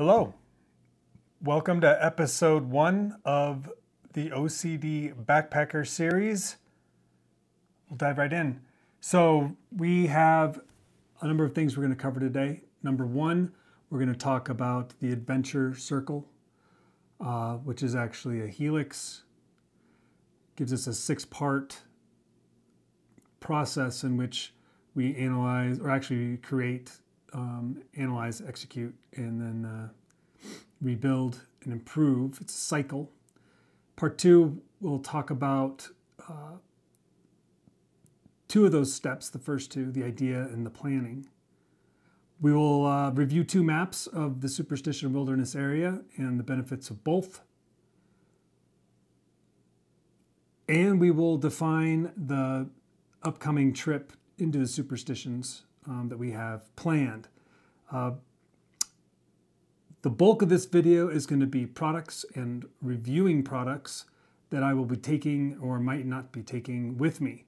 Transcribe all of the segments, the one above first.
Hello. Welcome to episode one of the OCD Backpacker series. We'll dive right in. So, we have a number of things we're going to cover today. Number one, we're going to talk about the Adventure Circle, uh, which is actually a helix. Gives us a six part process in which we analyze or actually create, um, analyze, execute, and then uh, rebuild and improve. It's a cycle. Part two, we'll talk about uh, two of those steps the first two, the idea and the planning. We will uh, review two maps of the Superstition Wilderness area and the benefits of both. And we will define the upcoming trip into the superstitions um, that we have planned. Uh, the bulk of this video is going to be products and reviewing products that I will be taking or might not be taking with me.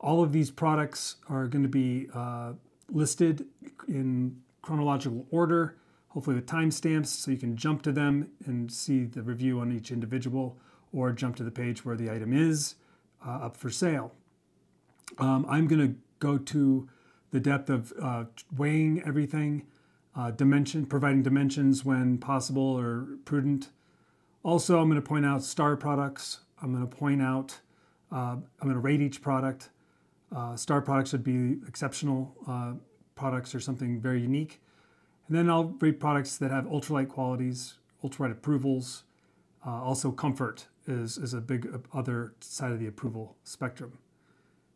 All of these products are going to be uh, listed in chronological order, hopefully with timestamps so you can jump to them and see the review on each individual or jump to the page where the item is uh, up for sale. Um, I'm going to go to the depth of uh, weighing everything, uh, dimension, providing dimensions when possible or prudent. Also, I'm going to point out star products. I'm going to point out, uh, I'm going to rate each product. Uh, star products would be exceptional uh, products or something very unique. And then I'll rate products that have ultralight qualities, ultralight approvals. Uh, also, comfort is, is a big other side of the approval spectrum.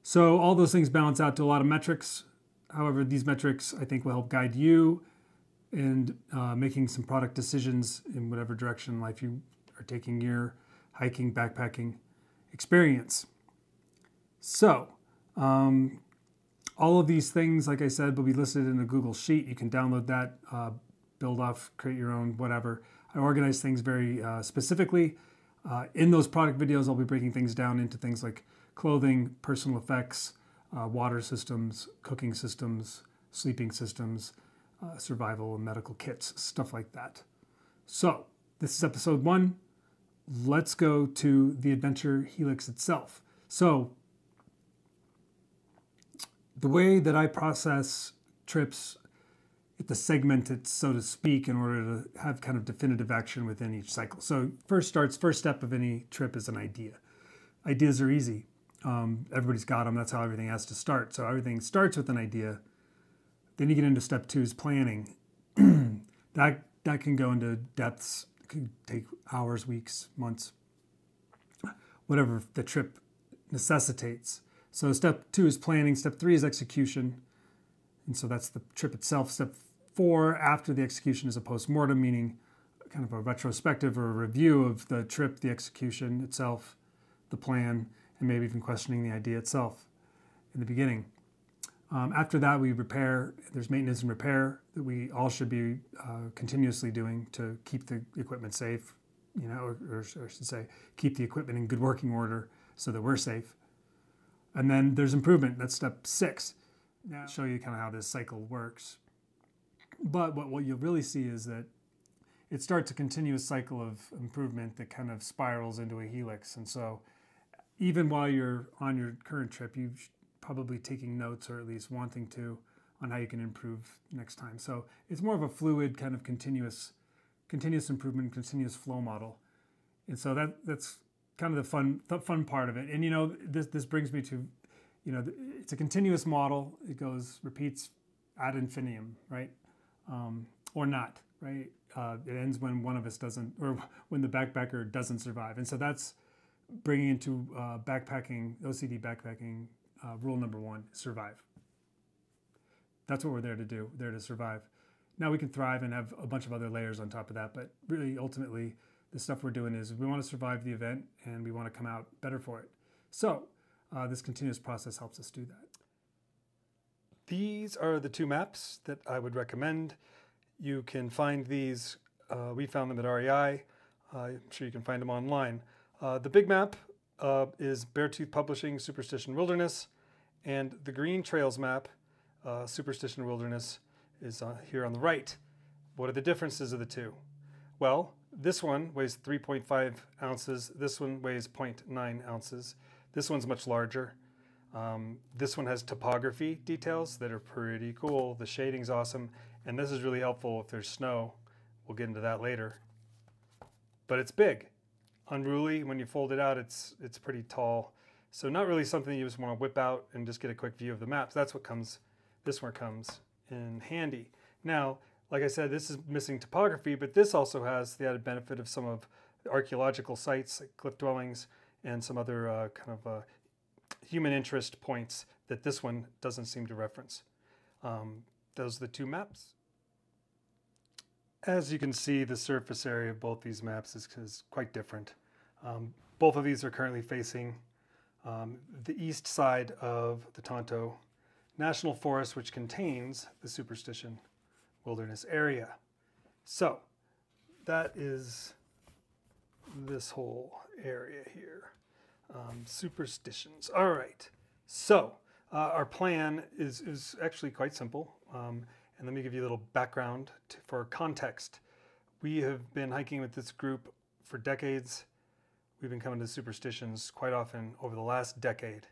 So all those things balance out to a lot of metrics. However, these metrics I think will help guide you in uh, making some product decisions in whatever direction in life you are taking your hiking, backpacking experience. So, um, all of these things, like I said, will be listed in a Google Sheet. You can download that, uh, build off, create your own, whatever. I organize things very uh, specifically. Uh, in those product videos, I'll be breaking things down into things like clothing, personal effects, uh, water systems, cooking systems, sleeping systems, uh, survival and medical kits, stuff like that. So, this is episode one. Let's go to the Adventure Helix itself. So, the way that I process trips, to segment it, so to speak, in order to have kind of definitive action within each cycle. So, first starts, first step of any trip is an idea. Ideas are easy. Um, everybody's got them. That's how everything has to start. So everything starts with an idea. Then you get into step two is planning. that that can go into depths. It can take hours, weeks, months, whatever the trip necessitates. So step two is planning. Step three is execution, and so that's the trip itself. Step four after the execution is a post-mortem, meaning kind of a retrospective or a review of the trip, the execution itself, the plan and maybe even questioning the idea itself in the beginning. Um, after that, we repair. There's maintenance and repair that we all should be uh, continuously doing to keep the equipment safe, you know, or, or, or, I should say, keep the equipment in good working order so that we're safe. And then there's improvement. That's step six. Now, show you kind of how this cycle works. But what, what you'll really see is that it starts a continuous cycle of improvement that kind of spirals into a helix. And so even while you're on your current trip, you are probably taking notes or at least wanting to on how you can improve next time. So it's more of a fluid kind of continuous, continuous improvement, continuous flow model. And so that that's kind of the fun, the fun part of it. And you know, this this brings me to, you know, it's a continuous model. It goes repeats ad infinitum, right? Um, or not, right? Uh, it ends when one of us doesn't, or when the backpacker doesn't survive. And so that's bringing into uh, backpacking, OCD backpacking, uh, rule number one, survive. That's what we're there to do, there to survive. Now we can thrive and have a bunch of other layers on top of that, but really ultimately the stuff we're doing is we want to survive the event and we want to come out better for it. So uh, this continuous process helps us do that. These are the two maps that I would recommend. You can find these, uh, we found them at REI. Uh, I'm sure you can find them online. Uh, the big map uh, is Beartooth Publishing Superstition Wilderness, and the Green Trails map, uh, Superstition Wilderness, is uh, here on the right. What are the differences of the two? Well, this one weighs 3.5 ounces. This one weighs 0.9 ounces. This one's much larger. Um, this one has topography details that are pretty cool. The shading's awesome. And this is really helpful if there's snow. We'll get into that later. But it's big. Unruly. When you fold it out, it's, it's pretty tall. So not really something you just want to whip out and just get a quick view of the maps. That's what comes, this one comes in handy. Now, like I said, this is missing topography, but this also has the added benefit of some of the archaeological sites, like cliff dwellings, and some other uh, kind of uh, human interest points that this one doesn't seem to reference. Um, those are the two maps. As you can see, the surface area of both these maps is, is quite different. Um, both of these are currently facing um, the east side of the Tonto National Forest, which contains the Superstition Wilderness Area. So that is this whole area here. Um, superstitions. All right. So uh, our plan is, is actually quite simple. Um, and let me give you a little background to, for context. We have been hiking with this group for decades. We've been coming to superstitions quite often over the last decade.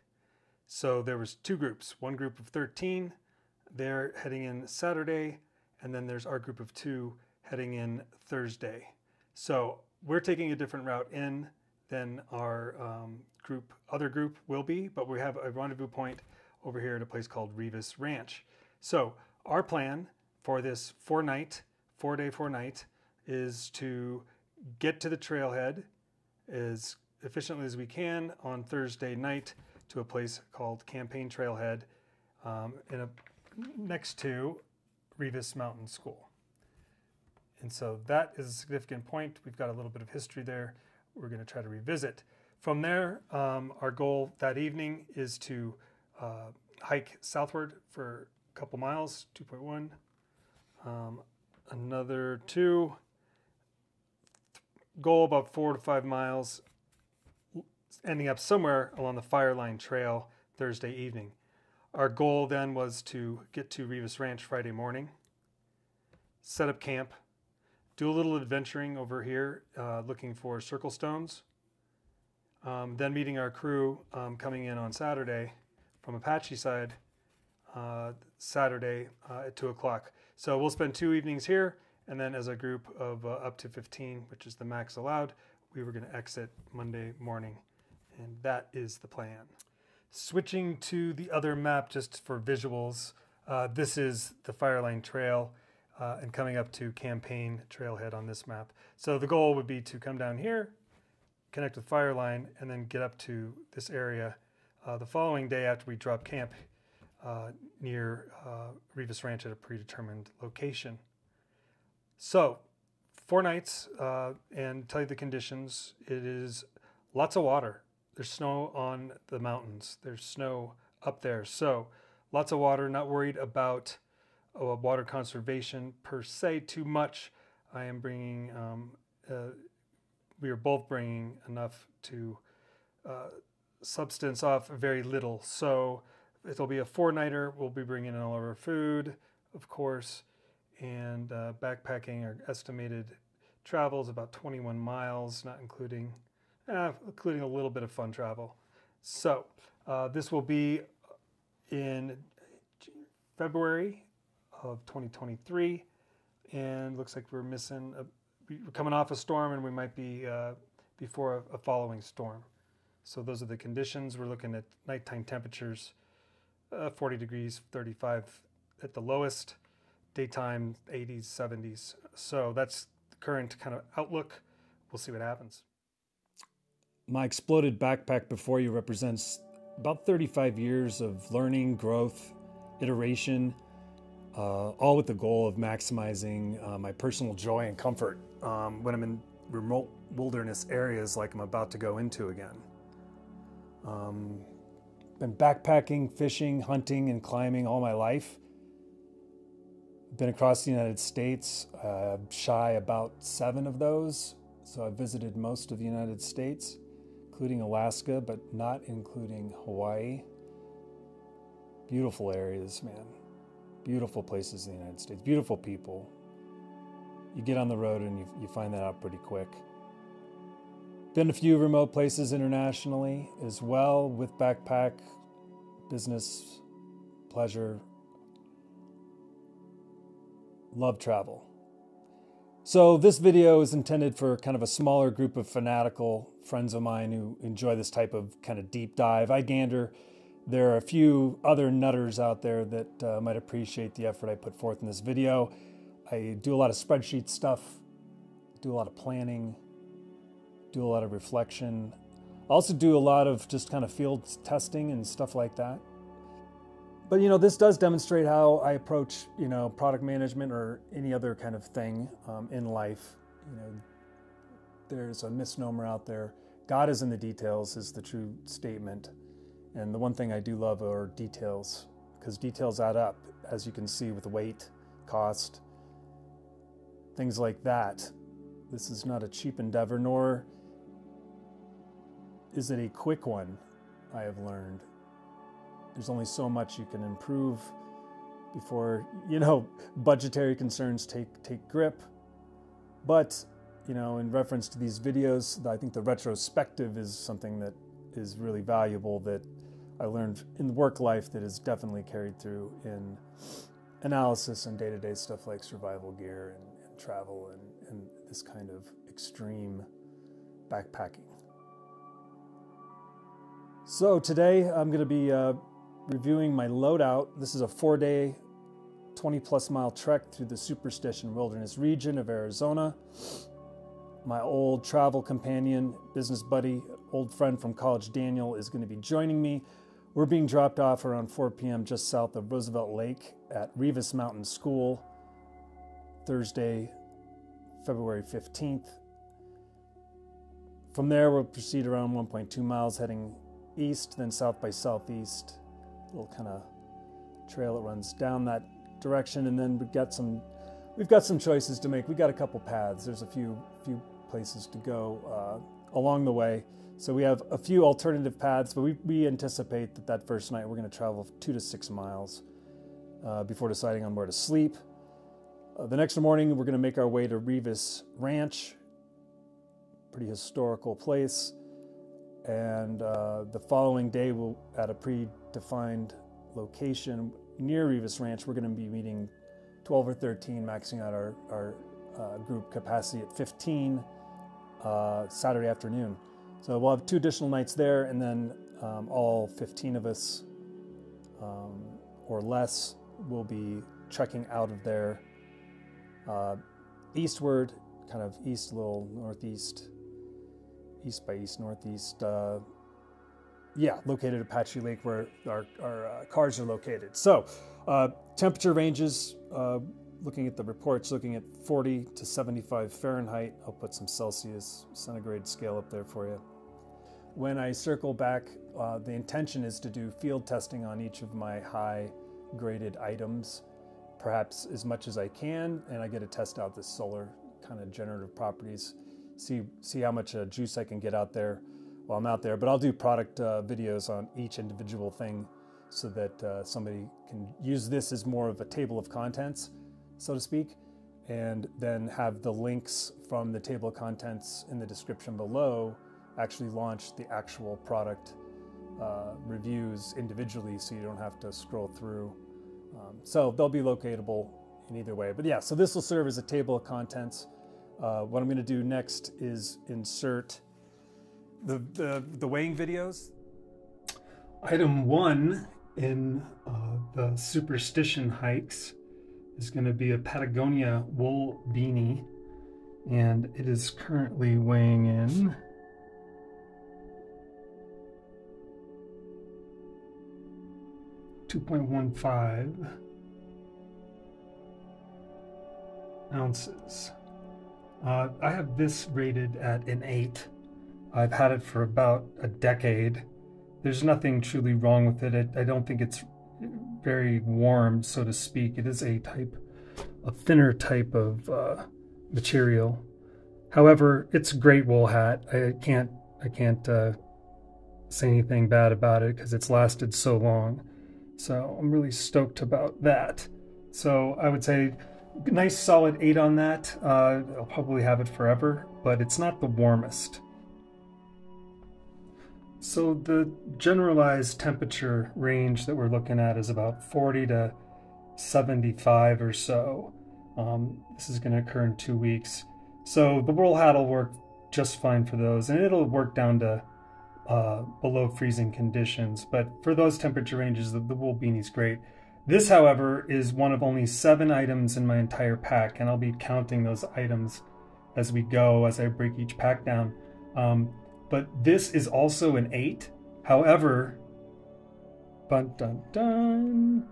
So there was two groups. One group of 13, they're heading in Saturday, and then there's our group of two heading in Thursday. So we're taking a different route in than our um, group, other group will be, but we have a rendezvous point over here at a place called Reevis Ranch. So our plan for this four night, four day, four night is to get to the trailhead as efficiently as we can on Thursday night to a place called Campaign Trailhead um, in a, next to Reevis Mountain School. And so that is a significant point. We've got a little bit of history there we're going to try to revisit. From there, um, our goal that evening is to uh, hike southward for a couple miles, 2.1, um, another two, goal about four to five miles, ending up somewhere along the Fireline Trail Thursday evening. Our goal then was to get to Reevis Ranch Friday morning, set up camp, do a little adventuring over here, uh, looking for circle stones. Um, then meeting our crew um, coming in on Saturday from Apache side, uh, Saturday uh, at 2 o'clock. So we'll spend two evenings here, and then as a group of uh, up to 15, which is the max allowed, we were going to exit Monday morning. And that is the plan. Switching to the other map just for visuals, uh, this is the Fireline Trail uh, and coming up to Campaign Trailhead on this map. So the goal would be to come down here, connect with Fireline, and then get up to this area uh, the following day after we drop camp uh, near uh, Reevis Ranch at a predetermined location. So four nights uh, and tell you the conditions. It is lots of water there's snow on the mountains. There's snow up there. So lots of water, not worried about uh, water conservation per se too much. I am bringing, um, uh, we are both bringing enough to uh, substance off very little. So it'll be a four nighter. We'll be bringing in all of our food, of course, and uh, backpacking. Our estimated travel is about 21 miles, not including eh, including a little bit of fun travel. So uh, this will be in February of 2023, and looks like we're missing. A, we're coming off a storm, and we might be uh, before a, a, following storm. So those are the conditions. We're looking at nighttime temperatures, uh, 40 degrees, 35 at the lowest, daytime 80s, 70s. So that's the current kind of outlook. We'll see what happens. My exploded backpack before you represents about 35 years of learning, growth, iteration, uh, all with the goal of maximizing uh, my personal joy and comfort um, when I'm in remote wilderness areas like I'm about to go into again. Um, been backpacking, fishing, hunting, and climbing all my life. Been across the United States, uh, shy about seven of those. So I've visited most of the United States including Alaska, but not including Hawaii. Beautiful areas, man. Beautiful places in the United States. Beautiful people. you get on the road and you, you find that out pretty quick. Been a few remote places internationally as well with backpack, business, pleasure. Love travel. So, this video is intended for kind of a smaller group of fanatical friends of mine who enjoy this type of kind of deep dive. I gander. There are a few other nutters out there that uh, might appreciate the effort I put forth in this video. I do a lot of spreadsheet stuff, do a lot of planning, do a lot of reflection. I also do a lot of just kind of field testing and stuff like that. But you know, this does demonstrate how I approach you know product management or any other kind of thing um, in life. You know, there's a misnomer out there. God is in the details is the true statement. And the one thing I do love are details because details add up, as you can see with weight, cost, things like that. This is not a cheap endeavor, nor is it a quick one, I have learned. There's only so much you can improve before, you know, budgetary concerns take, take grip. But, you know, in reference to these videos, I think the retrospective is something that is really valuable that I learned in work life that is definitely carried through in analysis and day to day stuff like survival gear and travel and, and this kind of extreme backpacking. So today I'm going to be uh, reviewing my loadout. This is a four day, 20 plus mile trek through the Superstition Wilderness region of Arizona. My old travel companion, business buddy, old friend from college, Daniel, is going to be joining me. We're being dropped off around 4 p.m. just south of Roosevelt Lake at Reevis Mountain School Thursday, February 15th. From there, we'll proceed around 1.2 miles heading east, then south by southeast. Little kind of trail that runs down that direction, and then we've got some we've got some choices to make. We've got a couple paths. There's a few few places to go uh, along the way. So we have a few alternative paths, but we, we anticipate that that first night we're going to travel two to six miles uh, before deciding on where to sleep. Uh, the next morning, we're going to make our way to Reevis Ranch, pretty historical place. And uh, the following day, we'll at a predefined location near Reevis Ranch, we're going to be meeting 12 or 13, maxing out our, our uh, group capacity at 15 uh, Saturday afternoon. So we'll have two additional nights there, and then um, all 15 of us um, or less will be checking out of there uh, eastward, kind of east, a little northeast, east by east, northeast. Yeah, located Apache Lake where our, our uh, cars are located. So, uh, temperature ranges, uh, looking at the reports, looking at 40 to 75 Fahrenheit. I'll put some Celsius centigrade scale up there for you. When I circle back, uh, the intention is to do field testing on each of my high graded items perhaps as much as I can, and I get to test out the solar kind of generative properties, see see how much uh, juice I can get out there while I'm out there. But I'll do product uh, videos on each individual thing so that uh, somebody can use this as more of a table of contents, so to speak, and then have the links from the table of contents in the description below actually launch the actual product uh, reviews individually so you don't have to scroll through um, so they'll be locatable in either way. But yeah, so this will serve as a table of contents. Uh, what I'm going to do next is insert the, the, the weighing videos. Item one in uh, the superstition hikes is going to be a Patagonia wool beanie, and it is currently weighing in 2.15 ounces. Uh, I have this rated at an 8. I've had it for about a decade. There's nothing truly wrong with it. I, don't think it's very warm, so to speak. It is a type, a thinner type of uh, material. However, it's a great wool hat. I can't, I can't uh, say anything bad about it because it's lasted so long. So I'm really stoked about that. So I would say nice solid 8 on that. Uh, I'll probably have it forever, but it's not the warmest. So the generalized temperature range that we're looking at is about 40 to 75 or so. Um, this is going to occur in two weeks. So the wool hat will work just fine for those, and it'll work down to uh, below freezing conditions. But for those temperature ranges, the, the wool beanie's great. This, however, is one of only seven items in my entire pack, and I'll be counting those items as we go, as I break each pack down. Um, but this is also an 8. However, dun dun dun,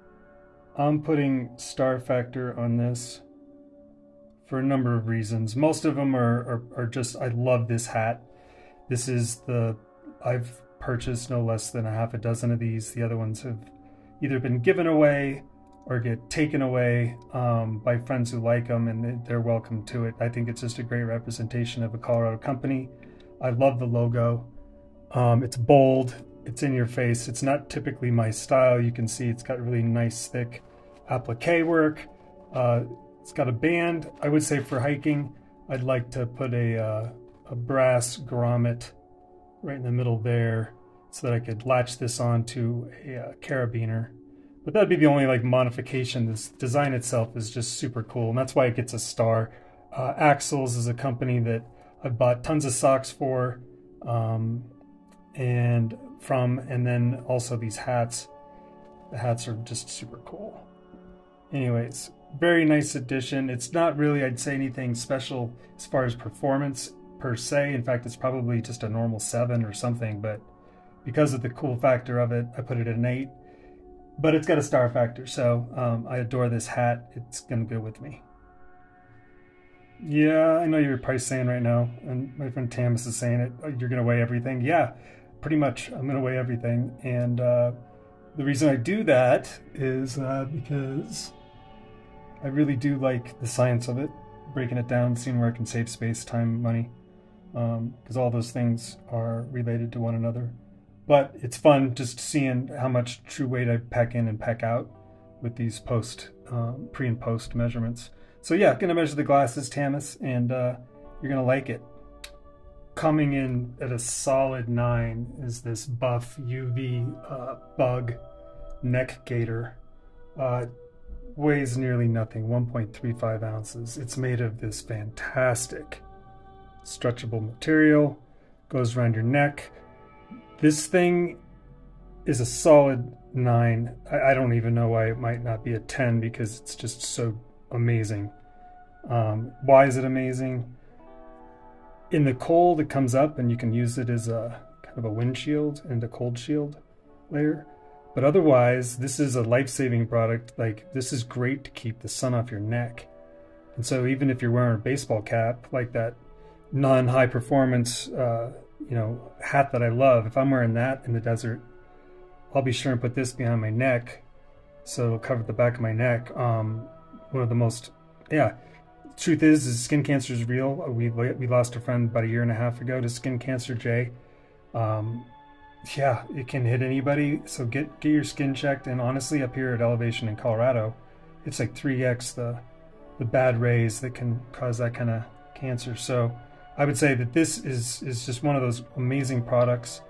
I'm putting star factor on this for a number of reasons. Most of them are, are, are just, I love this hat. This is the, I've purchased no less than a half a dozen of these. The other ones have either been given away or get taken away um, by friends who like them and they're welcome to it. I think it's just a great representation of a Colorado company. I love the logo. Um, it's bold, it's in your face. It's not typically my style. You can see it's got really nice, thick applique work. Uh, it's got a band. I would say for hiking, I'd like to put a, uh, a brass grommet right in the middle there so that I could latch this onto a, a uh, carabiner. But that'd be the only like modification. This design itself is just super cool, and that's why it gets a star. Uh, Aksels is a company that I've bought tons of socks for, um, and from, and then also these hats. The hats are just super cool. Anyways, very nice addition. It's not really, I'd say, anything special as far as performance per se. In fact, it's probably just a normal seven or something, but because of the cool factor of it, I put it at an eight. But it's got a star factor, so um, I adore this hat. It's gonna go with me. Yeah, I know you're probably saying right now, and my friend Tamis is saying it. You're gonna weigh everything. Yeah, pretty much. I'm gonna weigh everything, and uh, the reason I do that is uh, because I really do like the science of it, breaking it down, seeing where I can save space, time, money, because um, all those things are related to one another. But it's fun just seeing how much true weight I pack in and pack out with these post, um, pre and post measurements. So yeah, gonna measure the glasses, Tamis, and uh, you're gonna like it. Coming in at a solid nine is this buff UV uh, bug neck gaiter. Uh, weighs nearly nothing, 1.35 ounces. It's made of this fantastic stretchable material, goes around your neck. This thing is a solid nine. I, I don't even know why it might not be a 10 because it's just so amazing. Um, why is it amazing? In the cold, it comes up and you can use it as a kind of a windshield and a cold shield layer. But otherwise, this is a life-saving product. Like this is great to keep the sun off your neck. And so even if you're wearing a baseball cap, like that non-high performance, uh, you know, hat that I love, if I'm wearing that in the desert, I'll be sure and put this behind my neck, so it'll cover the back of my neck. Um, one of the most, yeah. Truth is, is skin cancer is real. We we lost a friend about a year and a half ago to skin cancer, Jay. Um, yeah, it can hit anybody. So get get your skin checked. And honestly, up here at elevation in Colorado, it's like 3x the the bad rays that can cause that kind of cancer. So I would say that this is is just one of those amazing products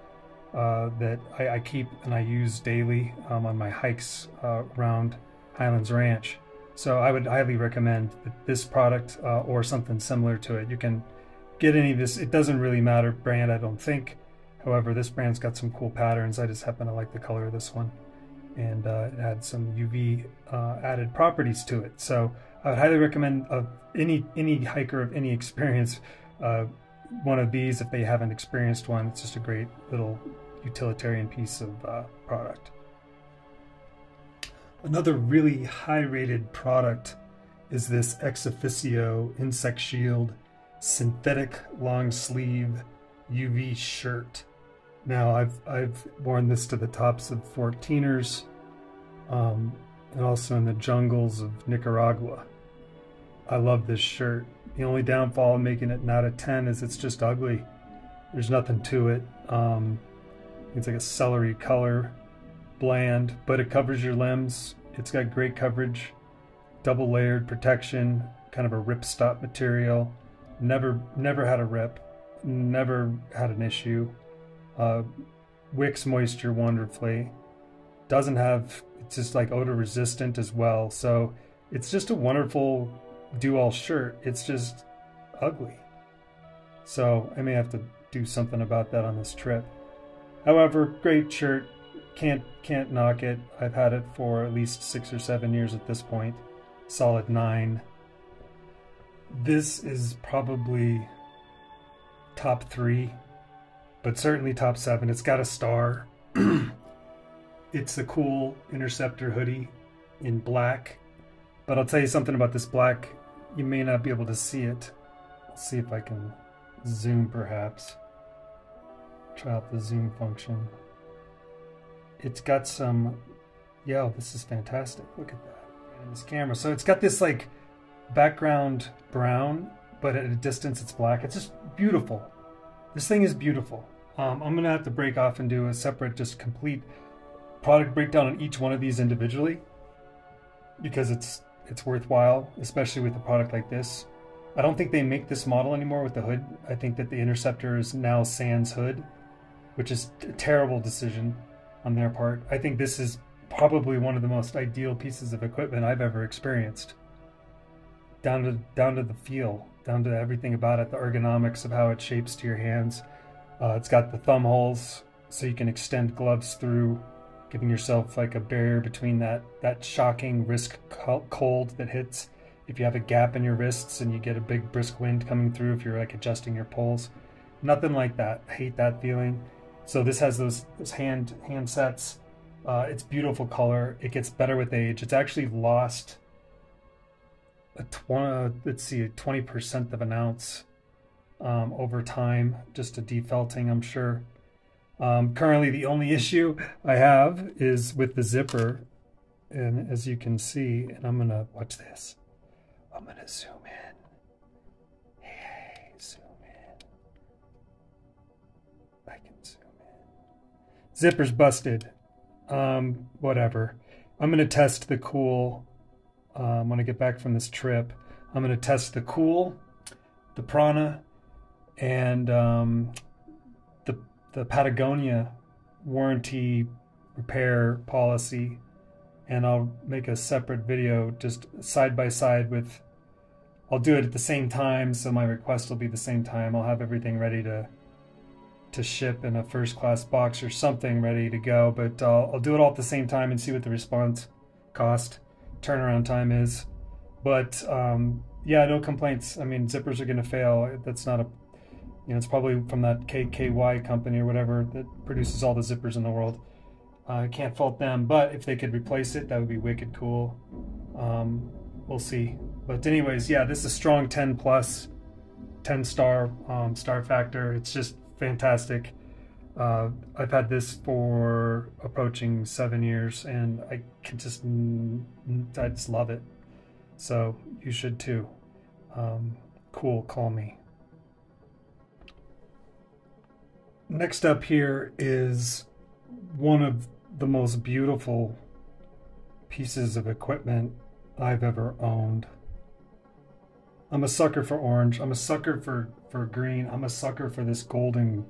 uh, that I, I, keep and I use daily um, on my hikes uh, around Highlands Ranch. So I would highly recommend this product uh, or something similar to it. You can get any of this. It doesn't really matter brand, I don't think. However, this brand's got some cool patterns. I just happen to like the color of this one. And uh, it had some UV uh, added properties to it. So I would highly recommend any any hiker of any experience uh, one of these if they haven't experienced one. It's just a great little utilitarian piece of uh, product. Another really high rated product is this ExOfficio Insect Shield synthetic long sleeve UV shirt. Now I've I've worn this to the tops of 14ers um, and also in the jungles of Nicaragua. I love this shirt. The only downfall of making it not a 10 is it's just ugly. There's nothing to it. Um, it's like a celery color, bland, but it covers your limbs. It's got great coverage. double layered protection, kind of a ripstop material. Never, never had a rip, never had an issue. Uh, wicks moisture wonderfully. Doesn't have, it's just like odor resistant as well. So it's just a wonderful do all shirt. It's just ugly. So I may have to do something about that on this trip. However, great shirt. Can't can't knock it. I've had it for at least six or seven years at this point. Solid nine. This is probably top three, but certainly top seven. It's got a star. it's a Kühl Interceptr hoodie in black. But I'll tell you something about this black. You may not be able to see it. See if I can zoom perhaps. Try out the zoom function. It's got some, yo, this is fantastic. Look at that in this camera. So it's got this like background brown, but at a distance it's black. It's just beautiful. This thing is beautiful. Um, I'm gonna have to break off and do a separate, just complete product breakdown on each one of these individually because it's it's worthwhile, especially with a product like this. I don't think they make this model anymore with the hood. I think that the Interceptr is now Sans hood, which is a terrible decision on their part. I think this is probably one of the most ideal pieces of equipment I've ever experienced. Down to down to the feel, down to everything about it, the ergonomics of how it shapes to your hands. Uh, it's got the thumb holes, so you can extend gloves through, giving yourself like a barrier between that that shocking wrist cold that hits if you have a gap in your wrists and you get a big brisk wind coming through if you're like adjusting your poles. Nothing like that. I hate that feeling. So this has those those hand hand sets. Uh, it's beautiful color. It gets better with age. It's actually lost a twenty. Let's see, twenty percent of an ounce um, over time. Just a defelting, I'm sure. Um, currently, the only issue I have is with the zipper, and as you can see, and I'm gonna watch this. I'm gonna zoom Zipper's busted. Um, whatever. I'm gonna test the Kühl. Um, when I get back from this trip, I'm gonna test the Kühl, the Prana, and um, the the Patagonia warranty repair policy and I'll make a separate video just side by side with I'll do it at the same time, so my request will be the same time. I'll have everything ready to to ship in a first class box or something ready to go, but I'll, I'll do it all at the same time and see what the response cost turnaround time is. But um, yeah, no complaints. I mean, zippers are going to fail. That's not a, you know, it's probably from that KKY company or whatever that produces all the zippers in the world. I uh, can't fault them, but if they could replace it, that would be wicked cool. Um, we'll see. But anyways, yeah, this is a strong 10 plus, 10 star um, star factor. It's just fantastic. Uh, I've had this for approaching seven years, and I can just I just love it. So you should too. Um, Kühl, call me. Next up here is one of the most beautiful pieces of equipment I've ever owned. I'm a sucker for orange. I'm a sucker for, for green. I'm a sucker for this golden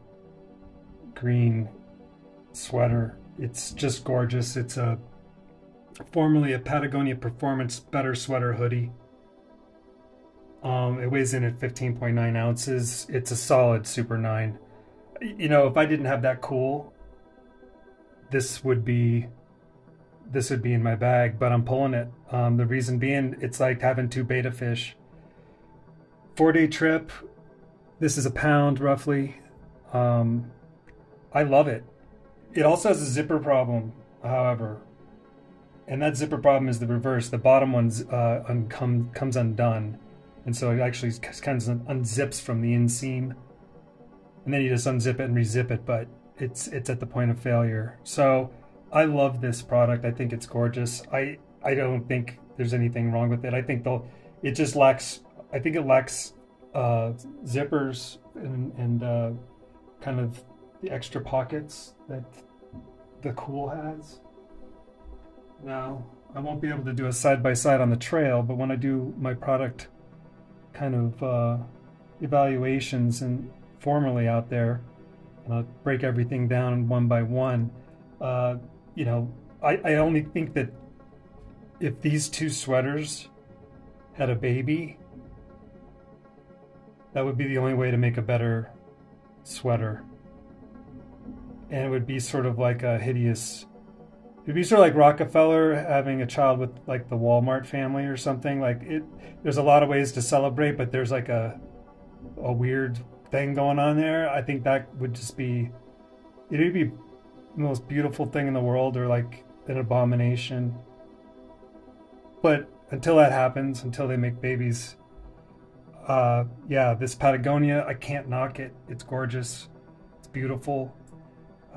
green sweater. It's just gorgeous. It's a formerly a Patagonia Performance Better Sweater hoodie. Um, it weighs in at 15.9 ounces. It's a solid Super 9. You know, if I didn't have that Kühl, this would be this would be in my bag, but I'm pulling it. Um, the reason being, it's like having two betta fish four day trip. This is a pound roughly. Um, I love it. It also has a zipper problem, however, and that zipper problem is the reverse. The bottom one uh, un- come, comes undone, and so it actually kind of unzips from the inseam, and then you just unzip it and rezip it. But it's it's at the point of failure. So I love this product. I think it's gorgeous. I I don't think there's anything wrong with it. I think they'll it just lacks I think it lacks uh, zippers and, and uh, kind of the extra pockets that the Kühl has. Now, I won't be able to do a side by side on the trail, but when I do my product kind of uh, evaluations and formally out there, and I'll break everything down one by one. Uh, you know, I, I only think that if these two sweaters had a baby, that would be the only way to make a better sweater. And it would be sort of like a hideous it'd be sort of like Rockefeller having a child with like the Walmart family or something. Like it there's a lot of ways to celebrate, but there's like a a weird thing going on there. I think that would just be it would be the most beautiful thing in the world or like an abomination. But until that happens, until they make babies, uh, yeah, this Patagonia, I can't knock it. It's gorgeous. It's beautiful.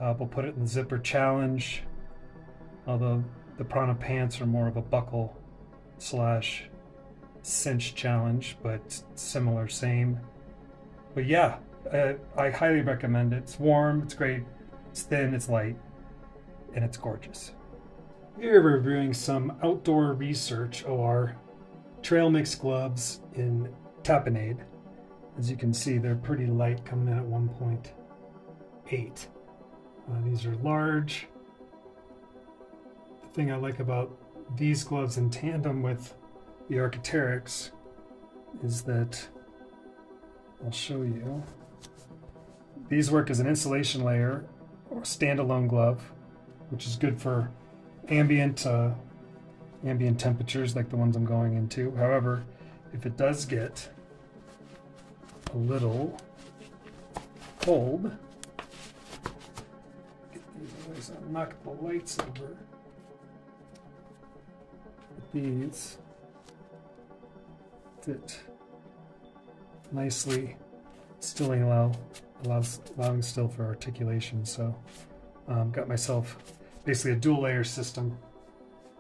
Uh, we'll put it in the zipper challenge. Although the Prana pants are more of a buckle slash cinch challenge, but similar, same. But yeah, uh, I highly recommend it. It's warm, it's great, it's thin, it's light, and it's gorgeous. Here we're reviewing some outdoor research OR trail mix gloves in tapenade. As you can see, they're pretty light, coming in at 1.8. Uh, these are large. The thing I like about these gloves in tandem with the Arc'teryx is that I'll show you. These work as an insulation layer or standalone glove, which is good for ambient uh, ambient temperatures like the ones I'm going into. However, if it does get a little cold, get these. I'll knock the lights over. These fit nicely, stilling allow allows allowing still for articulation. So, um, got myself basically a dual layer system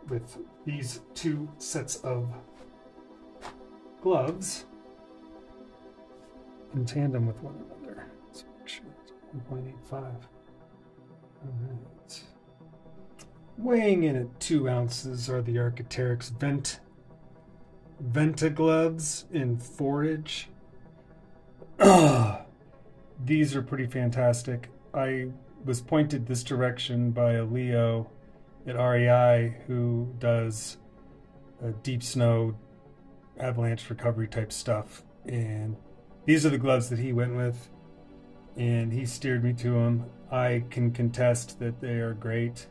with these two sets of gloves in tandem with one another. So it's 1.85. All right. Weighing in at two ounces are the Arc'teryx Vent Venta gloves in forage. These are pretty fantastic. I was pointed this direction by a Leo at REI who does deep snow avalanche recovery type stuff. And these are the gloves that he went with, and he steered me to them. I can contest that they are great.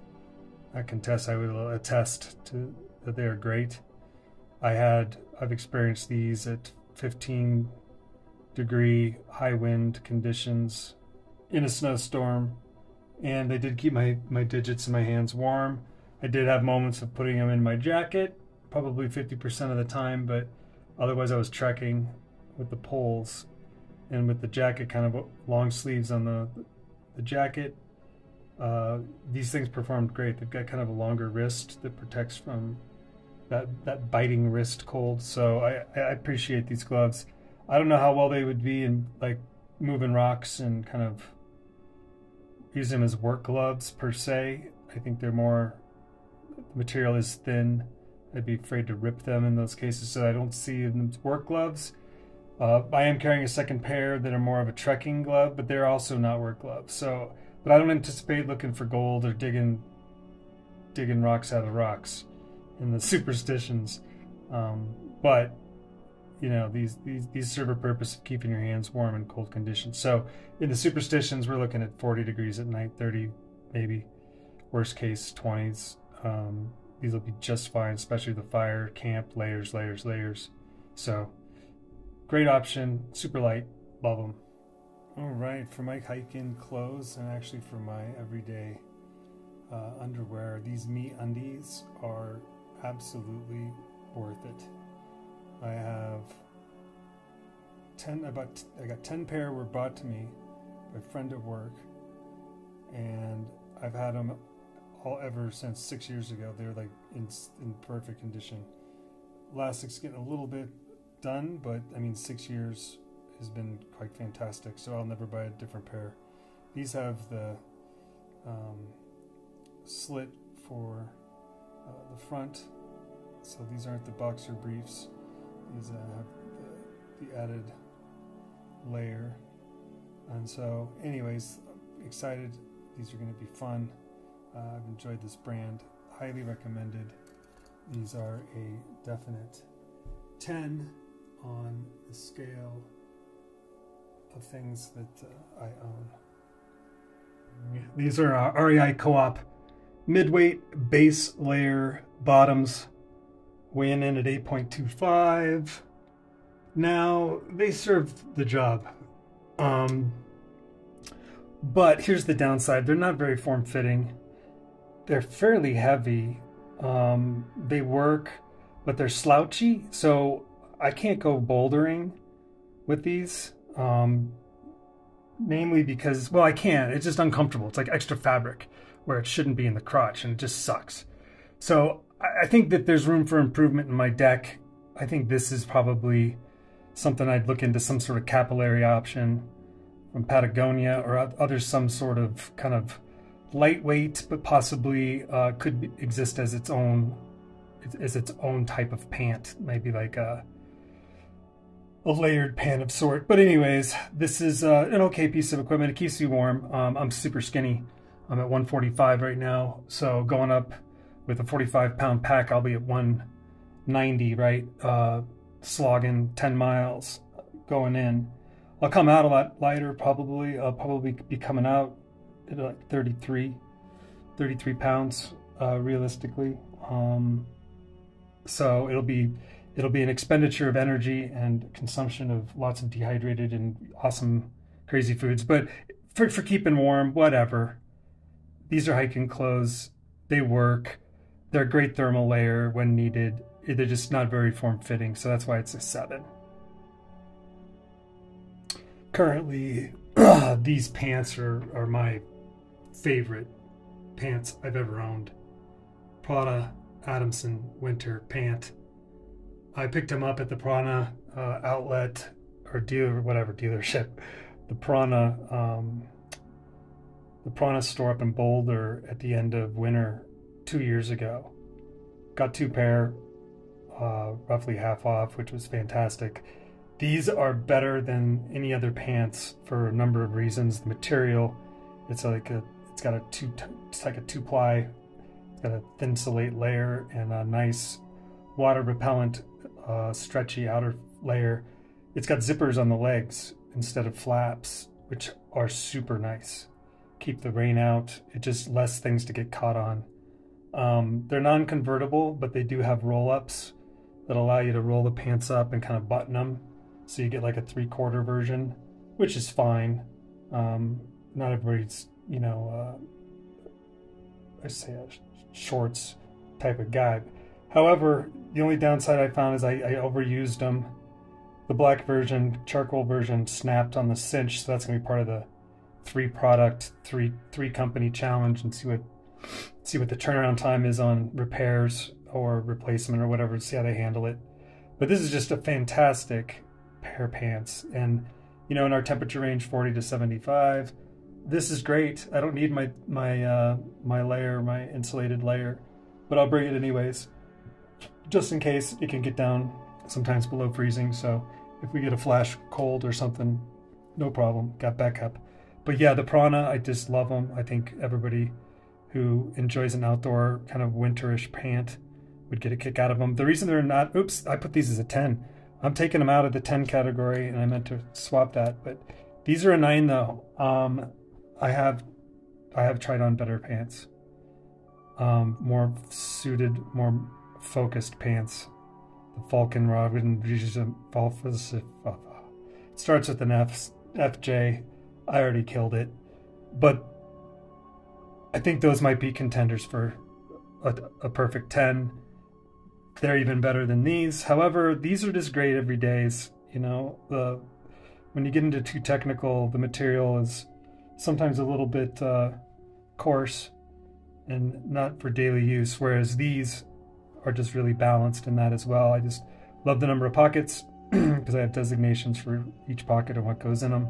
I contest, I will attest to that they are great. I had, I've experienced these at 15 degree high wind conditions in a snowstorm and they did keep my, my digits and my hands warm. I did have moments of putting them in my jacket, probably 50% of the time, but otherwise I was trekking with the poles and with the jacket kind of long sleeves on the, the jacket. Uh, these things performed great. They've got kind of a longer wrist that protects from that, that biting wrist cold. So I, I appreciate these gloves. I don't know how well they would be in like moving rocks and kind of use them as work gloves per se. I think they're more, the material is thin. I'd be afraid to rip them in those cases, so I don't see them as work gloves. Uh, I am carrying a second pair that are more of a trekking glove, but they're also not work gloves. So, but I don't anticipate looking for gold or digging, digging rocks out of rocks, in the superstitions. Um, but you know these these these serve a purpose of keeping your hands warm in cold conditions. So in the superstitions, we're looking at 40 degrees at night, 30 maybe, worst case 20s. Um, these will be just fine, especially the fire camp layers, layers, layers. So great option, super light, love them. All right, for my hiking clothes and actually for my everyday uh, underwear, these MeUndies are absolutely worth it. I have ten. I bought. I got ten pair were bought to me by a friend at work, and I've had them all ever since six years ago. They're like in in perfect condition. Elastic's getting a little bit done, but I mean six years has been quite fantastic. So I'll never buy a different pair. These have the um, slit for uh, the front. So these aren't the boxer briefs. These uh, have the, the added layer. And so, anyways, excited. These are going to be fun. Uh, I've enjoyed this brand. Highly recommended. These are a definite 10 on the scale of things that uh, I own. These are uh, REI Co-op midweight base layer bottoms weighing in at 8.25. Now, they serve the job. Um, but here's the downside they're not very form fitting. They're fairly heavy. Um, they work, but they're slouchy. So I can't go bouldering with these. Um, namely because, well, I can't. It's just uncomfortable. It's like extra fabric where it shouldn't be in the crotch and it just sucks. So I think that there's room for improvement in my deck. I think this is probably something I'd look into some sort of Capilene option from Patagonia or other some sort of kind of lightweight, but possibly uh, could exist as its own as its own type of pant, maybe like a a layered pant of sort. But anyways, this is uh, an okay piece of equipment. It keeps me warm. Um, I'm super skinny. I'm at 145 right now, so going up with a 45 pound pack, I'll be at 190, right? Uh, slogging 10 miles going in. I'll come out a lot lighter, probably. I'll probably be coming out like 33, 33 pounds, uh, realistically. Um, so it'll be it'll be an expenditure of energy and consumption of lots of dehydrated and awesome, crazy foods. But for for keeping warm, whatever. These are hiking clothes. They work. They're a great thermal layer when needed. They're just not very form fitting, so that's why it's a seven. Currently, these pants are, are my favorite pants I've ever owned. Prana Adamson winter pant. I picked them up at the Prana uh, outlet or dealer, whatever dealership, the Prana, um, the Prana store up in Boulder at the end of winter two years ago. Got two pair, uh, roughly half off, which was fantastic. These are better than any other pants for a number of reasons. The material, it's like a, it's got a two, it's like a two ply, it's got a thin Thinsulate layer and a nice water repellent, uh, stretchy outer layer. It's got zippers on the legs instead of flaps, which are super nice. Keep the rain out. It just less things to get caught on. Um, they're non-convertible, but they do have roll-ups that allow you to roll the pants up and kind of button them. So you get like a three-quarter version, which is fine. Um, not everybody's, you know, uh, I say a shorts type of guy. However, the only downside I found is I, I overused them. The black version, charcoal version, snapped on the cinch, so that's gonna be part of the three product, three three company challenge, and see what see what the turnaround time is on repairs or replacement or whatever, see how they handle it. But this is just a fantastic pair of pants. And, you know, in our temperature range, 40 to 75, this is great. I don't need my, my, uh, my layer, my insulated layer, but I'll bring it anyways, just in case it can get down sometimes below freezing. So if we get a flash cold or something, no problem, got backup. But yeah, the Prana, I just love them. I think everybody who enjoys an outdoor kind of winterish pant would get a kick out of them. The reason they're not, oops, I put these as a 10. I'm taking them out of the 10 category and I meant to swap that, but these are a 9 though. Um, I have I have tried on better pants. Um, more suited, more focused pants. The Falcon Robin It starts with an F, FJ. I already killed it. But I think those might be contenders for a, a perfect 10. They're even better than these. However, these are just great every days. You know, the when you get into too technical, the material is sometimes a little bit uh, coarse and not for daily use. Whereas these are just really balanced in that as well. I just love the number of pockets because I have designations for each pocket and what goes in them.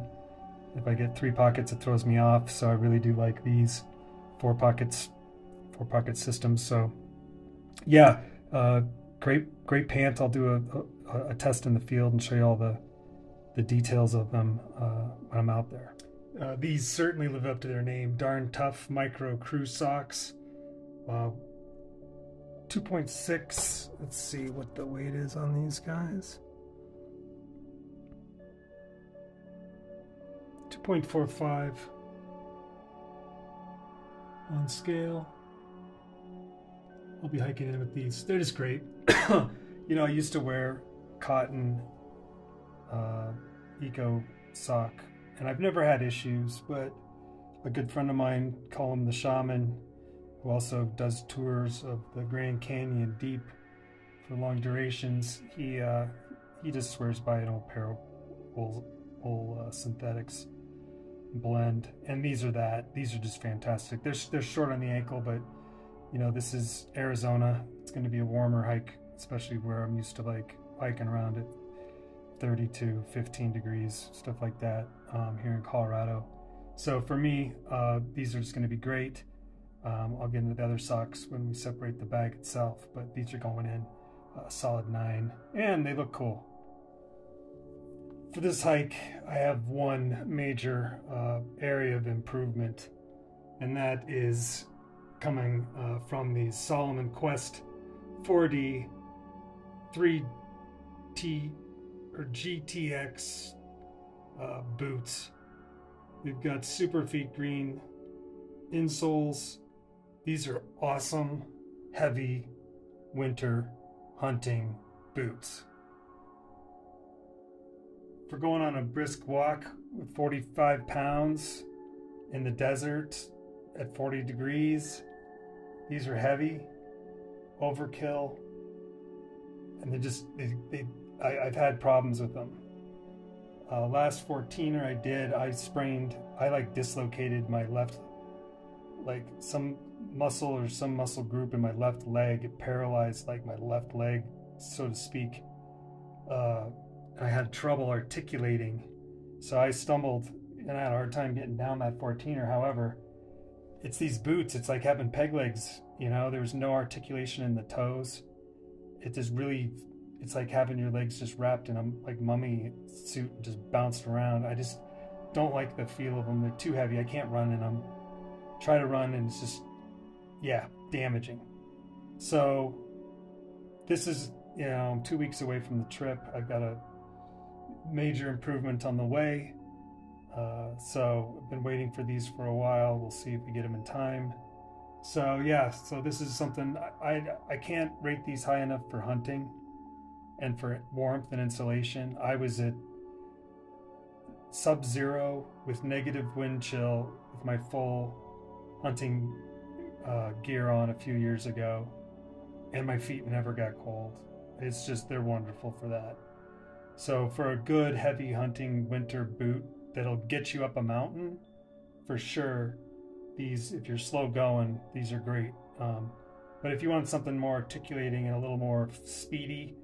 If I get three pockets, it throws me off. So I really do like these four pockets, four pocket systems. So yeah, uh, great great pant. I'll do a, a, a, test in the field and show you all the the details of them uh, when I'm out there. Uh, these certainly live up to their name. Darn tough micro crew socks. Uh, 2.6. Let's see what the weight is on these guys. 2.45 on scale. I'll be hiking in with these. They're just great. you know, I used to wear cotton uh, eco sock, and I've never had issues, but a good friend of mine, call him the shaman, who also does tours of the Grand Canyon deep for long durations, he uh, he just swears by an old pair of wool uh, synthetics blend, and these are that. These are just fantastic. They're they're short on the ankle, but you know this is Arizona. It's going to be a warmer hike, especially where I'm used to like hiking around at 30 to 15 degrees, stuff like that um, here in Colorado. So for me, uh, these are just going to be great. Um, I'll get into the other socks when we separate the bag itself, but these are going in a solid nine, and they look cool. For this hike, I have one major uh, area of improvement, and that is coming uh, from the Salomon Quest 4D 3T or GTX uh, boots. We've got Superfeet green insoles. These are awesome, heavy winter hunting boots for going on a brisk walk with 45 pounds in the desert at 40 degrees. These are heavy, overkill, and they just they, they I, have had problems with them. Uh, last 14er I did, I sprained, I like dislocated my left, like some muscle or some muscle group in my left leg. It paralyzed like my left leg, so to speak. Uh, I had trouble articulating. So I stumbled and I had a hard time getting down that 14er. However, it's these boots. It's like having peg legs, you know, there's no articulation in the toes. It just really, it's like having your legs just wrapped in a like mummy suit and just bounced around. I just don't like the feel of them. They're too heavy. I can't run in them. Try to run and it's just, yeah, damaging. So this is, you know, I'm two weeks away from the trip. I've got a major improvement on the way. Uh, so I've been waiting for these for a while. We'll see if we get them in time. So yeah, so this is something I, I, I can't rate these high enough for hunting and for warmth and insulation. I was at sub-zero with negative wind chill with my full hunting uh, gear on a few years ago, and my feet never got cold. It's just they're wonderful for that. So for a good heavy hunting winter boot that'll get you up a mountain, for sure, these if you're slow going, these are great. Um, but if you want something more articulating and a little more speedy,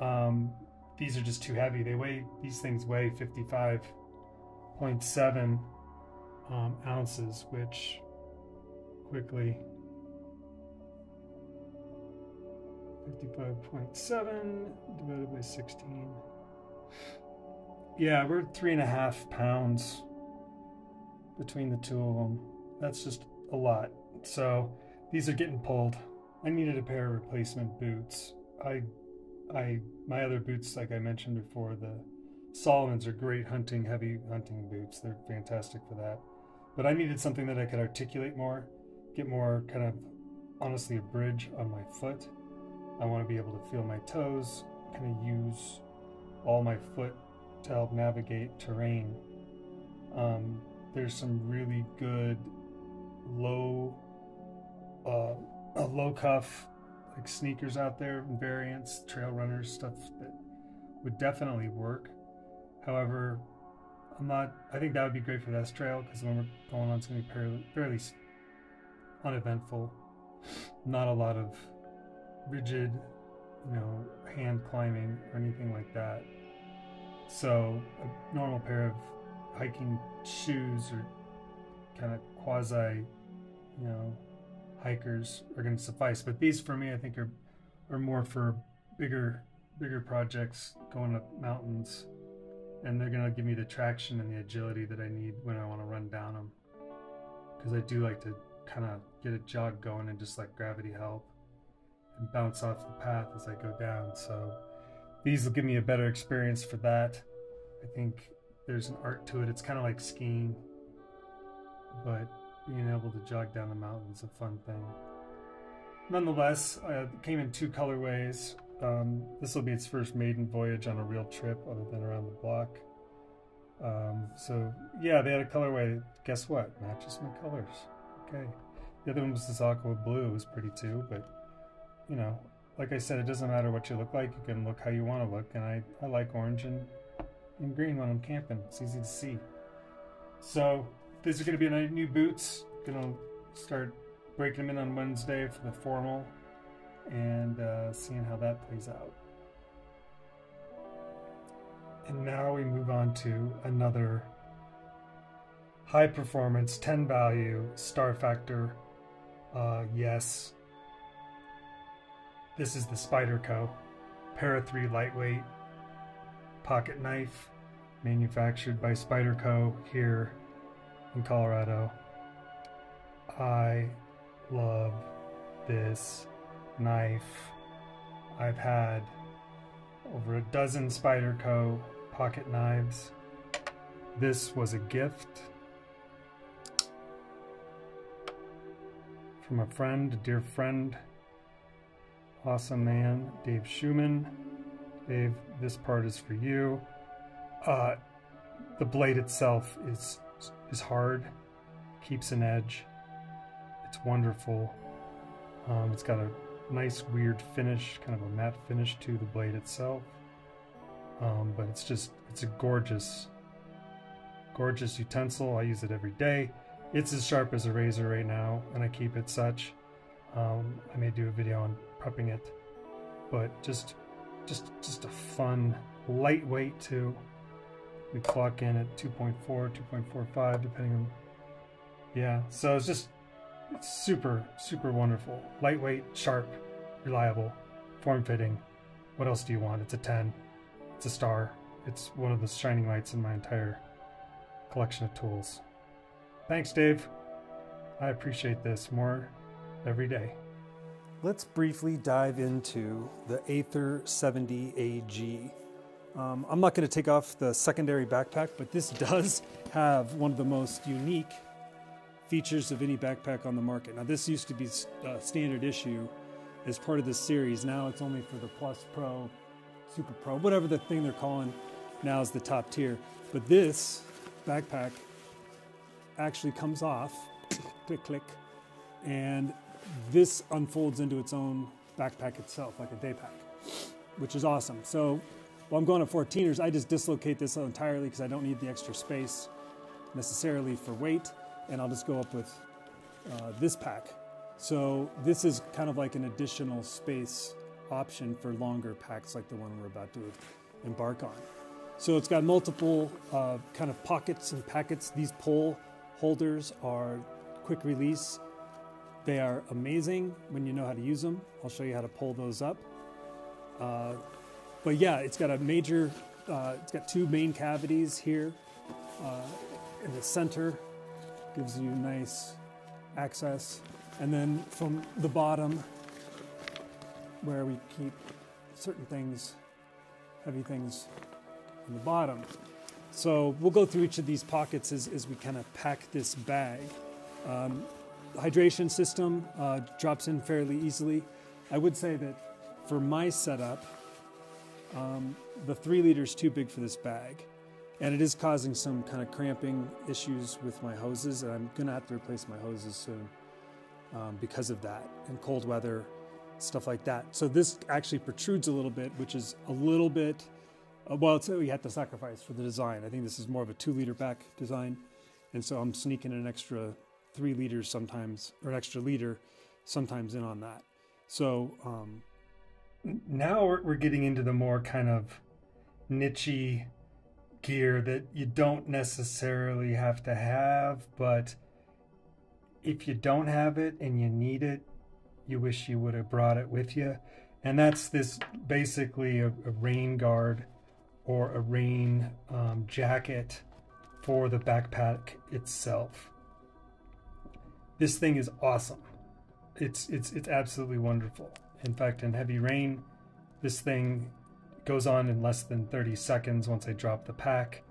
um, these are just too heavy. They weigh these things weigh 55.7 um, ounces, which quickly 55.7 divided by 16. Yeah, we're three and a half pounds between the two of them. That's just a lot. So these are getting pulled. I needed a pair of replacement boots. I, I, my other boots, like I mentioned before, the Salomons are great hunting, heavy hunting boots. They're fantastic for that. But I needed something that I could articulate more, get more kind of, honestly, a bridge on my foot. I want to be able to feel my toes, kind of use all my foot to help navigate terrain. Um, there's some really good low, uh, low cuff like sneakers out there, variants, trail runners, stuff that would definitely work. However, I'm not. I think that would be great for this trail because when we're going on, it's going to be fairly, fairly uneventful. Not a lot of rigid, you know, hand climbing or anything like that. So a normal pair of hiking shoes or kind of quasi, you know, hikers are going to suffice. But these for me, I think are are more for bigger bigger projects going up mountains, and they're going to give me the traction and the agility that I need when I want to run down them. Because I do like to kind of get a jog going and just let gravity help and bounce off the path as I go down. So these will give me a better experience for that. I think there's an art to it. It's kind of like skiing, but being able to jog down the mountain is a fun thing. Nonetheless, uh, came in two colorways. Um, this will be its first maiden voyage on a real trip other than around the block. Um, so yeah, they had a colorway. Guess what? Matches my colors. Okay. The other one was this aqua blue. It was pretty too, but you know, like I said, it doesn't matter what you look like. You can look how you want to look, and I, I like orange and, and green when I'm camping. It's easy to see. So these are going to be a new boots. Gonna start breaking them in on Wednesday for the formal, and uh, seeing how that plays out. And now we move on to another high performance, 10 value, star factor. Uh, yes, this is the Spyderco Para 3 lightweight pocket knife manufactured by Spyderco here in Colorado. I love this knife. I've had over a dozen Spyderco pocket knives. This was a gift from a friend, a dear friend Awesome man, Dave Schumann. Dave, this part is for you. Uh, the blade itself is is hard, keeps an edge. It's wonderful. Um, it's got a nice weird finish, kind of a matte finish to the blade itself. Um, but it's just it's a gorgeous, gorgeous utensil. I use it every day. It's as sharp as a razor right now, and I keep it such. Um, I may do a video on prepping it, but just, just, just a fun, lightweight too. We clock in at 2.4, 2.45, depending on, yeah. So it's just it's super, super wonderful. Lightweight, sharp, reliable, form-fitting. What else do you want? It's a 10. It's a star. It's one of the shining lights in my entire collection of tools. Thanks, Dave. I appreciate this more every day. Let's briefly dive into the Aether 70AG. Um, I'm not going to take off the secondary backpack, but this does have one of the most unique features of any backpack on the market. Now, this used to be a standard issue as part of this series. Now it's only for the Plus Pro, Super Pro, whatever the thing they're calling now is the top tier. But this backpack actually comes off, click, click, and this unfolds into its own backpack itself, like a day pack, which is awesome. So while I'm going to 14ers, I just dislocate this entirely because I don't need the extra space necessarily for weight, and I'll just go up with uh, this pack. So this is kind of like an additional space option for longer packs like the one we're about to embark on. So it's got multiple uh, kind of pockets and packets. These pole holders are quick release they are amazing when you know how to use them. I'll show you how to pull those up. Uh, but yeah, it's got a major, uh, it's got two main cavities here uh, in the center, gives you nice access. And then from the bottom, where we keep certain things, heavy things on the bottom. So we'll go through each of these pockets as, as we kind of pack this bag. Um, hydration system uh, drops in fairly easily. I would say that for my setup, um, the three liter is too big for this bag. And it is causing some kind of cramping issues with my hoses. And I'm to have to replace my hoses soon um, because of that and cold weather, stuff like that. So this actually protrudes a little bit, which is a little bit, uh, well, it's, we had to sacrifice for the design. I think this is more of a two liter back design. And so I'm sneaking an extra three liters sometimes, or an extra liter sometimes in on that. So um, now we're, getting into the more kind of nichey gear that you don't necessarily have to have, but if you don't have it and you need it, you wish you would have brought it with you. And that's this basically a, a rain guard or a rain um, jacket for the backpack itself. This thing is awesome. It's it's it's absolutely wonderful. In fact, in heavy rain, this thing goes on in less than 30 seconds once I drop the pack.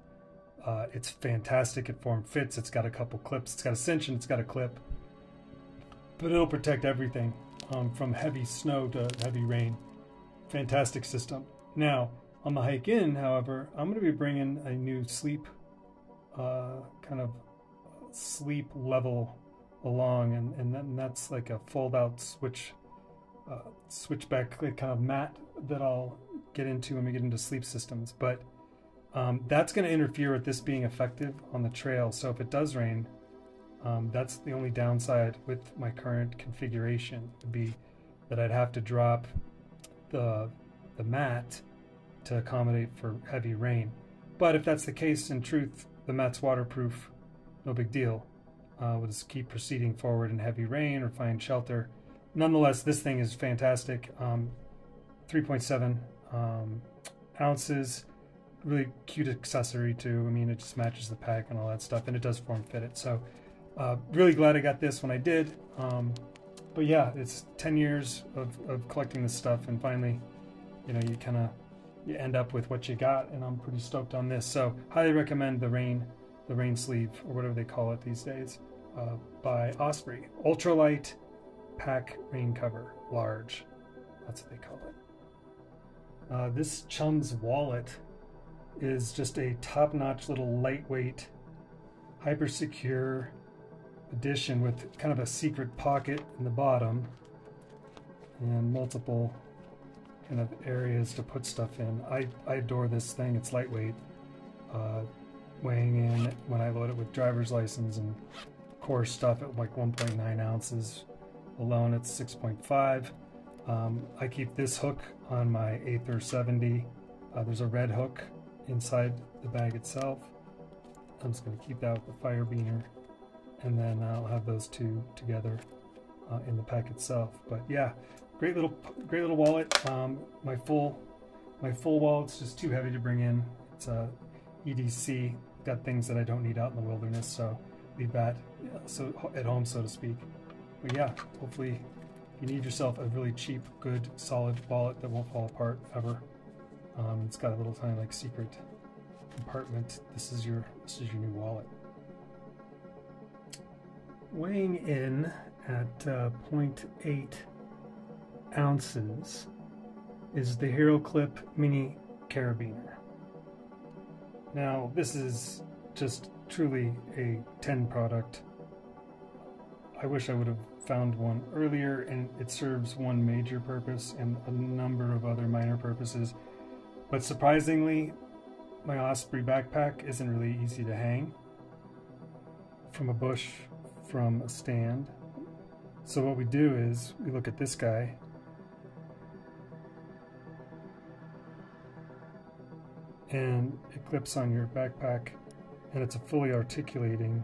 Uh, it's fantastic. It form fits. It's got a couple clips. It's got a cinch and it's got a clip. But it'll protect everything um, from heavy snow to heavy rain. Fantastic system. Now, on the hike in, however, I'm going to be bringing a new sleep uh, kind of sleep level along, and, and, and that's like a fold out switch uh, switchback kind of mat that I'll get into when we get into sleep systems. But um, that's going to interfere with this being effective on the trail. So if it does rain, um, that's the only downside with my current configuration would be that I'd have to drop the the mat to accommodate for heavy rain. But if that's the case, in truth, the mat's waterproof, no big deal. Uh, we'll just keep proceeding forward in heavy rain or find shelter. Nonetheless, this thing is fantastic. Um, 3.7 um, ounces really cute accessory too. I mean, it just matches the pack and all that stuff, and it does form fit it. So, uh, really glad I got this when I did. Um, but yeah, it's 10 years of, of collecting this stuff, and finally, you know, you kind of you end up with what you got, and I'm pretty stoked on this. So, highly recommend the rain, the rain sleeve or whatever they call it these days, uh, by Osprey. Ultralight pack rain cover, large. That's what they call it. Uh, this Chums wallet is just a top-notch little lightweight, hyper secure edition with kind of a secret pocket in the bottom and multiple kind of areas to put stuff in. I, I adore this thing. It's lightweight, uh, weighing in when I load it with driver's license and core stuff at like 1.9 ounces. Alone, it's 6.5. Um, I keep this hook on my Aether 70. Uh, there's a red hook inside the bag itself. I'm just going to keep that with the Firebiner and then I'll have those two together uh, in the pack itself. But yeah, great little great little wallet. Um, my full my full wallet's just too heavy to bring in. It's a EDC. Got things that I don't need out in the wilderness, so leave that so at home, so to speak. But yeah, hopefully you need yourself a really cheap, good, solid wallet that won't fall apart ever. Um, it's got a little tiny like secret compartment. This is your this is your new wallet. Weighing in at uh, 0.8 ounces is the HeroClip Mini Carabiner. Now this is just truly a 10 product. I wish I would have found one earlier and it serves one major purpose and a number of other minor purposes. But surprisingly, my Osprey backpack isn't really easy to hang from a bush, from a stand. So what we do is we look at this guy. And it clips on your backpack and it's a fully articulating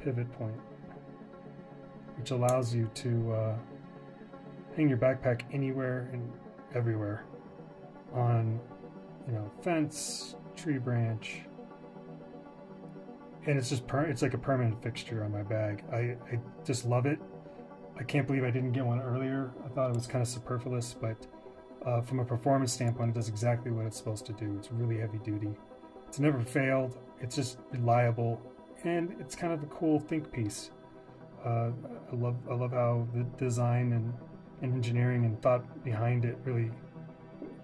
pivot point which allows you to uh, hang your backpack anywhere and everywhere on, you know, fence, tree branch, and it's just per- it's like a permanent fixture on my bag. I, I just love it. I can't believe I didn't get one earlier. I thought it was kind of superfluous, but uh, from a performance standpoint, it does exactly what it's supposed to do. It's really heavy duty. It's never failed. It's just reliable, and it's kind of a cool think piece. Uh, I love I love how the design and, and engineering and thought behind it really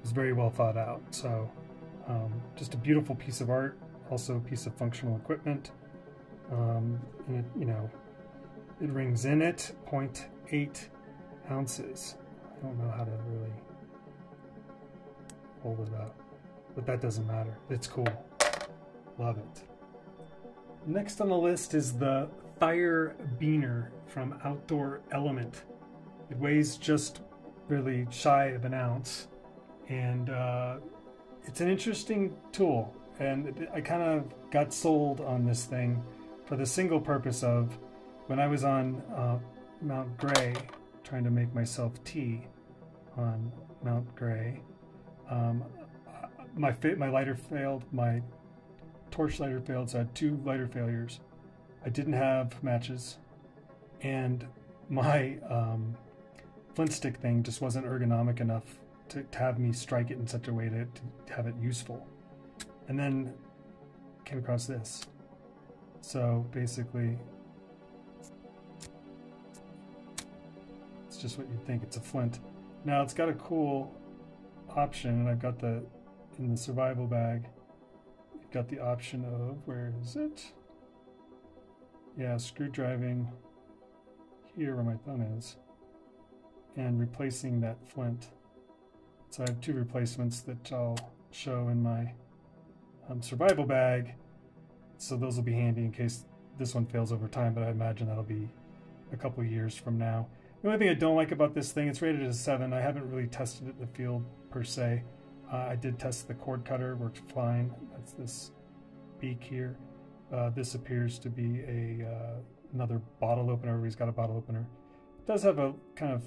was very well thought out. So, um, just a beautiful piece of art, also a piece of functional equipment. Um, and it, you know, it rings in at 0.8 ounces. I don't know how to really hold it up, but that doesn't matter. It's cool. Love it. Next on the list is the Fire Beaner from Outdoor Element. It weighs just really shy of an ounce and uh, it's an interesting tool. And I kind of got sold on this thing for the single purpose of when I was on uh, Mount Gray, trying to make myself tea on Mount Gray, um, my my lighter failed. My torch lighter failed, so I had two lighter failures. I didn't have matches, and my um, flint stick thing just wasn't ergonomic enough to, to have me strike it in such a way to, to have it useful. And then came across this. So basically, it's just what you'd think. It's a flint. Now it's got a cool option, and I've got the in the survival bag. You've got the option of where is it? Yeah, screw driving here where my thumb is, and replacing that flint. So I have two replacements that I'll show in my um, survival bag. So those will be handy in case this one fails over time, but I imagine that'll be a couple years from now. The only thing I don't like about this thing, it's rated as a 7. I haven't really tested it in the field per se. Uh, I did test the cord cutter, worked fine. That's this beak here. Uh, this appears to be a uh, another bottle opener. Everybody's got a bottle opener. It does have a kind of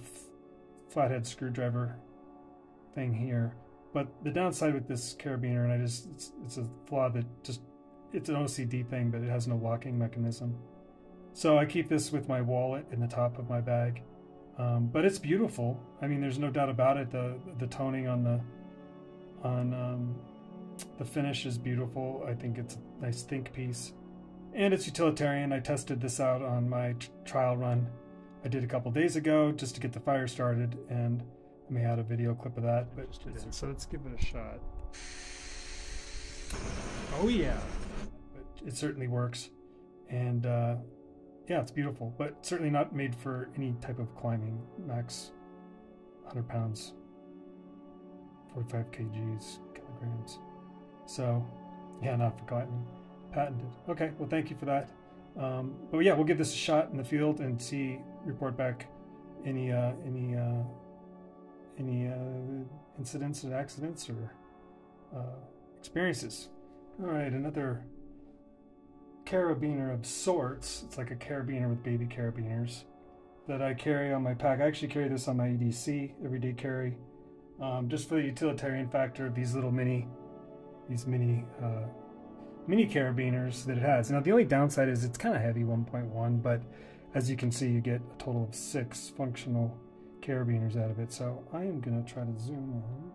flathead screwdriver thing here. But the downside with this carabiner, and I just, it's, it's a flaw that just, it's an OCD thing, but it has no locking mechanism. So I keep this with my wallet in the top of my bag. Um, but it's beautiful. I mean, there's no doubt about it. The the toning on the on um, the finish is beautiful. I think it's nice think piece, and it's utilitarian. I tested this out on my trial run I did a couple days ago just to get the fire started, and I may add a video clip of that. But so let's give it a shot. Oh yeah, but it certainly works, and uh, yeah, it's beautiful. But certainly not made for any type of climbing. Max, 100 pounds, 45 kgs, kilograms. So yeah, not forgotten, patented. Okay, well thank you for that. Um, but yeah, we'll give this a shot in the field and see report back any uh, any uh, any uh, incidents and accidents or uh, experiences. All right, another carabiner of sorts. It's like a carabiner with baby carabiners that I carry on my pack. I actually carry this on my EDC everyday carry, um, just for the utilitarian factor of these little mini, these mini uh, mini carabiners that it has. Now the only downside is it's kind of heavy, 1.1, but as you can see, you get a total of six functional carabiners out of it. So I am going to try to zoom in.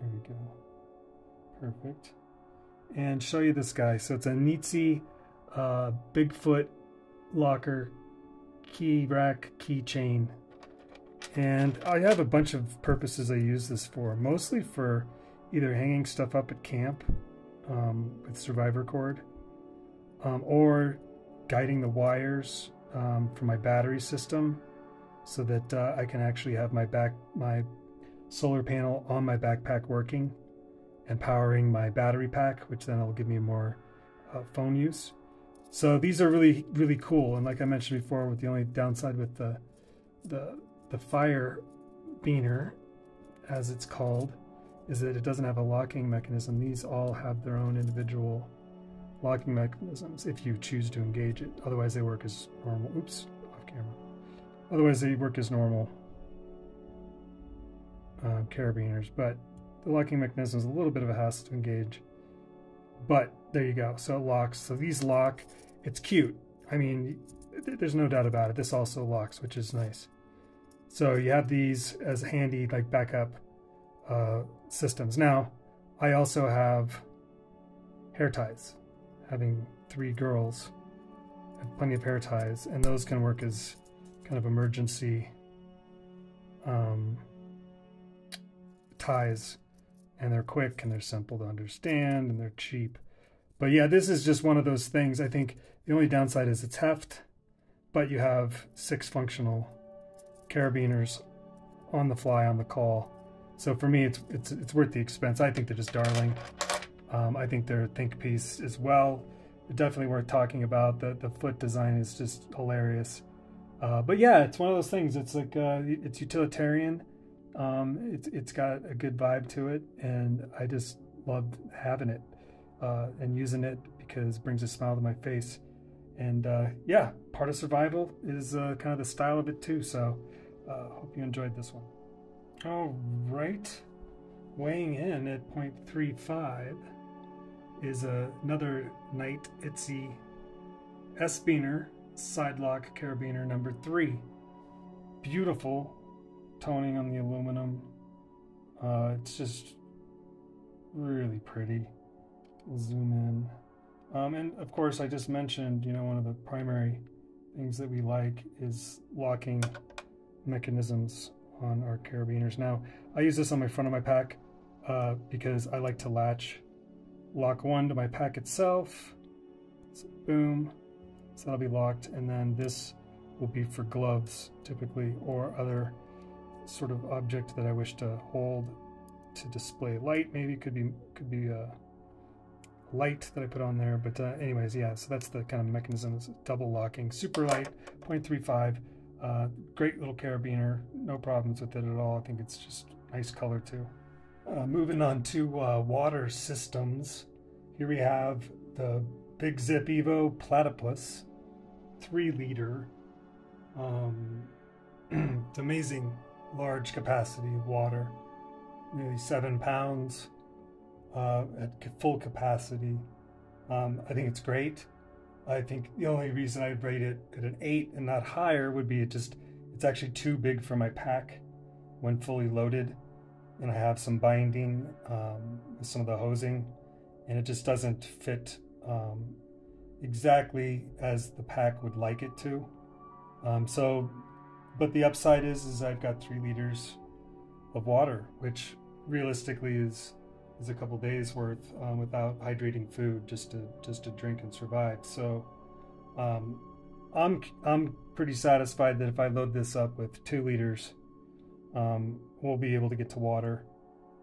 There we go. Perfect. And show you this guy. So it's a Nite Ize uh, Bigfoot locker key rack keychain. And I have a bunch of purposes I use this for. Mostly for either hanging stuff up at camp um, with survivor cord um, or guiding the wires um, for my battery system so that uh, I can actually have my back my solar panel on my backpack working and powering my battery pack, which then will give me more uh, phone use. So these are really really cool. And like I mentioned before, with the only downside with the the the fire beaner, as it's called, is that it doesn't have a locking mechanism. These all have their own individual locking mechanisms if you choose to engage it. Otherwise, they work as normal. Oops, off camera. Otherwise, they work as normal uh, carabiners. But the locking mechanism is a little bit of a hassle to engage. But there you go. So it locks. So these lock. It's cute. I mean, there's no doubt about it. This also locks, which is nice. So you have these as handy like backup uh, systems. Now, I also have hair ties. Having three girls, have plenty of hair ties, and those can work as kind of emergency um, ties. And they're quick and they're simple to understand and they're cheap. But yeah, this is just one of those things. I think the only downside is its heft, but you have six functional carabiners on the fly on the call so for me, it's it's it's worth the expense. I think they're just darling. Um, I think their think piece as well. Definitely worth talking about. The the foot design is just hilarious. Uh, but yeah, it's one of those things. It's like uh, it's utilitarian. Um, it's it's got a good vibe to it, and I just loved having it uh, and using it because it brings a smile to my face. And uh, yeah, part of survival is uh, kind of the style of it too. So uh, hope you enjoyed this one. All right, weighing in at 0.35 is another Nite Ize S-Biner Sidelock Carabiner number three. Beautiful toning on the aluminum. Uh, it's just really pretty. We'll zoom in. Um, and of course, I just mentioned, you know, one of the primary things that we like is locking mechanisms on our carabiners. Now, I use this on my front of my pack uh, because I like to latch lock one to my pack itself. So boom, so that'll be locked. And then this will be for gloves typically or other sort of object that I wish to hold to display light. Maybe could be could be a light that I put on there. But uh, anyways, yeah. So that's the kind of mechanism. It's double locking, super light, 0.35. Uh, great little carabiner. No problems with it at all. I think it's just nice color too. Uh, moving on to uh, water systems. Here we have the Big Zip Evo Platypus, three liter. Um, it's amazing large capacity of water, nearly seven pounds uh, at full capacity. Um, I think it's great. I think the only reason I'd rate it at an eight and not higher would be it just it's actually too big for my pack when fully loaded, and I have some binding um, with some of the hosing, and it just doesn't fit um, exactly as the pack would like it to. Um, so, but the upside is is I've got three liters of water, which realistically is is a couple days worth um, without hydrating food just to just to drink and survive. So um, I'm I'm pretty satisfied that if I load this up with two liters, um, we'll be able to get to water,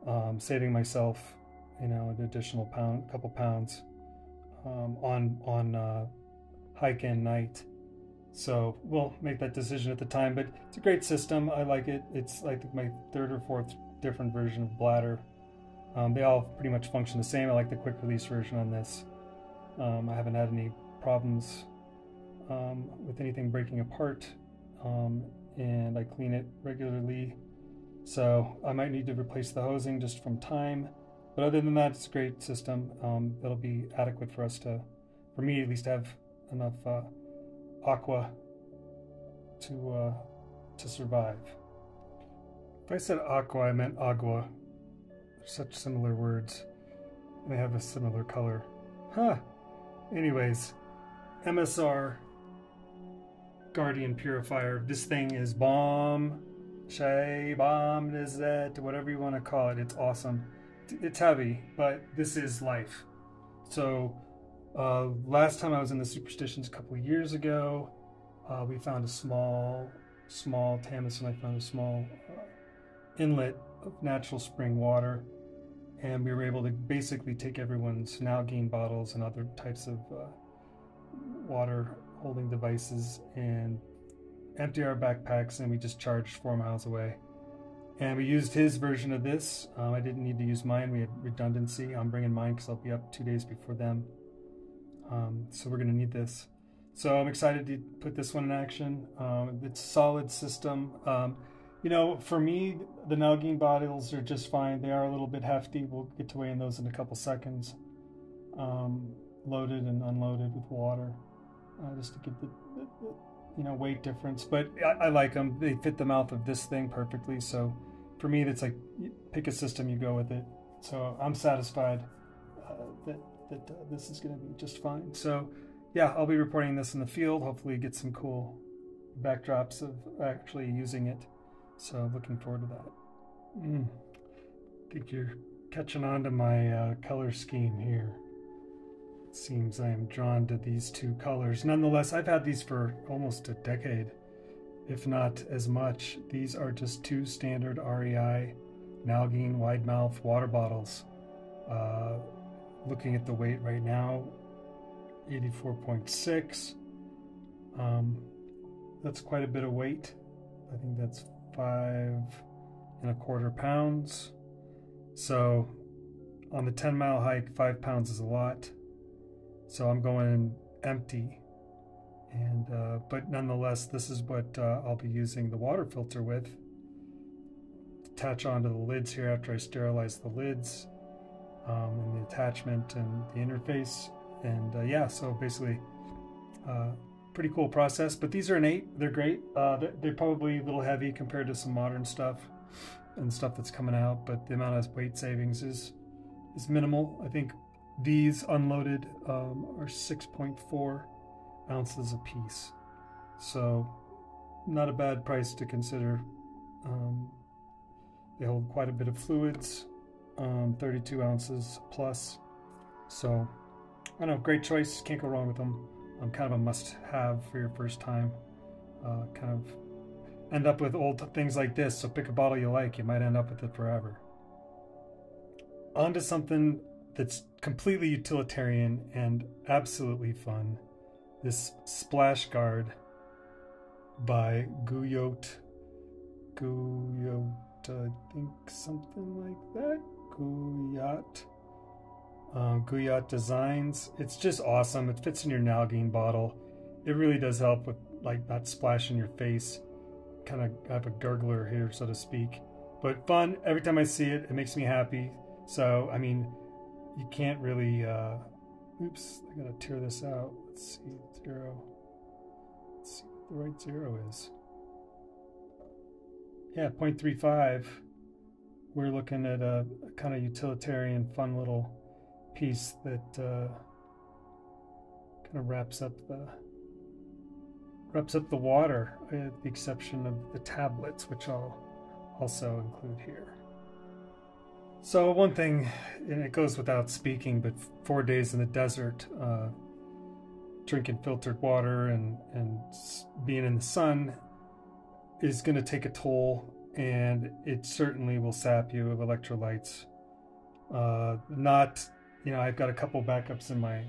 um, saving myself, you know, an additional pound, couple pounds um, on on uh, hike and night. So we'll make that decision at the time. But it's a great system. I like it. It's like my third or fourth different version of bladder um, they all pretty much function the same. I like the quick release version on this. Um, I haven't had any problems um, with anything breaking apart, um, and I clean it regularly. So I might need to replace the hosing just from time, but other than that, it's a great system. Um, that'll be adequate for us to, for me at least, have enough uh, aqua to uh, to survive. If I said aqua, I meant agua such similar words. They have a similar color. Huh. Anyways, MSR Guardian Purifier. This thing is bomb. Shay, bomb, is that, whatever you want to call it. It's awesome. It's heavy, but this is life. So, uh, last time I was in the Superstitions a couple years ago, uh, we found a small, small, Tamis and I found a small uh, inlet of natural spring water. And we were able to basically take everyone's Nalgene bottles and other types of uh, water holding devices and empty our backpacks, and we just charged four miles away. And we used his version of this. Um, I didn't need to use mine. We had redundancy. I'm bringing mine because I'll be up two days before them. Um, so we're going to need this. So I'm excited to put this one in action. Um, it's a solid system. Um, you know, for me, the Nalgene bottles are just fine. They are a little bit hefty. We'll get to weigh in those in a couple seconds. Um, loaded and unloaded with water, uh, just to get the, the, the, you know weight difference. But I, I, like them. They fit the mouth of this thing perfectly. So for me, it's like pick a system, you go with it. So I'm satisfied uh, that that uh, this is going to be just fine. So yeah, I'll be reporting this in the field. Hopefully, get some cool backdrops of actually using it. So looking forward to that. Mm. I think you're catching on to my uh, color scheme here. It seems I am drawn to these two colors. Nonetheless, I've had these for almost a decade, if not as much. These are just two standard REI Nalgene wide mouth water bottles. Uh, looking at the weight right now, 84.6. Um, that's quite a bit of weight. I think that's five and a quarter pounds. So on the 10 mile hike, five pounds is a lot. So I'm going empty. And uh, but nonetheless, this is what uh, I'll be using the water filter with. Attach onto the lids here after I sterilize the lids um, and the attachment and the interface. And uh, yeah, so basically, uh, pretty cool process. But these are an eight; they're great. Uh, they're, probably a little heavy compared to some modern stuff and stuff that's coming out, but the amount of weight savings is is minimal. I think these unloaded um, are 6.4 ounces a piece, so not a bad price to consider. Um, they hold quite a bit of fluids, um, 32 ounces plus. So I don't know, great choice. Can't go wrong with them. Um, kind of a must-have for your first time. Uh, kind of end up with old things like this. So pick a bottle you like, you might end up with it forever. On to something that's completely utilitarian and absolutely fun. This splash guard by Guyot. Guyot, I think something like that. Guyot. Um, Guyot Designs. It's just awesome. It fits in your Nalgene bottle. It really does help with like not splashing your face kind of have a gurgler here, so to speak. But fun. Every time I see it, it makes me happy. So, I mean, you can't really. Uh, oops, I gotta tear this out. Let's see, zero. Let's see what the right zero is. Yeah, 0.35. We're looking at a, a kind of utilitarian, fun little piece that uh, kind of wraps up the wraps up the water, with the exception of the tablets, which I'll also include here. So one thing, and it goes without speaking, but four days in the desert, uh, drinking filtered water and, and being in the sun is going to take a toll, and it certainly will sap you of electrolytes. Uh, not, you know, I've got a couple backups in my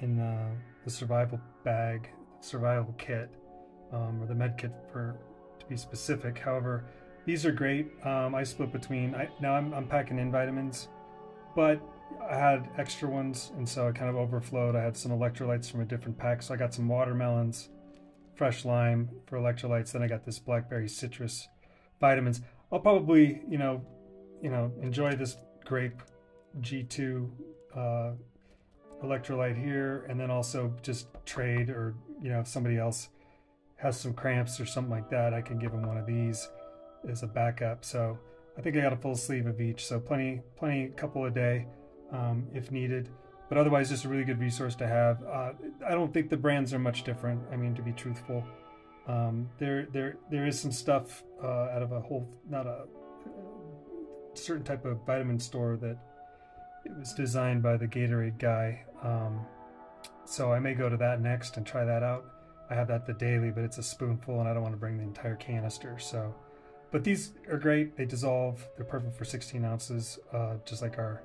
in uh, the survival bag survival kit um, or the med kit for to be specific. However, these are great. Um, I split between. I, now I'm, I'm packing in vitamins, but I had extra ones, and so I kind of overflowed. I had some electrolytes from a different pack, so I got some watermelons, fresh lime for electrolytes. Then I got this blackberry citrus vitamins. I'll probably, you know, you know, enjoy this grape G2 uh, electrolyte here, and then also just trade or you know if somebody else has some cramps or something like that, I can give them one of these as a backup. So I think I got a full sleeve of each, so plenty, plenty, a couple a day um, if needed. But otherwise, just a really good resource to have. Uh, I don't think the brands are much different. I mean, to be truthful, um, there, there, there is some stuff uh, out of a whole, not a certain type of vitamin store that it was designed by the Gatorade guy. Um, so I may go to that next and try that out. I have that the daily, but it's a spoonful and I don't want to bring the entire canister. So, but these are great. They dissolve. They're perfect for 16 ounces, uh, just like our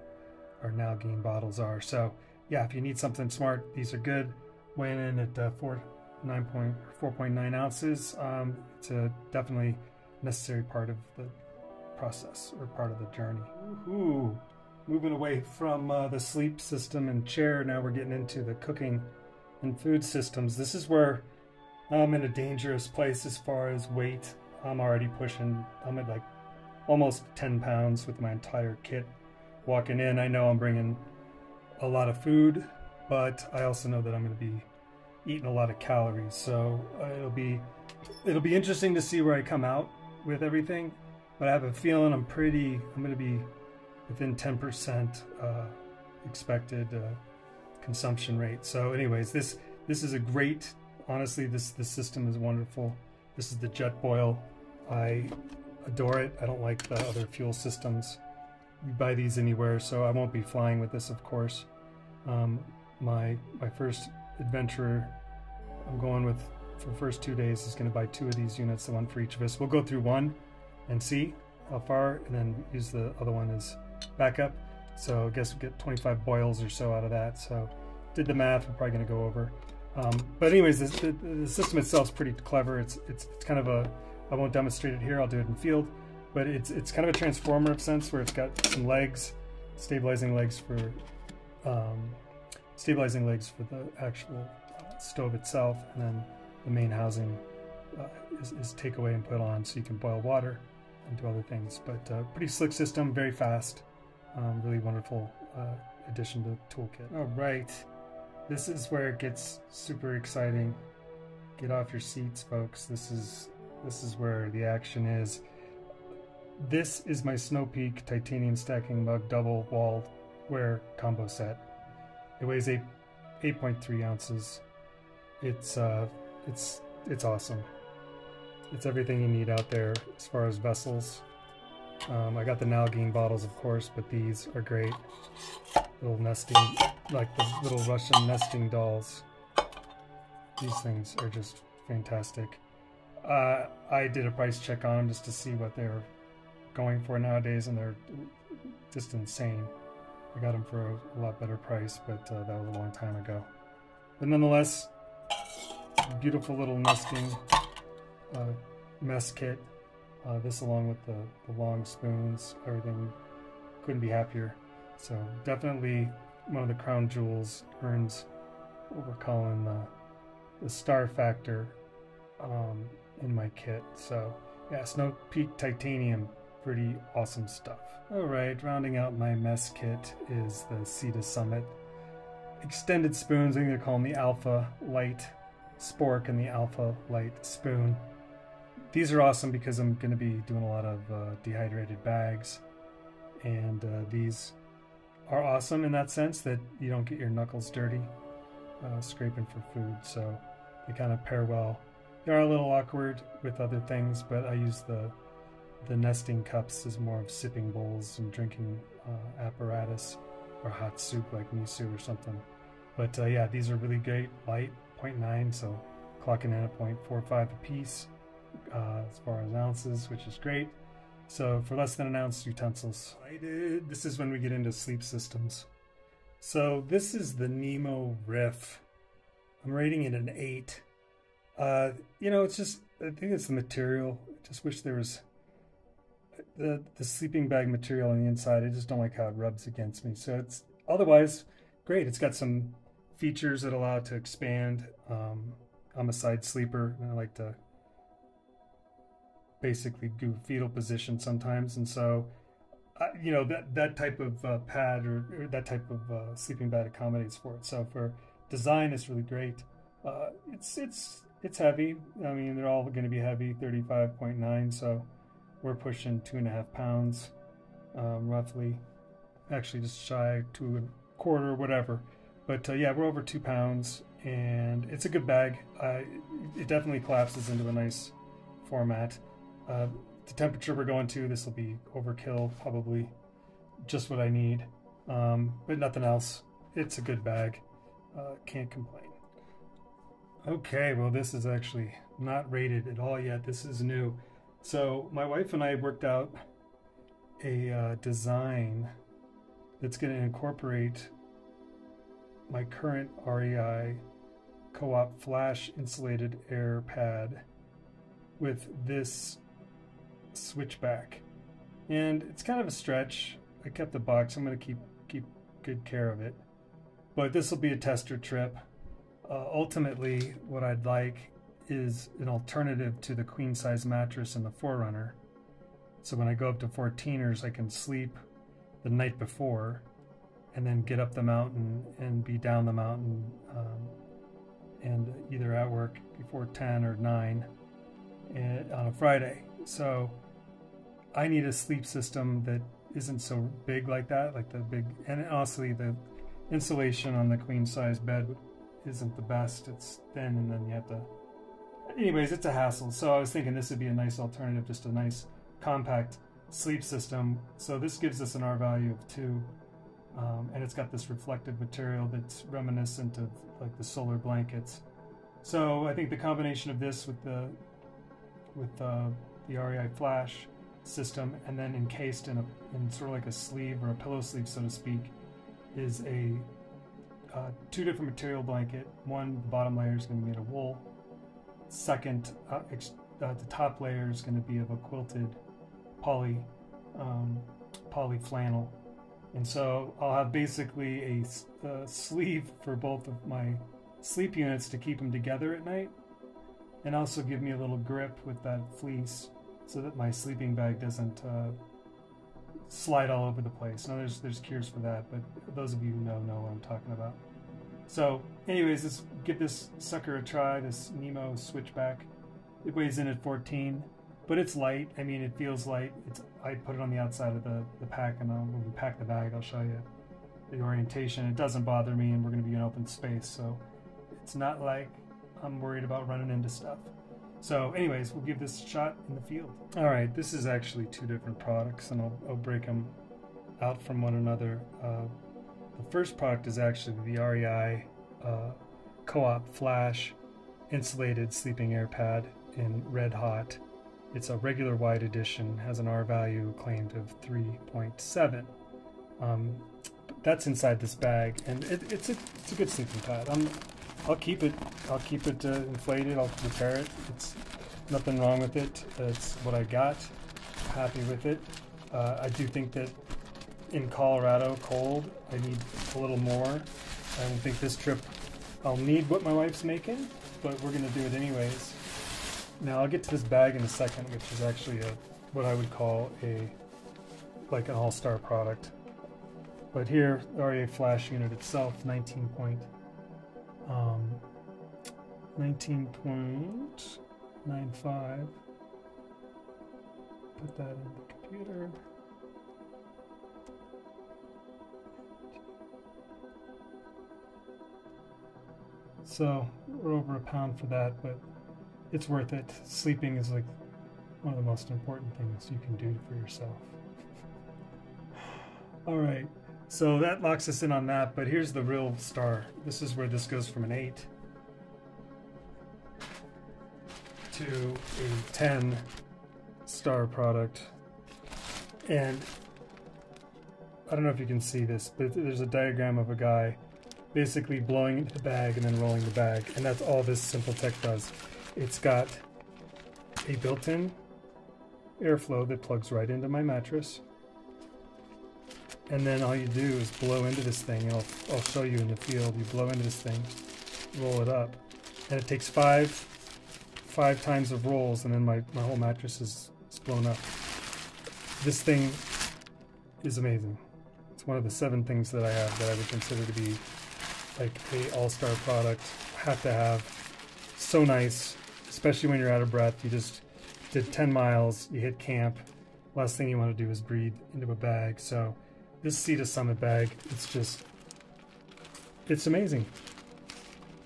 our Nalgene bottles are. So yeah, if you need something smart, these are good. Weighing in at uh, four, 4.9 ounces. Um, it's a definitely necessary part of the process or part of the journey. Ooh moving away from uh, the sleep system and chair, now we're getting into the cooking and food systems. This is where I'm in a dangerous place as far as weight. I'm already pushing, I'm at like almost 10 pounds with my entire kit. Walking in, I know I'm bringing a lot of food, but I also know that I'm going to be eating a lot of calories. So uh, it'll be it'll be interesting to see where I come out with everything. But I have a feeling I'm pretty I'm going to be within 10% uh, expected uh, consumption rate. So, anyways, this this is a great. Honestly, this this system is wonderful. This is the Jetboil. I adore it. I don't like the other fuel systems. You buy these anywhere, so I won't be flying with this, of course. Um, my my first adventure, I'm going with for the first two days is going to buy two of these units, the one for each of us. We'll go through one and see how far, and then use the other one as backup. So I guess we get 25 boils or so out of that. So did the math. We're probably going to go over. Um, but anyways, the, the, system itself is pretty clever. It's, it's it's kind of a I won't demonstrate it here. I'll do it in field, but it's it's kind of a transformer of sense where it's got some legs stabilizing legs for um, stabilizing legs for the actual stove itself, and then the main housing uh, is, is take away and put on so you can boil water and do other things. But uh, pretty slick system, very fast, um, really wonderful uh, addition to the toolkit. All right, this is where it gets super exciting. Get off your seats, folks. This is this is where the action is. This is my Snow Peak titanium stacking mug double walled ware combo set. It weighs 8 8.3 ounces. It's uh it's it's awesome. It's everything you need out there as far as vessels. Um, I got the Nalgene bottles, of course, but these are great. Little nesting, like the little Russian nesting dolls. These things are just fantastic. Uh, I did a price check on them just to see what they're going for nowadays, and they're just insane. I got them for a, lot better price, but uh, that was a long time ago. But nonetheless, beautiful little nesting uh, mess kit. Uh, this along with the, the long spoons, everything couldn't be happier. So definitely one of the crown jewels earns what we're calling the, the star factor um, in my kit. So yeah, Snow Peak Titanium, pretty awesome stuff. All right, rounding out my mess kit is the Sea Summit extended spoons. I think they're calling the Alpha Light Spork and the Alpha Light Spoon. These are awesome because I'm going to be doing a lot of uh, dehydrated bags, and uh, these are awesome in that sense that you don't get your knuckles dirty uh, scraping for food. So they kind of pair well. They are a little awkward with other things, but I use the the nesting cups as more of sipping bowls and drinking uh, apparatus or hot soup like miso or something. But uh, yeah, these are really great, light, 0.9, so clocking in at 0.45 a piece uh, as far as ounces, which is great. So for less than an ounce utensils. This is when we get into sleep systems. So this is the Nemo Riff. I'm rating it an 8. Uh, you know, it's just, I think it's the material. I just wish there was the, the sleeping bag material on the inside. I just don't like how it rubs against me. So it's otherwise great. It's got some features that allow it to expand. Um, I'm a side sleeper and I like to basically do fetal position sometimes, and so uh, you know that that type of uh, pad or, or, that type of uh, sleeping bag accommodates for it. So for design, it's really great. Uh, it's it's it's heavy. I mean, they're all going to be heavy, thirty five point nine. So we're pushing two and a half pounds, um, roughly. Actually, just shy and a quarter, whatever. But uh, yeah, we're over two pounds, and it's a good bag. it definitely collapses into a nice format. Uh, the temperature we're going to, this will be overkill, probably just what I need, um, but nothing else. It's a good bag. Uh, can't complain. Okay, well, this is actually not rated at all yet. This is new. So, my wife and I worked out a uh, design that's going to incorporate my current REI co op flash insulated air pad with this switchback. And it's kind of a stretch. I kept the box. I'm going to keep keep good care of it. But this will be a tester trip. Uh, ultimately, what I'd like is an alternative to the queen size mattress in the 4Runner. So when I go up to 14ers, I can sleep the night before and then get up the mountain and be down the mountain um, and either at work before 10 or 9 eh, on a Friday. So I need a sleep system that isn't so big like that, like the big, and honestly, the insulation on the queen size bed isn't the best. It's thin, and then you have to. Anyways, it's a hassle. So I was thinking this would be a nice alternative, just a nice compact sleep system. So this gives us an R value of two, um, and it's got this reflective material that's reminiscent of like the solar blankets. So I think the combination of this with the with uh, the REI flash system and then encased in a in sort of like a sleeve or a pillow sleeve, so to speak, is a uh, two different material blanket. One, the bottom layer is going to be made of wool. Second, uh, ex- uh, the top layer is going to be of a quilted poly um, poly flannel, And so I'll have basically a, a sleeve for both of my sleep units to keep them together at night and also give me a little grip with that fleece so that my sleeping bag doesn't uh, slide all over the place. Now there's there's cures for that, but those of you who know know what I'm talking about. So, anyways, let's give this sucker a try. This Nemo switchback. It weighs in at 14, but it's light. I mean, it feels light. It's I put it on the outside of the the pack, and I'll, when we pack the bag, I'll show you the orientation. It doesn't bother me, and we're going to be in open space, so it's not like I'm worried about running into stuff. So, anyways, we'll give this a shot in the field. All right, this is actually two different products, and I'll, I'll break them out from one another. Uh, the first product is actually the REI uh, Co-op Flash insulated sleeping air pad in red hot. It's a regular wide edition, has an R value claimed of 3.7. Um, that's inside this bag, and it, it's a it's a good sleeping pad. I'm I'll keep it. I'll keep it uh, inflated. I'll repair it. It's nothing wrong with it. It's what I got. Happy with it. Uh, I do think that in Colorado, cold, I need a little more. I don't think this trip I'll need what my wife's making, but we're gonna do it anyways. Now I'll get to this bag in a second, which is actually a what I would call a like an all-star product. But here, REI Flash unit itself, 19 point um, 19.95. Put that in the computer. So we're over a pound for that, but it's worth it. Sleeping is like one of the most important things you can do for yourself. All right. So that locks us in on that, but here's the real star. This is where this goes from an 8 to a 10 star product. And I don't know if you can see this, but there's a diagram of a guy basically blowing into the bag and then rolling the bag. And that's all this Simple Tech does. It's got a built-in airflow that plugs right into my mattress and then all you do is blow into this thing. I'll, I'll show you in the field. You blow into this thing, roll it up, and it takes five five times of rolls, and then my, my whole mattress is, is blown up. This thing is amazing. It's one of the seven things that I have that I would consider to be like a all-star product. Have to have. So nice, especially when you're out of breath. You just did 10 miles, you hit camp. Last thing you want to do is breathe into a bag. So this Sea to Summit bag, it's just, it's amazing.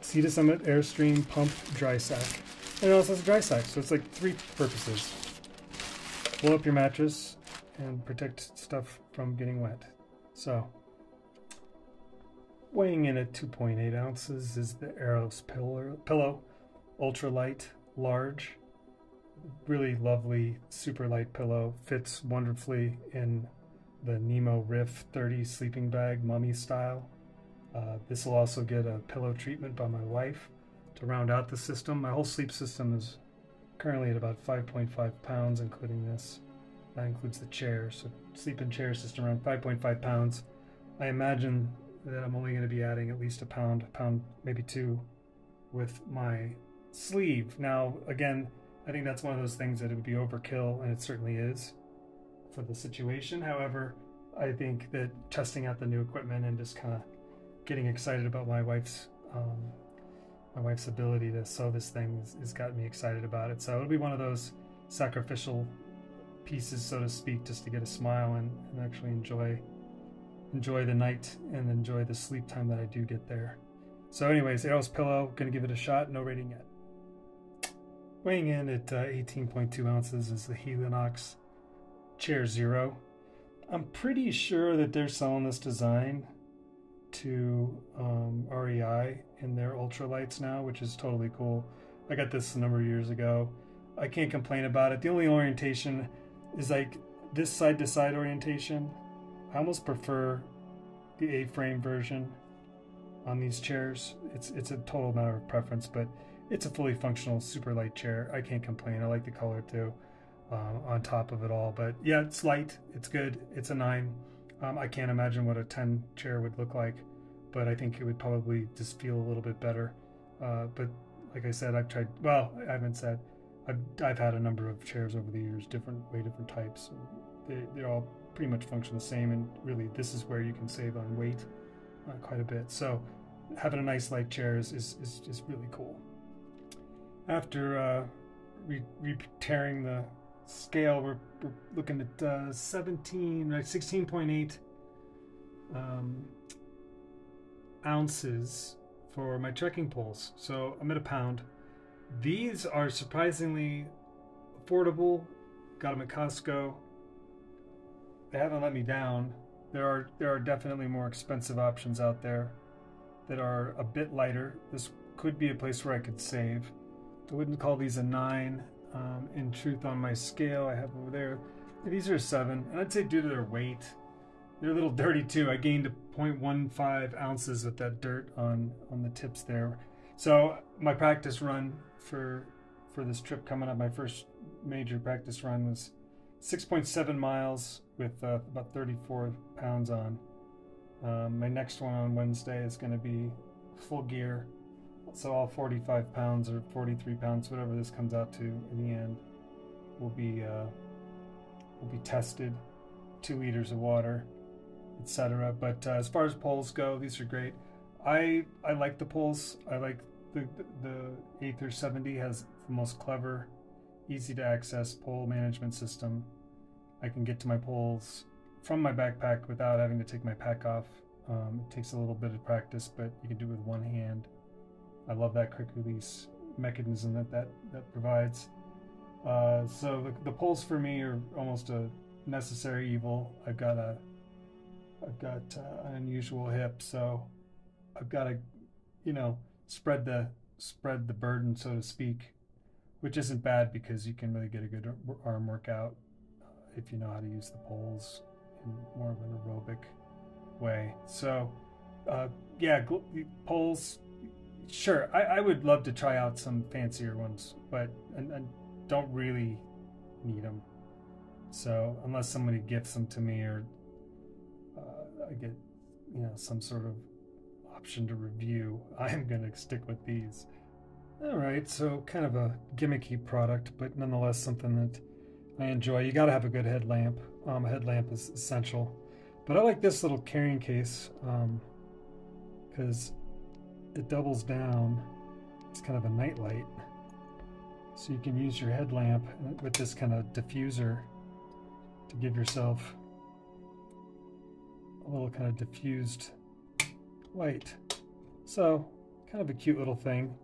Sea to Summit Airstream Pump Dry Sack. And it also has a dry sack, so it's like three purposes. Blow up your mattress and protect stuff from getting wet. So, weighing in at 2.8 ounces is the pillow, pillow ultra light, large, really lovely, super light pillow. Fits wonderfully in the Nemo Riff 30 sleeping bag, mummy style. Uh, this will also get a pillow treatment by my wife to round out the system. My whole sleep system is currently at about 5.5 pounds, including this. That includes the chair, so sleep and chair system around 5.5 pounds. I imagine that I'm only going to be adding at least a pound, a pound, maybe two, with my sleeve. Now, again, I think that's one of those things that it would be overkill, and it certainly is for the situation. However, I think that testing out the new equipment and just kind of getting excited about my wife's um, my wife's ability to sew this thing has, has got me excited about it. So it'll be one of those sacrificial pieces, so to speak, just to get a smile and, and actually enjoy enjoy the night and enjoy the sleep time that I do get there. So, anyways, Aeros Pillow, gonna give it a shot. No rating yet. Weighing in at uh, 18.2 ounces is the Helinox Chair Zero. I'm pretty sure that they're selling this design to um, REI in their ultralights now, which is totally cool. I got this a number of years ago. I can't complain about it. The only orientation is like this side to side orientation. I almost prefer the A-frame version on these chairs. It's it's a total matter of preference, but it's a fully functional super light chair. I can't complain. I like the color too uh, on top of it all. But yeah, it's light. It's good. It's a nine. Um, I can't imagine what a 10 chair would look like, but I think it would probably just feel a little bit better. Uh, but like I said, I've tried, well, I haven't said, I've, I've had a number of chairs over the years, different, way different types. They, they all pretty much function the same, and really, this is where you can save on weight uh, quite a bit. So, having a nice light chair is, is, is, is really cool. After uh, re- re-tearing the scale, we're, we're looking at uh, 17, right, 16.8 um, ounces for my trekking poles. So I'm at a pound. These are surprisingly affordable. Got them at Costco. They haven't let me down. There are there are definitely more expensive options out there that are a bit lighter. This could be a place where I could save. I wouldn't call these a nine. Um, in truth, on my scale I have over there, these are seven, and I'd say due to their weight, they're a little dirty too. I gained 0.15 ounces with that dirt on on the tips there. So my practice run for for this trip coming up, my first major practice run was 6.7 miles with uh, about 34 pounds on. Um, my next one on Wednesday is going to be full gear, so all 45 pounds or 43 pounds, whatever this comes out to in the end, will be uh, will be tested. Two liters of water, etc. But uh, as far as poles go, these are great. I I like the poles. I like the the Aether 70 has the most clever, easy to access pole management system. I can get to my poles from my backpack without having to take my pack off. Um, it takes a little bit of practice, but you can do it with one hand. I love that quick release mechanism that that, that provides. Uh, so the, the poles for me are almost a necessary evil. I've got a I've got uh, an unusual hip, so I've got to, you know, spread the spread the burden, so to speak, which isn't bad because you can really get a good arm workout uh, if you know how to use the poles in more of an aerobic way. So, uh, yeah, gl- poles. Sure, I, I would love to try out some fancier ones, but and, and don't really need them. So unless somebody gifts them to me or I get, you know, some sort of option to review, I am going to stick with these. All right, so kind of a gimmicky product, but nonetheless something that I enjoy. You got to have a good headlamp. Um, a headlamp is essential. But I like this little carrying case because um, it doubles down. It's kind of a nightlight. So you can use your headlamp with this kind of diffuser to give yourself a little kind of diffused light. So, kind of a cute little thing.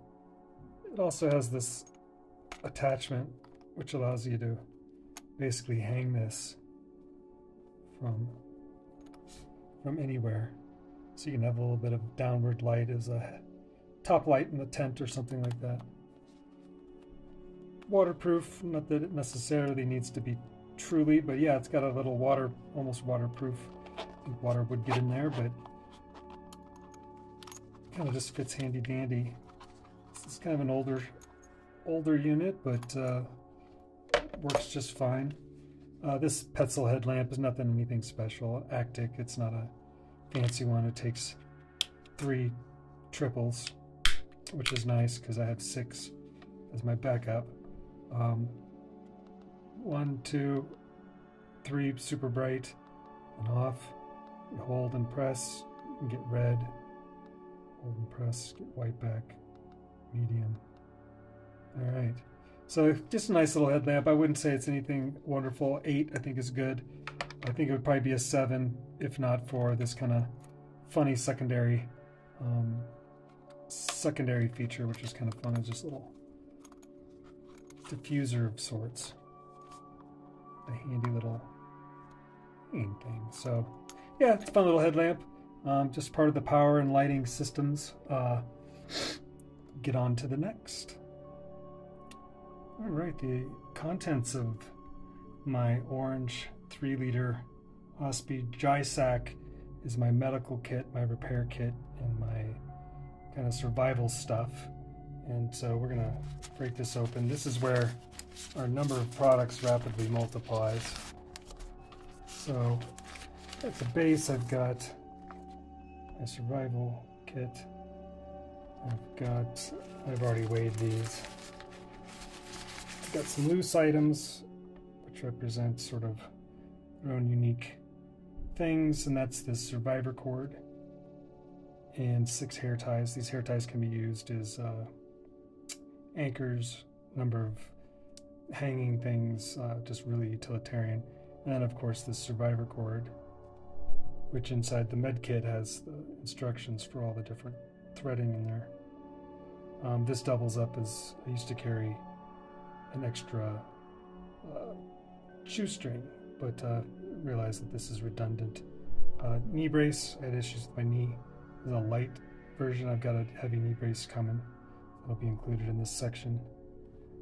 It also has this attachment which allows you to basically hang this from from anywhere. So you can have a little bit of downward light as a top light in the tent or something like that. Waterproof, not that it necessarily needs to be truly, but yeah, it's got a little water, almost waterproof water would get in there, but kind of just fits handy dandy. This is kind of an older, older unit, but uh, works just fine. Uh, this Petzl headlamp is nothing anything special. Actik, it's not a fancy one. It takes three triples, which is nice because I have six as my backup. Um, one, two, three, super bright and off. You hold and press, and get red. Hold and press, get white back. Medium. All right. So just a nice little headlamp. I wouldn't say it's anything wonderful. Eight, I think, is good. I think it would probably be a seven if not for this kind of funny secondary um, secondary feature, which is kind of fun. It's just a little diffuser of sorts. A handy little thing. So yeah, it's a fun little headlamp. Um, just part of the power and lighting systems. Uh, get on to the next. All right, the contents of my orange three liter Osprey uh, dry sack is my medical kit, my repair kit, and my kind of survival stuff. And so we're gonna break this open. This is where our number of products rapidly multiplies. So At the base, I've got my survival kit. I've got, I've already weighed these. I've got some loose items, which represent sort of their own unique things, and that's the survivor cord and six hair ties. These hair ties can be used as uh, anchors, number of hanging things, uh, just really utilitarian. And then, of course, the survivor cord, which inside the med kit has the instructions for all the different threading in there. Um, this doubles up as I used to carry an extra uh, shoestring, but uh, realized that this is redundant. Uh, knee brace, I had issues with my knee. There's a light version, I've got a heavy knee brace coming. That'll be included in this section.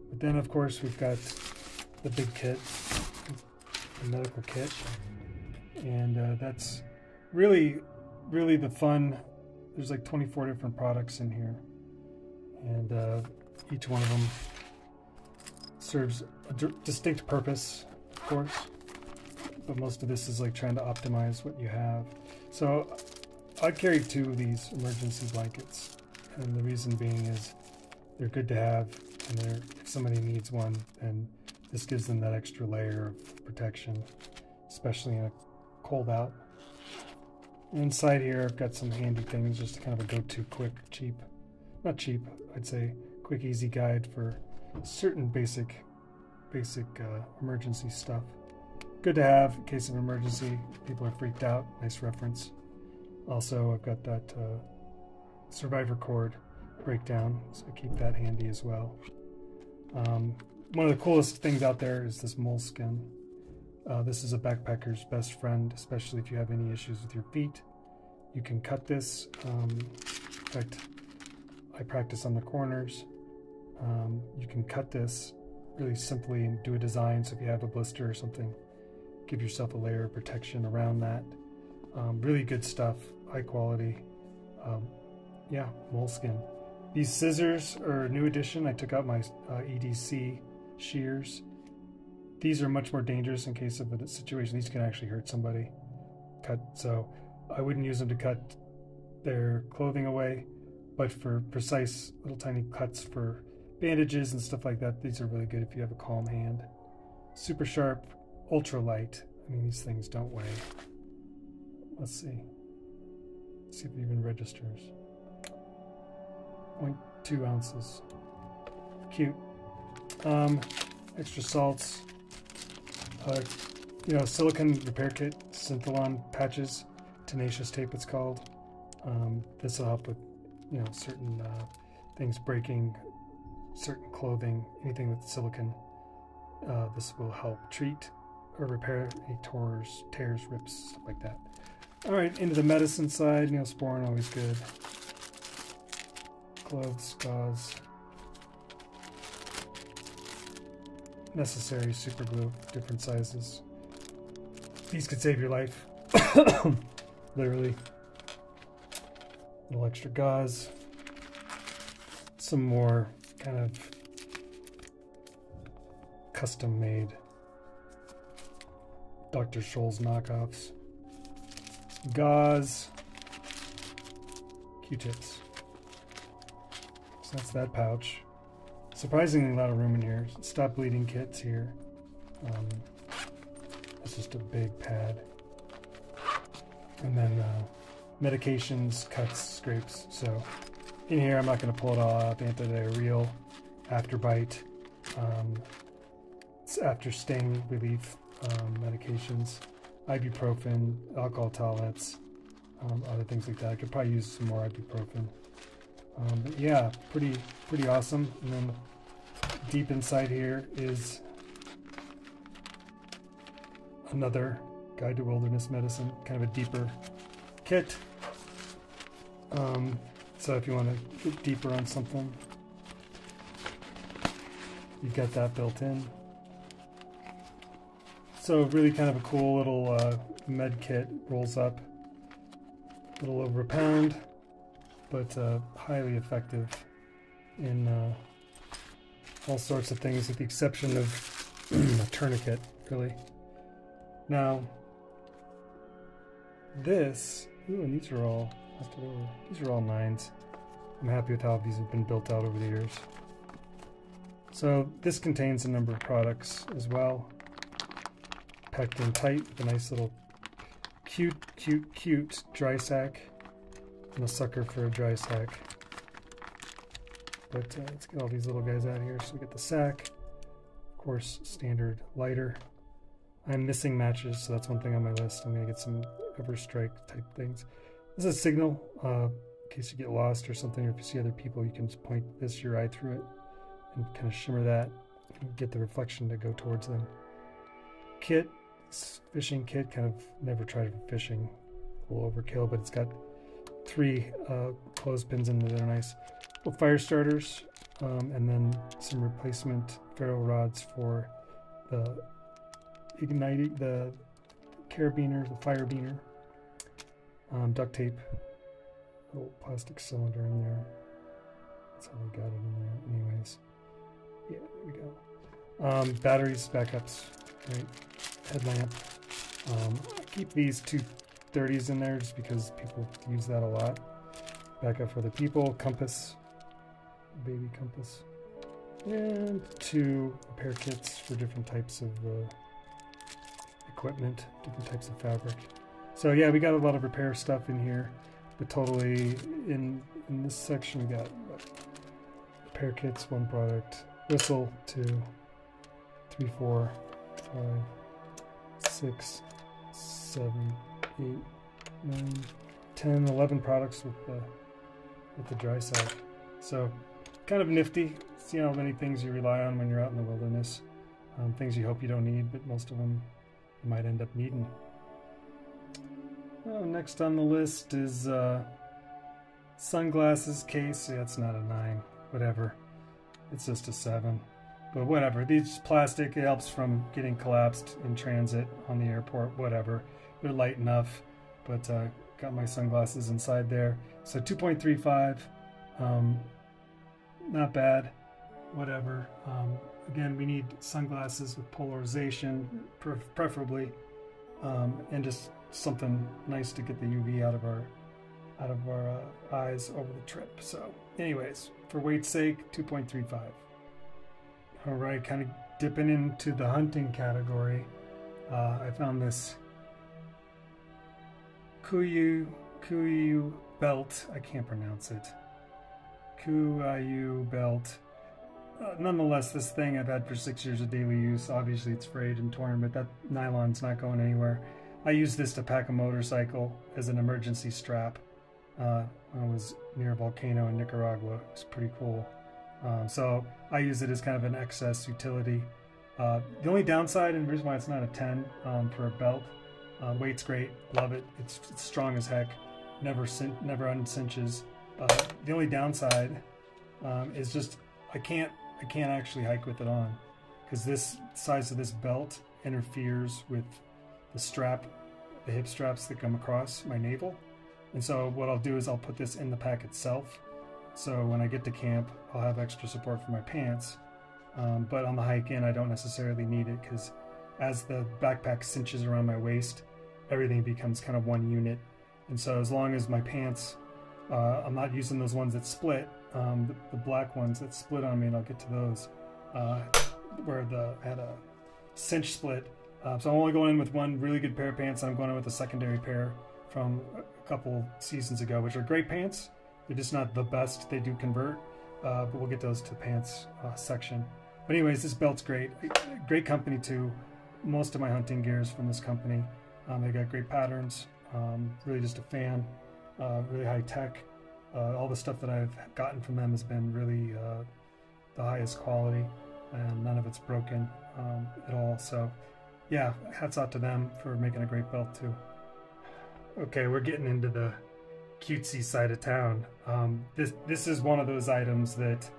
But then, of course, we've got the big kit, the medical kit, and uh, that's really, really the fun. There's like 24 different products in here, and uh, each one of them serves a distinct purpose, of course. But most of this is like trying to optimize what you have. So I carry two of these emergency blankets, and the reason being is they're good to have, and if somebody needs one, then this gives them that extra layer of protection, especially in a cold out. Inside here, I've got some handy things, just to kind of a go-to quick, cheap, not cheap, I'd say quick, easy guide for certain basic, basic uh, emergency stuff. Good to have in case of emergency. People are freaked out. Nice reference. Also, I've got that uh, survivor cord breakdown, so keep that handy as well. Um, one of the coolest things out there is this moleskin. Uh, this is a backpacker's best friend, especially if you have any issues with your feet. You can cut this. Um, in fact, I practice on the corners. Um, you can cut this really simply and do a design. So if you have a blister or something, give yourself a layer of protection around that. Um, really good stuff, high quality. Um, yeah, moleskin. These scissors are a new addition. I took out my uh, EDC shears. These are much more dangerous in case of a situation. These can actually hurt somebody. Cut. So I wouldn't use them to cut their clothing away, but for precise little tiny cuts for bandages and stuff like that, these are really good if you have a calm hand. Super sharp, ultra light. I mean, these things don't weigh. Let's see. Let's see if it even registers. 0.2 ounces. Cute. Um, extra salts. Uh, you know, silicone repair kit, Silnylon patches, tenacious tape it's called. Um, this will help with, you know, certain uh, things breaking, certain clothing, anything with silicone. Uh, this will help treat or repair any tears, tears, rips, stuff like that. All right, into the medicine side, Neosporin always good gloves, gauze, necessary super glue, different sizes. These could save your life, literally. A little extra gauze, some more kind of custom made Dr. Scholl's knockoffs, gauze, Q-tips. So that's that pouch. Surprisingly a lot of room in here. Stop bleeding kits here. Um, it's just a big pad. And then uh, medications, cuts, scrapes. So in here, I'm not going to pull it all out. Antidiarrheal, afterbite, um, after sting relief um, medications, ibuprofen, alcohol tolerates, um, other things like that. I could probably use some more ibuprofen. Um, but yeah, pretty pretty awesome. And then deep inside here is another Guide to Wilderness Medicine, kind of a deeper kit. Um, so if you want to get deeper on something, you've got that built in. So really kind of a cool little uh, med kit rolls up, a little over a pound but uh, highly effective in uh, all sorts of things, with the exception of a tourniquet, really. Now, this, ooh, and these are all these are all nines. I'm happy with how these have been built out over the years. So this contains a number of products as well, packed in tight with a nice little cute, cute, cute dry sack. I'm a sucker for a dry sack. But uh, let's get all these little guys out of here. So we get the sack, of course, standard lighter. I'm missing matches, so that's one thing on my list. I'm gonna get some Everstrike type things. This is a signal, uh, in case you get lost or something, or if you see other people, you can just point this your eye through it and kind of shimmer that and get the reflection to go towards them. Kit, fishing kit, kind of never tried fishing, a little overkill, but it's got three uh, clothespins in there that are nice. Well, fire starters, um, and then some replacement ferro rods for the igniting the carabiner, the Firebiner. Um, duct tape, little plastic cylinder in there. That's how we got it in there, anyways. Yeah, there we go. Um, batteries, backups, right? Headlamp. Um, keep these two 30s in there just because people use that a lot. Backup for the people, compass, baby compass, and two repair kits for different types of uh, equipment, different types of fabric. So yeah, we got a lot of repair stuff in here, but totally in in this section we got what, repair kits, one product, whistle, two, three, four, five, six, seven, eight, nine, 10, 11 products with the with the dry sack. So kind of nifty. See how many things you rely on when you're out in the wilderness. Um, things you hope you don't need, but most of them you might end up needing. Oh, next on the list is uh, sunglasses case. Yeah, it's not a nine. Whatever. It's just a seven. But whatever. These plastic it helps from getting collapsed in transit on the airport. Whatever. They're light enough. But uh, got my sunglasses inside there. So 2.35. Um, not bad. Whatever. Um, again, we need sunglasses with polarization, preferably, um, and just something nice to get the UV out of our out of our uh, eyes over the trip. So, anyways, for weight's sake, 2.35. All right, kind of dipping into the hunting category, uh, I found this KUIU KUIU belt. I can't pronounce it. KUIU belt. Uh, nonetheless, this thing I've had for six years of daily use. Obviously, it's frayed and torn, but that nylon's not going anywhere. I use this to pack a motorcycle as an emergency strap. Uh, when I was near a volcano in Nicaragua. It was pretty cool. Um, so I use it as kind of an excess utility. Uh, the only downside, and the reason why it's not a 10 um, for a belt, uh, weight's great, love it. It's, it's strong as heck, never never uncinches. Uh, the only downside um, is just I can't I can't actually hike with it on because this size of this belt interferes with the strap, the hip straps that come across my navel. And so what I'll do is I'll put this in the pack itself. So when I get to camp, I'll have extra support for my pants. Um, but on the hike in, I don't necessarily need it because as the backpack cinches around my waist, everything becomes kind of one unit. And so as long as my pants, uh, I'm not using those ones that split, um, the, the, black ones that split on me, and I'll get to those, uh, where the I had a cinch split. Uh, so I'm only going in with one really good pair of pants, and I'm going in with a secondary pair from a couple seasons ago, which are great pants. Just not the best. They do convert, uh, but we'll get those to the pants uh, section. But anyways, this belt's great. Great company too. Most of my hunting gear is from this company. Um, they got great patterns. Um, really just a fan. Uh, really high tech. Uh, all the stuff that I've gotten from them has been really uh, the highest quality, and none of it's broken um, at all. So, yeah, hats off to them for making a great belt too. Okay, we're getting into the cutesy side of town. Um, this this is one of those items that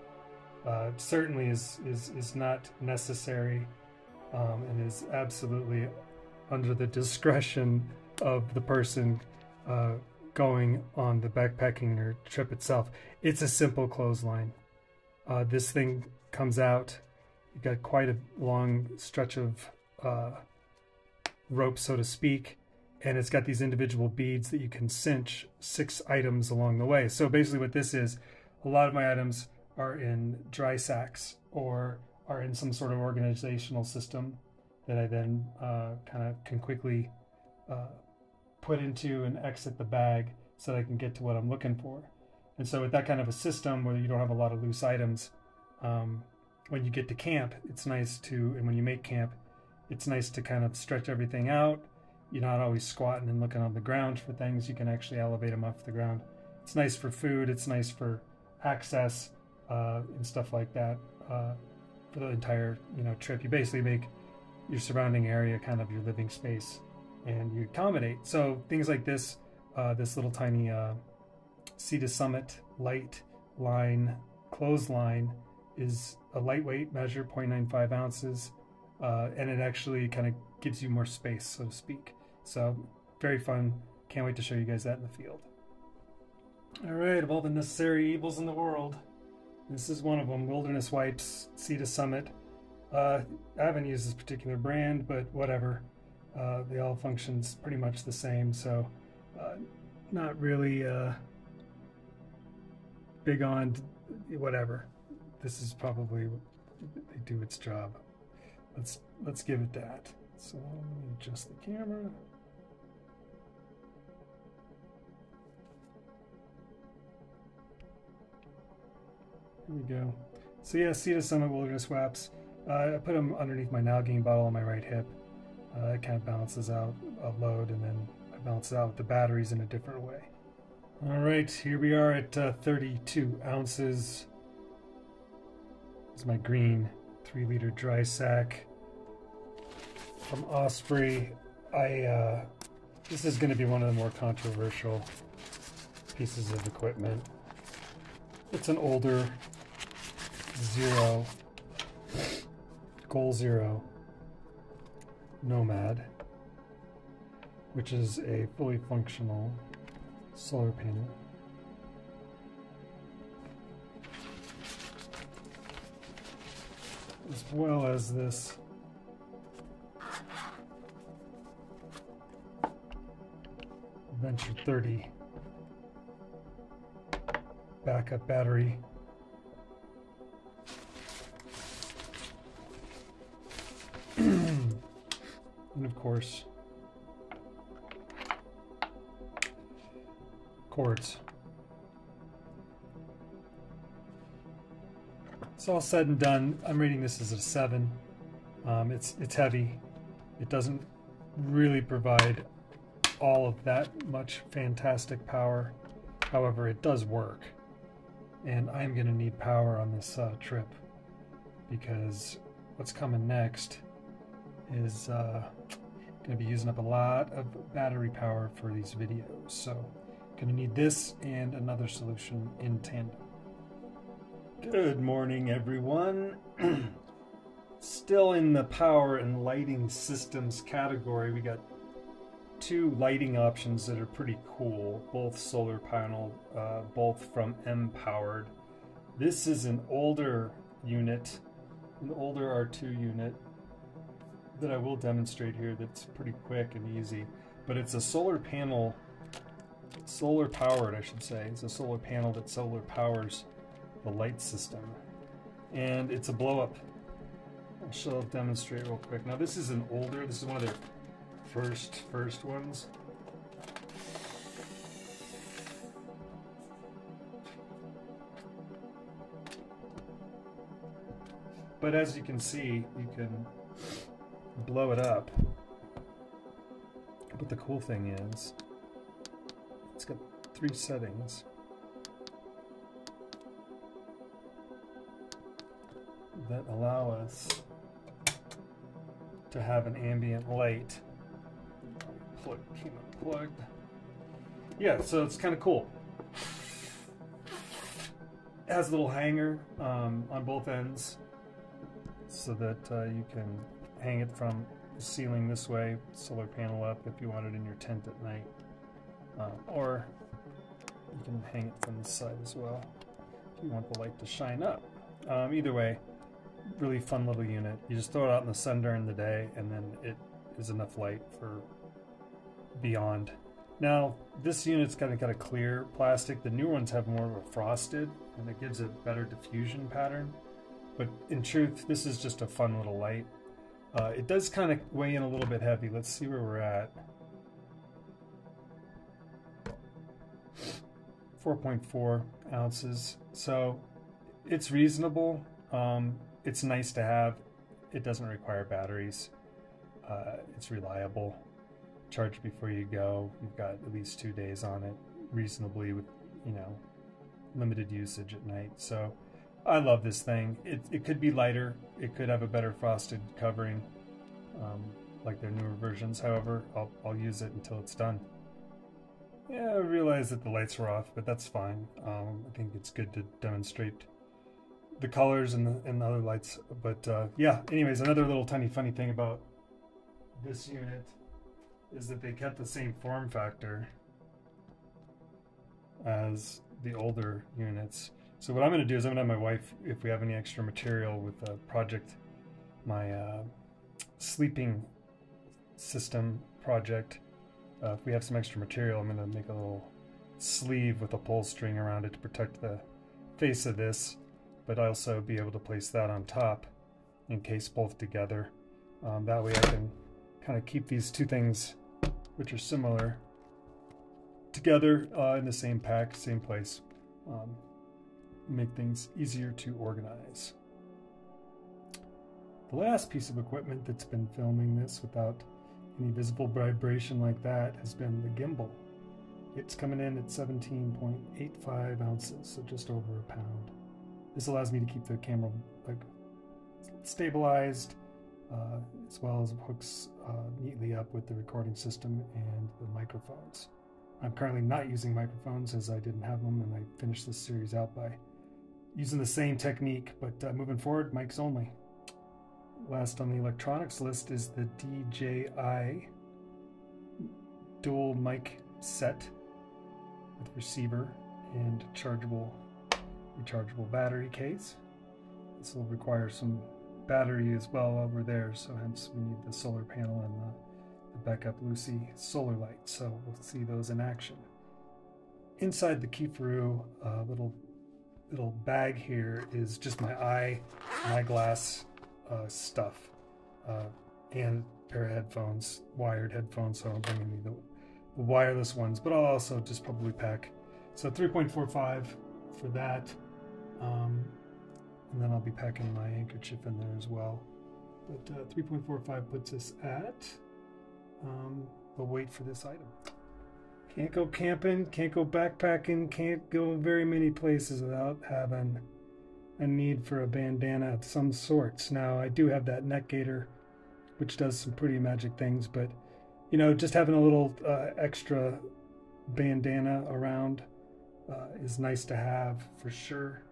uh, certainly is is is not necessary um, and is absolutely under the discretion of the person uh, going on the backpacking or trip itself. It's a simple clothesline. Uh, this thing comes out. You've got quite a long stretch of uh, rope, so to speak and it's got these individual beads that you can cinch six items along the way. So basically, what this is, a lot of my items are in dry sacks or are in some sort of organizational system that I then uh, kind of can quickly uh, put into and exit the bag so that I can get to what I'm looking for. And so, with that kind of a system where you don't have a lot of loose items, um, when you get to camp, it's nice to, and when you make camp, it's nice to kind of stretch everything out you're not always squatting and looking on the ground for things. You can actually elevate them off the ground. It's nice for food. It's nice for access uh, and stuff like that uh, for the entire you know trip. You basically make your surrounding area kind of your living space, and you accommodate. So things like this, uh, this little tiny uh, sea to summit light line clothesline is a lightweight measure, 0.95 ounces, uh, and it actually kind of gives you more space, so to speak. So very fun. Can't wait to show you guys that in the field. All right, of all the necessary evils in the world, this is one of them. Wilderness Wipes, Sea to Summit. Uh, I haven't used this particular brand, but whatever. Uh, they all functions pretty much the same, so uh, not really uh, big on whatever. This is probably they do its job. Let's let's give it that. So let me adjust the camera. We go. So yeah, Sea to Summit Wilderness Wraps. Uh, I put them underneath my Nalgene bottle on my right hip. Uh, it kind of balances out a load, and then I balance out with the batteries in a different way. All right, here we are at uh, 32 ounces. This is my green three liter dry sack from Osprey. I uh, this is going to be one of the more controversial pieces of equipment. It's an older Zero, Goal Zero Nomad, which is a fully functional solar panel. As well as this. Venture 30 backup battery and of course, cords. It's all said and done. I'm rating this as a seven. Um, it's it's heavy. It doesn't really provide all of that much fantastic power. However, it does work. And I'm going to need power on this uh, trip because what's coming next is uh, going to be using up a lot of battery power for these videos. So going to need this and another solution in tandem. Good morning, everyone. Still in the power and lighting systems category, we got two lighting options that are pretty cool, both solar panel, uh, both from MPOWERD. This is an older unit, an older R2 unit that I will demonstrate here that's pretty quick and easy. But it's a solar panel, solar powered, I should say. It's a solar panel that solar powers the light system. And it's a blow up. I shall demonstrate real quick. Now this is an older, this is one of their first, first ones. But as you can see, you can blow it up. But the cool thing is, it's got three settings. that allow us to have an ambient light. Plug came unplugged. Yeah, so it's kind of cool. It has a little hanger um, on both ends so that uh, you can hang it from the ceiling this way, solar panel up if you want it in your tent at night. Um, or you can hang it from the side as well if you want the light to shine up. Um, either way, really fun little unit. You just throw it out in the sun during the day and then it is enough light for beyond. Now, this unit's kind of got a clear plastic. The new ones have more of a frosted, and it gives a better diffusion pattern. But in truth, this is just a fun little light. Uh, it does kind of weigh in a little bit heavy. Let's see where we're at. 4.4 ounces. So it's reasonable. Um, it's nice to have. It doesn't require batteries. Uh, it's reliable. Charge before you go. You've got at least two days on it, reasonably with, you know, limited usage at night. So I love this thing. It, it could be lighter. It could have a better frosted covering, um, like their newer versions. However, I'll, I'll use it until it's done. Yeah, I realized that the lights were off, but that's fine. Um, I think it's good to demonstrate the colors and the, and the other lights. But uh, yeah, anyways, another little tiny funny thing about this unit is that they kept the same form factor as the older units. So what I'm going to do is I'm going to have my wife, if we have any extra material with a project, my uh, sleeping system project, uh, if we have some extra material, I'm going to make a little sleeve with a pull string around it to protect the face of this, but also be able to place that on top in case both together. Um, that way I can kind of keep these two things, which are similar, together uh, in the same pack, same place. Um, make things easier to organize. The last piece of equipment that's been filming this without any visible vibration like that has been the gimbal. It's coming in at 17.85 ounces, so just over a pound. This allows me to keep the camera like stabilized, uh, as well as hooks uh, neatly up with the recording system and the microphones. I'm currently not using microphones as I didn't have them, and I finished this series out by using the same technique, but uh, moving forward, mics only. Last on the electronics list is the DJI dual mic set with receiver and chargeable rechargeable battery case. This will require some battery as well over there, so hence we need the solar panel and the, the backup Luci solar light. So we'll see those in action. Inside the Kifaru uh, little little bag here is just my eye eyeglass uh, stuff uh, and pair of headphones, wired headphones. So I'm bringing me the, the wireless ones, but I'll also just probably pack so 3.45 for that. Um, and then I'll be packing my handkerchief in there as well. But uh, 3.45 puts us at, um, but wait for this item. Can't go camping, can't go backpacking, can't go very many places without having a need for a bandana of some sorts. Now, I do have that neck gaiter, which does some pretty magic things, but you know, just having a little uh, extra bandana around uh, is nice to have for sure.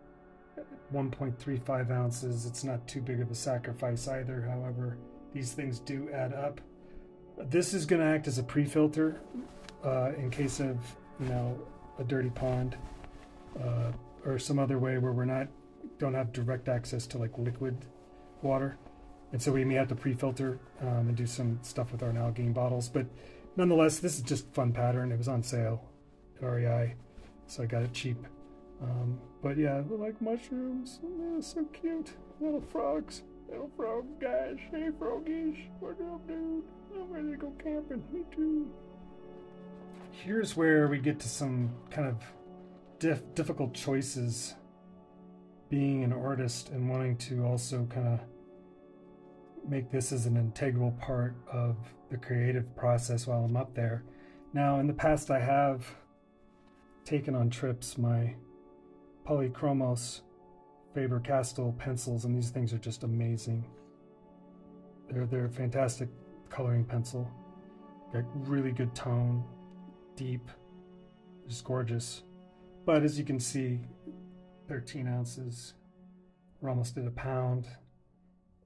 1.35 ounces, it's not too big of a sacrifice either. However, these things do add up. This is going to act as a pre filter uh, in case of, you know, a dirty pond uh, or some other way where we're not don't have direct access to like liquid water, and so we may have to pre-filter um, and do some stuff with our Nalgene bottles. But nonetheless, this is just fun pattern. It was on sale at REI, so I got it cheap. Um, but yeah, like mushrooms. Oh, so cute. Little frogs. Little frog guys. Hey, froggies. What up, dude? I'm ready to go camping. Me too. Here's where we get to some kind of diff- difficult choices being an artist and wanting to also kind of make this as an integral part of the creative process while I'm up there. Now, in the past, I have taken on trips my Polychromos Faber Castell pencils, and these things are just amazing. They're they're a fantastic coloring pencil. Got really good tone, deep, just gorgeous. But as you can see, 13 ounces. We're almost at a pound.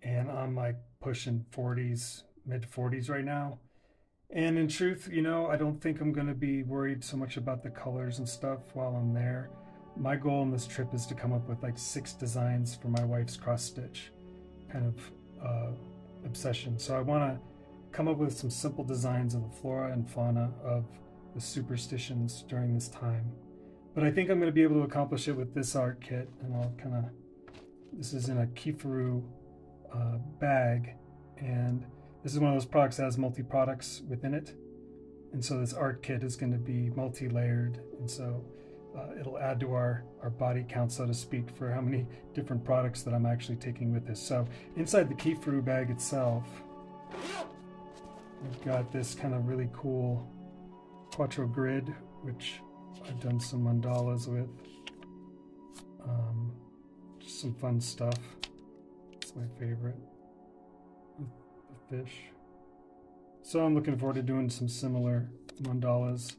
And I'm like pushing 40s, mid 40s right now. And in truth, you know, I don't think I'm going to be worried so much about the colors and stuff while I'm there. My goal on this trip is to come up with like six designs for my wife's cross stitch kind of uh, obsession. So I want to come up with some simple designs of the flora and fauna of the superstitions during this time. But I think I'm going to be able to accomplish it with this art kit, and I'll kind of. This is in a Kifaru uh, bag, and this is one of those products that has multi products within it. And so this art kit is going to be multi layered, and so uh, it'll add to our, our body count, so to speak, for how many different products that I'm actually taking with this. So inside the Kifaru bag itself, we've got this kind of really cool Quattro grid, which I've done some mandalas with. Um, just some fun stuff. It's my favorite. The fish. So I'm looking forward to doing some similar mandalas,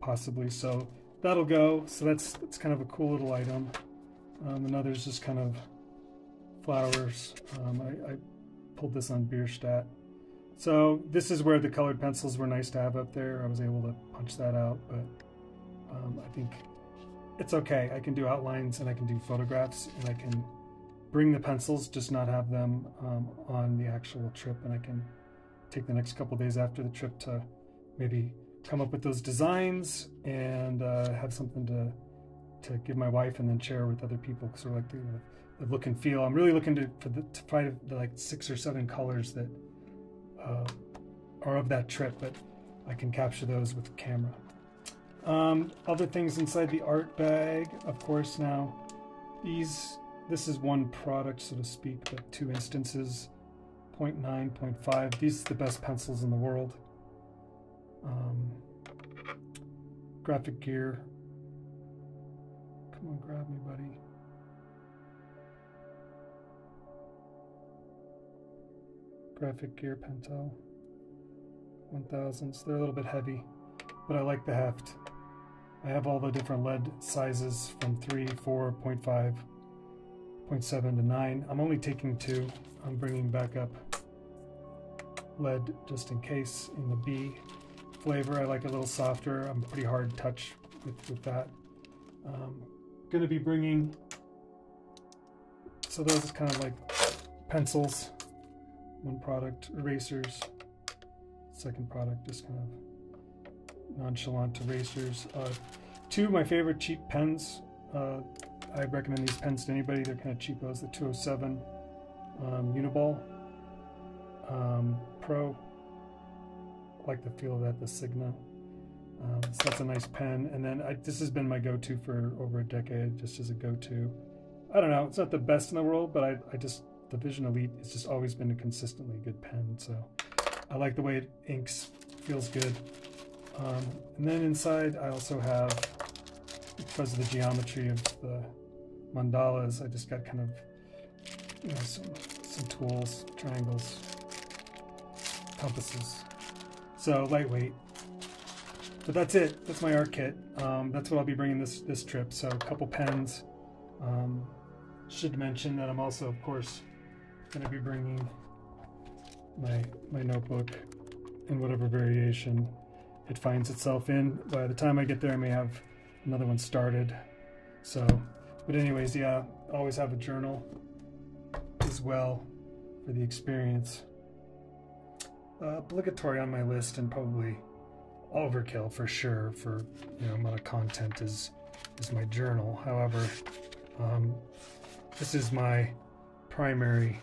possibly. So that'll go. So that's that's kind of a cool little item. Um, another's just kind of flowers. Um, I, I, pulled this on Bierstadt. So this is where the colored pencils were nice to have up there. I was able to punch that out, but um, I think it's okay. I can do outlines and I can do photographs and I can bring the pencils, just not have them um, on the actual trip. And I can take the next couple days after the trip to maybe come up with those designs and uh, have something to to give my wife and then share with other people because we're like the, the, look and feel. I'm really looking to for the, to find the, like six or seven colors that uh, are of that trip, but I can capture those with camera. Um, other things inside the art bag, of course. Now, these this is one product, so to speak, but two instances. 0.9, 0.5. These are the best pencils in the world. Um, graphic gear. Come on, grab me, buddy. Graphic gear Pentel 1000s. They're a little bit heavy, but I like the heft. I have all the different lead sizes from 3, 4, 0.5, 0.7 to 9. I'm only taking two. I'm bringing back up lead just in case in the B flavor. I like a little softer. I'm pretty hard touch with, with that. Um, going to be bringing, so those kind of like pencils, one product, erasers, second product, just kind of nonchalant erasers. Uh, two of my favorite cheap pens. Uh, I recommend these pens to anybody. They're kind of cheapos. The 207 um, Uniball um, Pro. I like the feel of that, the Signo. Um, so that's a nice pen. And then I, this has been my go-to for over a decade, just as a go-to. I don't know, it's not the best in the world, but I, I just, the Vision Elite has just always been a consistently good pen. So I like the way it inks, feels good. Um, and then inside I also have, because of the geometry of the mandalas, I just got kind of, you know, some, some tools, triangles, compasses. So lightweight. But that's it. That's my art kit. Um, that's what I'll be bringing this this trip. So a couple pens. Um, should mention that I'm also, of course, going to be bringing my my notebook in whatever variation it finds itself in. By the time I get there, I may have another one started. So, but anyways, yeah, always have a journal as well for the experience uh, obligatory on my list and probably overkill for sure for you know amount of content is is my journal however um, this is my primary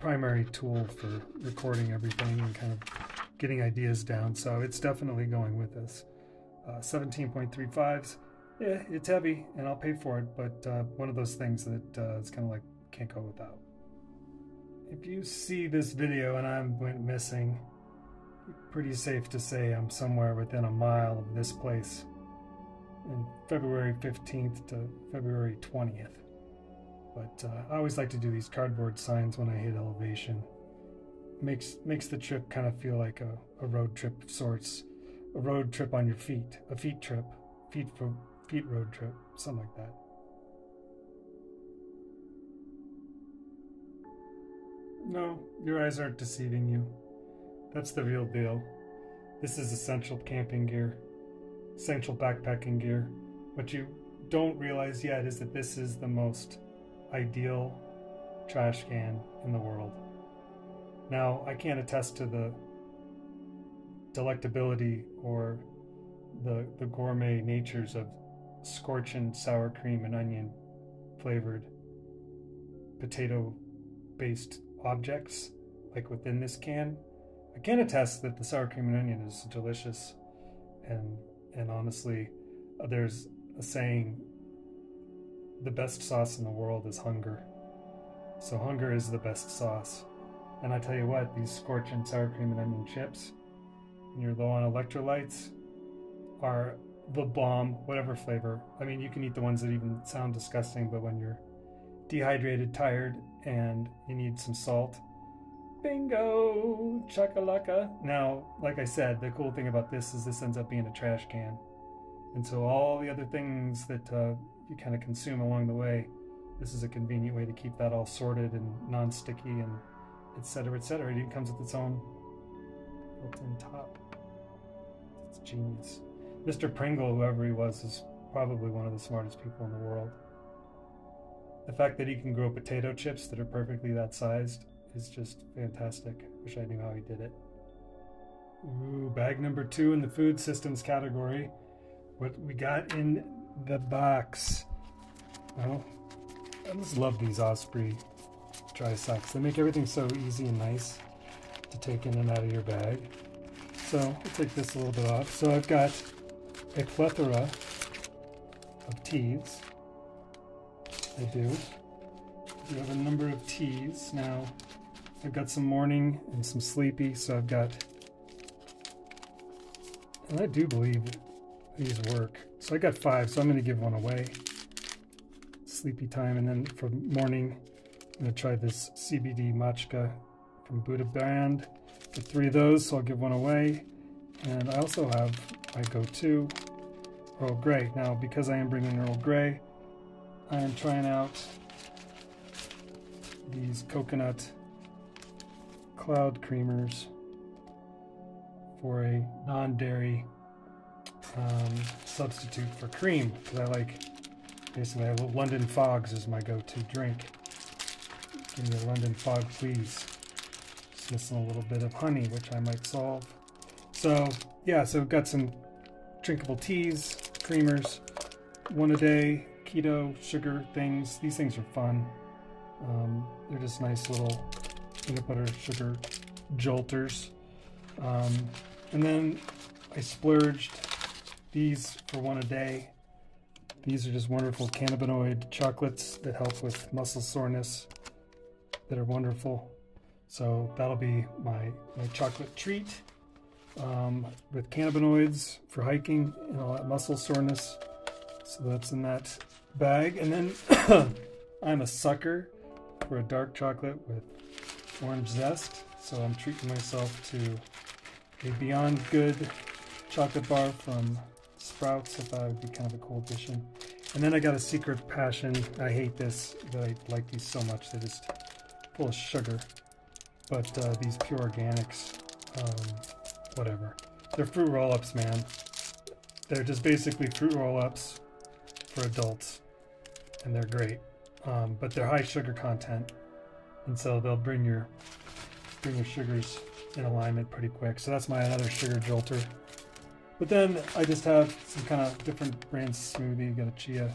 primary tool for recording everything and kind of getting ideas down. So it's definitely going with this. Uh, 17.35s yeah it's heavy and I'll pay for it but uh, one of those things that uh, it's kind of like can't go without. If you see this video and I went missing, pretty safe to say I'm somewhere within a mile of this place in February 15th to February 20th. But uh, I always like to do these cardboard signs when I hit elevation. Makes makes the trip kind of feel like a, a road trip of sorts. A road trip on your feet. A feet trip. Feet for feet road trip. Something like that. No, your eyes aren't deceiving you. That's the real deal. This is essential camping gear, essential backpacking gear. What you don't realize yet is that this is the most ideal trash can in the world. Now, I can't attest to the delectability or the, the gourmet natures of scorching sour cream and onion flavored potato based objects like within this can. I can attest that the sour cream and onion is delicious and and honestly there's a saying the best sauce in the world is hunger. So hunger is the best sauce. And I tell you what, these scorching sour cream and onion chips, when you're low on electrolytes, are the bomb, whatever flavor. I mean, you can eat the ones that even sound disgusting, but when you're dehydrated, tired, and you need some salt, bingo, chakalaka. Now, like I said, the cool thing about this is this ends up being a trash can. And so all the other things that uh, you kind of consume along the way, this is a convenient way to keep that all sorted and non-sticky and etc. etc. It even comes with its own built-in top. It's genius. Mr. Pringle, whoever he was, is probably one of the smartest people in the world. The fact that he can grow potato chips that are perfectly that sized is just fantastic. Wish I knew how he did it. Ooh, bag number two in the food systems category. What we got in the box. Well, I just love these Osprey dry sacks. They make everything so easy and nice to take in and out of your bag. So I'll take this a little bit off. So I've got a plethora of teas. I do. We have a number of teas. Now I've got some morning and some sleepy, so I've got and I do believe these work. So I got five, so I'm gonna give one away. Sleepy time, and then for morning, I'm gonna try this CBD matcha from Buddha Brand. Get three of those, so I'll give one away. And I also have my go-to Earl Grey. Now, because I am bringing Earl Grey, I am trying out these coconut cloud creamers for a non-dairy um, substitute for cream because I like basically I London Fogs is my go-to drink. Give me a London Fog, please. Just missing a little bit of honey, which I might solve. So yeah, so we've got some drinkable teas, creamers, one a day, keto, sugar things. These things are fun. Um, they're just nice little peanut butter sugar jolters. Um, and then I splurged these for one a day. These are just wonderful cannabinoid chocolates that help with muscle soreness that are wonderful. So that'll be my, my chocolate treat um, with cannabinoids for hiking and all that muscle soreness. So that's in that bag. And then I'm a sucker for a dark chocolate with orange zest. So I'm treating myself to a Beyond Good chocolate bar from Sprouts. I thought it would be kind of a cool addition. And then I got a secret passion. I hate this, but I like these so much. They're just full of sugar. But uh, these pure organics, um, whatever. They're fruit roll-ups, man. They're just basically fruit roll-ups for adults, and they're great. Um, but they're high sugar content, and so they'll bring your bring your sugars in alignment pretty quick. So that's my another sugar jolter. But then I just have some kind of different brands smoothie. Got a chia,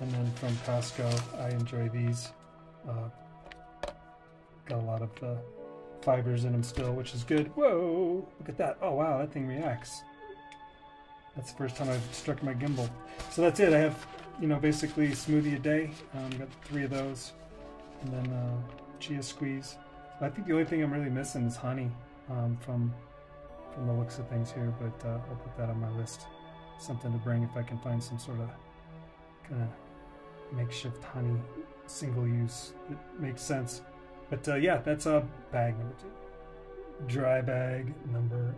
and then from Costco, I enjoy these. Uh, got a lot of uh, fibers in them still, which is good. Whoa! Look at that. Oh wow, that thing reacts. That's the first time I've struck my gimbal. So that's it. I have, you know, basically smoothie a day. Um, got three of those, and then uh, chia squeeze. I think the only thing I'm really missing is honey um, from from the looks of things here, but uh, I'll put that on my list. Something to bring if I can find some sort of kind of makeshift honey, single use that makes sense. But uh, yeah, that's a bag number two. Dry bag number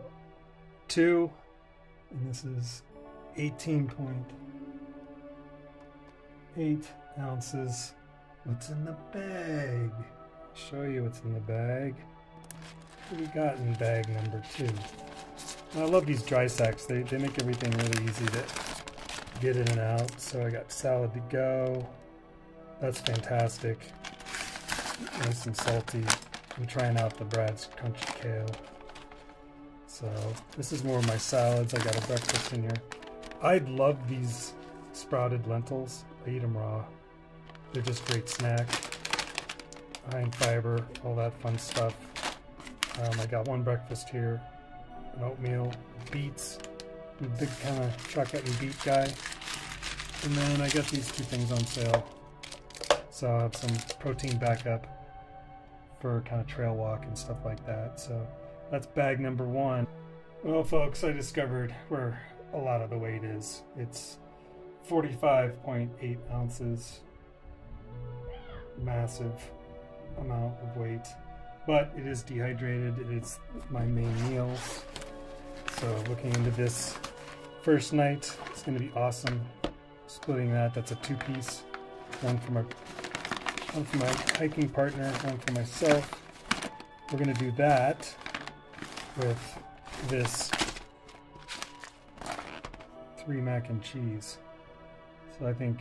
two, and this is 18.8 ounces. What's in the bag? show you what's in the bag. What we got in bag number two? I love these dry sacks. They, they make everything really easy to get in and out. So I got salad to go. That's fantastic. Nice and salty. I'm trying out the Brad's Crunchy Kale. So this is more of my salads. I got a breakfast in here. I love these sprouted lentils. I eat them raw. They're just great snack. High in fiber, all that fun stuff. Um, I got one breakfast here, an oatmeal, beets. Big kind of chocolate and beet guy. And then I got these two things on sale. So I'll have some protein backup for kind of trail walk and stuff like that. So that's bag number one. Well, folks, I discovered where a lot of the weight is. It's 45.8 ounces. Massive amount of weight. But it is dehydrated. It is my main meals. So looking into this first night, it's going to be awesome. Splitting that, that's a two-piece. One for my one for my hiking partner, one for myself. We're going to do that with this three mac and cheese. So I think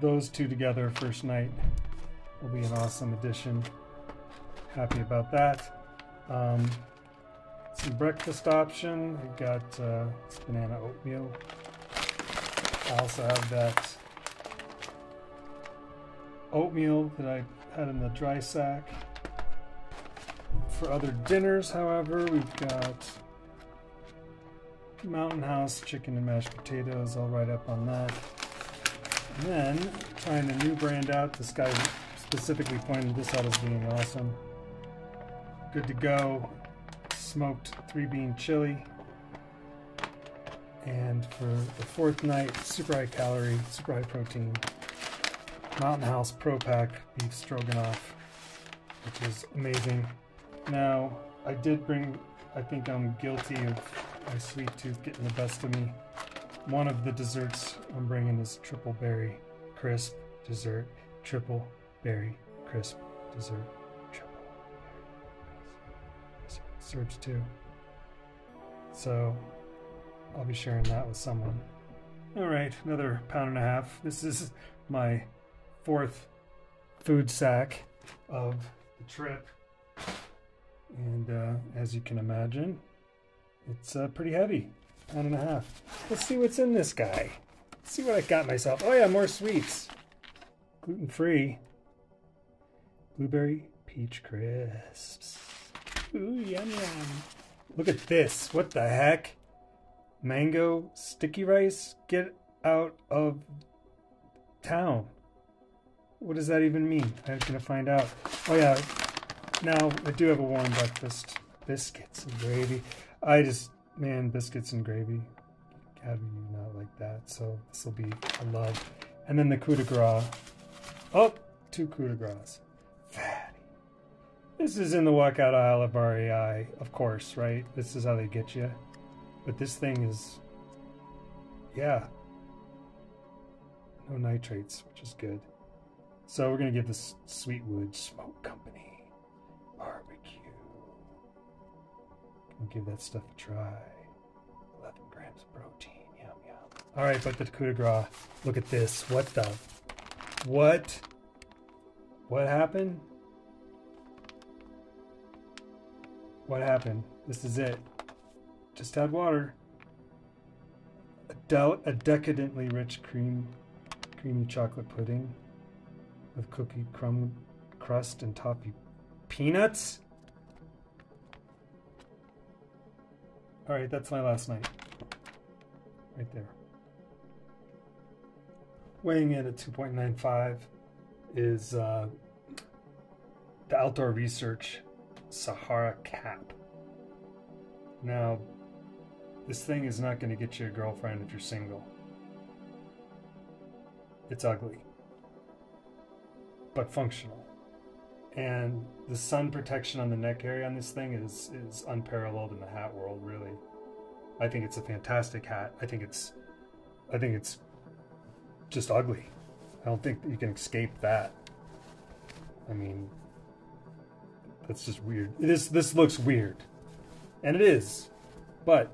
those two together first night will be an awesome addition. Happy about that. Um, some breakfast option. I got uh, banana oatmeal. I also have that oatmeal that I had in the dry sack. For other dinners, however, we've got Mountain House chicken and mashed potatoes. I'll write up on that. And then, trying a new brand out. This guy specifically pointed this out as being awesome. Good to go. Smoked three bean chili. And for the fourth night, super high calorie, super high protein. Mountain House Pro Pack beef stroganoff, which is amazing. Now, I did bring, I think I'm guilty of my sweet tooth getting the best of me. One of the desserts I'm bringing is triple berry crisp dessert. Triple berry crisp dessert. Desserts too. So I'll be sharing that with someone. All right, another pound and a half. This is my fourth food sack of the trip. And uh, as you can imagine, it's uh, pretty heavy, pound and a half. Let's see what's in this guy. Let's see what I got myself. Oh yeah, more sweets. Gluten free. Blueberry peach crisps. Ooh, yum yum. Look at this. What the heck? Mango sticky rice? Get out of town. What does that even mean? I'm gonna find out. Oh yeah, now I do have a warm breakfast. Biscuits and gravy. I just, man, biscuits and gravy. How do you not like that? So this will be a love. And then the coup de grace. Oh, two coup de grace. Fatty. This is in the walkout aisle of REI, of course, right? This is how they get you. But this thing is, yeah, no nitrates, which is good. So we're going to give this Sweetwood Smoke Company barbecue. Gonna give that stuff a try. 11 grams of protein. Yum, yum. All right, but the coup de grace. Look at this. What the? What? What happened? What happened? This is it. Just add water. A, de- a decadently rich cream, creamy chocolate pudding with cookie crumb crust and toppy peanuts. All right, that's my last night. Right there. Weighing in at 2.95 is uh, the Outdoor Research Sahara Cap. Now, this thing is not going to get you a girlfriend if you're single. It's ugly but functional. And the sun protection on the neck area on this thing is is unparalleled in the hat world, really. I think it's a fantastic hat. I think it's I think it's just ugly. I don't think you can escape that. I mean that's just weird. It is this looks weird. And it is. But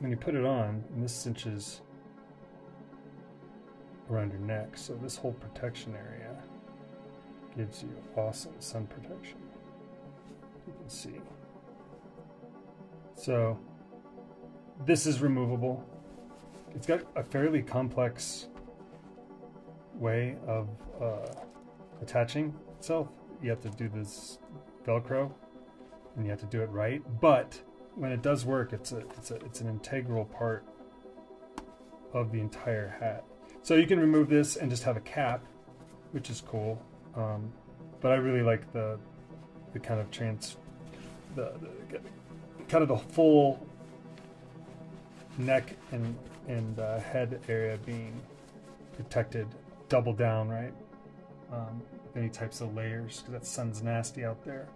when you put it on, and this cinches around your neck, so this whole protection area gives you awesome sun protection. You can see. So this is removable. It's got a fairly complex way of uh, attaching itself. You have to do this Velcro, and you have to do it right. But when it does work, it's a it's a it's an integral part of the entire hat. So you can remove this and just have a cap, which is cool. Um, but I really like the the kind of trans the, the kind of the full neck and and uh, head area being protected double down right um, any types of layers because that sun's nasty out there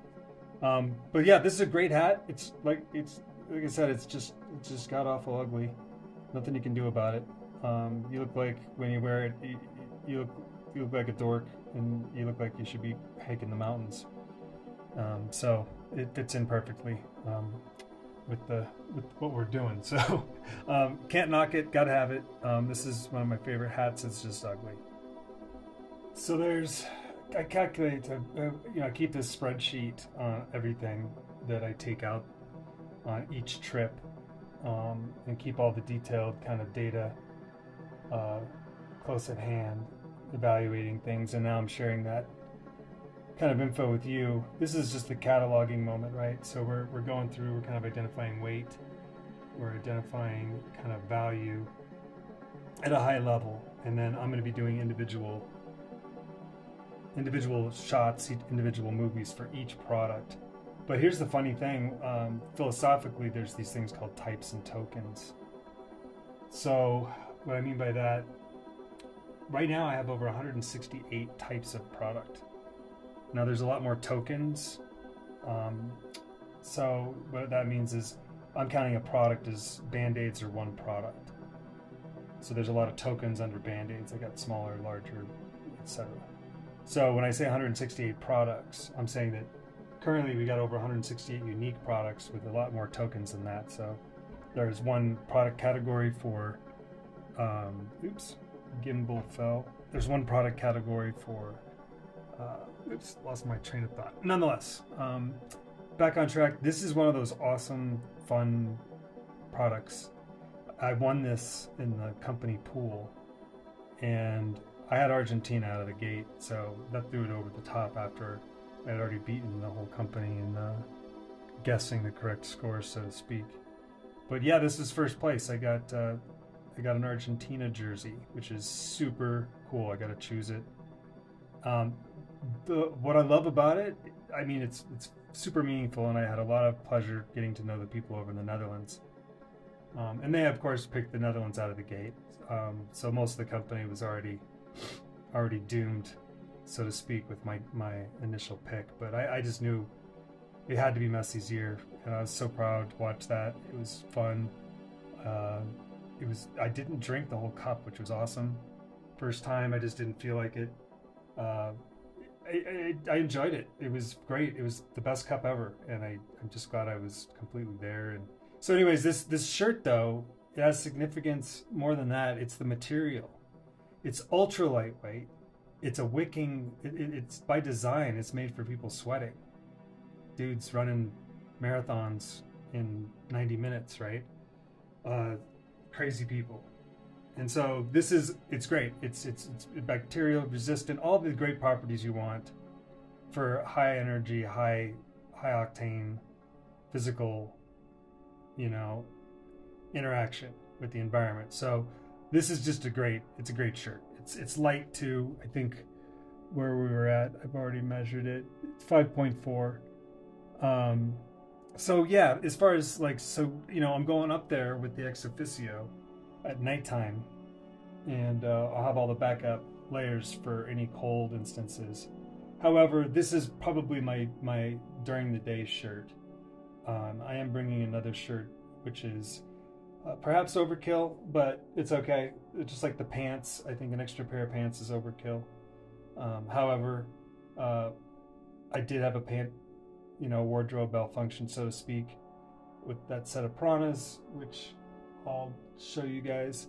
um, but yeah this is a great hat it's like it's like I said it's just it's just got awful ugly nothing you can do about it um, you look like when you wear it you, you look you look like a dork and you look like you should be hiking the mountains um, so it fits in perfectly um, with the with what we're doing. So um, can't knock it. Gotta have it. Um, this is one of my favorite hats. It's just ugly. So there's I calculate to uh, you know I keep this spreadsheet on everything that I take out on each trip um, and keep all the detailed kind of data uh, close at hand, evaluating things. And now I'm sharing that kind of info with you. This is just the cataloging moment, right? So we're, we're going through, we're kind of identifying weight, we're identifying kind of value at a high level, and then I'm going to be doing individual individual shots, individual movies for each product. But here's the funny thing: um, philosophically, there's these things called types and tokens. So what I mean by that, right now I have over 168 types of product. Now there's a lot more tokens. Um, so what that means is I'm counting a product as band-aids or one product. So there's a lot of tokens under band-aids. I got smaller, larger, etc. So when I say 168 products, I'm saying that currently we got over 168 unique products with a lot more tokens than that. So there's one product category for, um, oops, gimbal fell. There's one product category for uh, oops, lost my train of thought. Nonetheless, um, back on track. This is one of those awesome, fun products. I won this in the company pool, and I had Argentina out of the gate, so that threw it over the top after I had already beaten the whole company in uh, guessing the correct scores, so to speak. But yeah, this is first place. I got uh, I got an Argentina jersey, which is super cool. I got to choose it. Um, the what I love about it, I mean, it's it's super meaningful, and I had a lot of pleasure getting to know the people over in the Netherlands. Um, and they, of course, picked the Netherlands out of the gate, um, so most of the company was already already doomed, so to speak, with my my initial pick. But I, I just knew it had to be Messi's year, and I was so proud to watch that. It was fun. Uh, it was. I didn't drink the whole cup, which was awesome. First time, I just didn't feel like it. Uh, I, I, I, enjoyed it. It was great. It was the best cup ever, and I, I'm just glad I was completely there. And so, anyways, this this shirt though it has significance more than that. It's the material. It's ultra lightweight. It's a wicking. It, it, it's by design. It's made for people sweating. Dudes running marathons in 90 minutes, right? Uh, crazy people and so this is it's great. It's it's it's bacterial resistant, all the great properties you want for high energy, high high octane physical, you know, interaction with the environment. So this is just a great it's a great shirt. It's it's light too. I think where we were at, I've already measured it. It's 5.4. Um so yeah, as far as like so, you know, I'm going up there with the ExOfficio at nighttime, and uh, I'll have all the backup layers for any cold instances. However, this is probably my my during the day shirt. Um, I am bringing another shirt, which is uh, perhaps overkill, but it's okay. It's just like the pants, I think an extra pair of pants is overkill. Um, however, uh, I did have a pant, you know, wardrobe malfunction, so to speak, with that set of Pranas, which I'll show you guys.